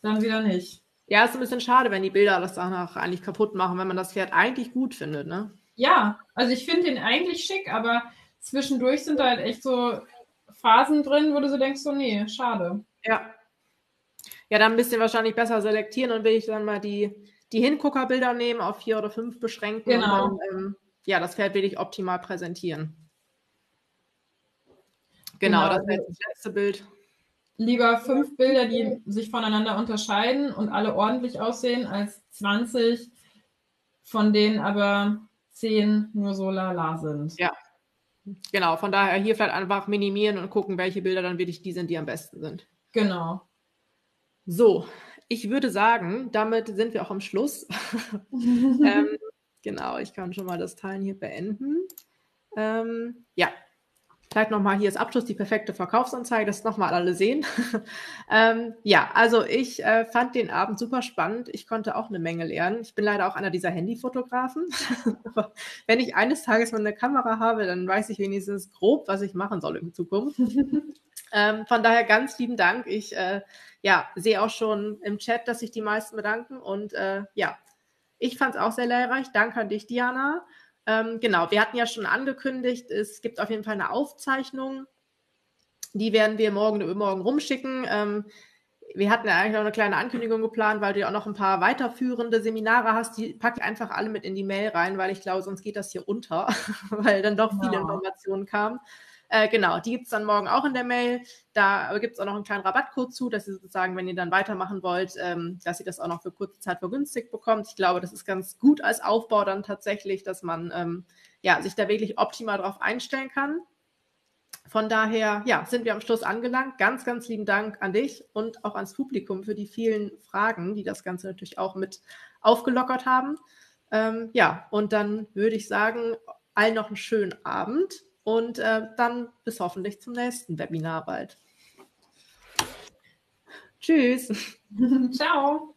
dann wieder nicht. Ja, ist ein bisschen schade, wenn die Bilder das danach eigentlich kaputt machen, wenn man das Pferd eigentlich gut findet, ne? Ja, also ich finde ihn eigentlich schick, aber zwischendurch sind da halt echt so Phasen drin, wo du so denkst, so, nee, schade. Ja. Ja, dann ein bisschen wahrscheinlich besser selektieren und will ich dann mal die, die Hinguckerbilder nehmen, auf vier oder fünf beschränken. Genau. Und dann, ähm, ja, das Pferd will ich optimal präsentieren. Genau, genau. das wäre das letzte Bild. Lieber fünf Bilder, die sich voneinander unterscheiden und alle ordentlich aussehen, als 20, von denen aber zehn nur so lala sind. Ja, genau. Von daher hier vielleicht einfach minimieren und gucken, welche Bilder dann wirklich die sind, die am besten sind. Genau. So, ich würde sagen, damit sind wir auch am Schluss. ähm, genau, ich kann schon mal das Teilen hier beenden. Ähm, ja, Vielleicht nochmal hier ist Abschluss, die perfekte Verkaufsanzeige, das nochmal alle sehen. ähm, ja, also ich äh, fand den Abend super spannend. Ich konnte auch eine Menge lernen. Ich bin leider auch einer dieser Handyfotografen. Aber wenn ich eines Tages mal eine Kamera habe, dann weiß ich wenigstens grob, was ich machen soll in Zukunft. ähm, von daher ganz lieben Dank. Ich äh, ja, sehe auch schon im Chat, dass sich die meisten bedanken. Und äh, ja, ich fand es auch sehr lehrreich. Danke an dich, Diana. Ähm, genau, wir hatten ja schon angekündigt, es gibt auf jeden Fall eine Aufzeichnung. Die werden wir morgen übermorgen rumschicken. Ähm, wir hatten ja eigentlich noch eine kleine Ankündigung geplant, weil du ja auch noch ein paar weiterführende Seminare hast. Die packe ich einfach alle mit in die Mail rein, weil ich glaube, sonst geht das hier unter, weil dann doch viele ja. Informationen kamen. Äh, genau, die gibt es dann morgen auch in der Mail. Da gibt es auch noch einen kleinen Rabattcode zu, dass ihr sozusagen, wenn ihr dann weitermachen wollt, ähm, dass ihr das auch noch für kurze Zeit vergünstigt bekommt. Ich glaube, das ist ganz gut als Aufbau dann tatsächlich, dass man ähm, ja, sich da wirklich optimal drauf einstellen kann. Von daher, ja, sind wir am Schluss angelangt. Ganz, ganz lieben Dank an dich und auch ans Publikum für die vielen Fragen, die das Ganze natürlich auch mit aufgelockert haben. Ähm, ja, und dann würde ich sagen, allen noch einen schönen Abend und äh, dann bis hoffentlich zum nächsten Webinar bald. Tschüss. Ciao.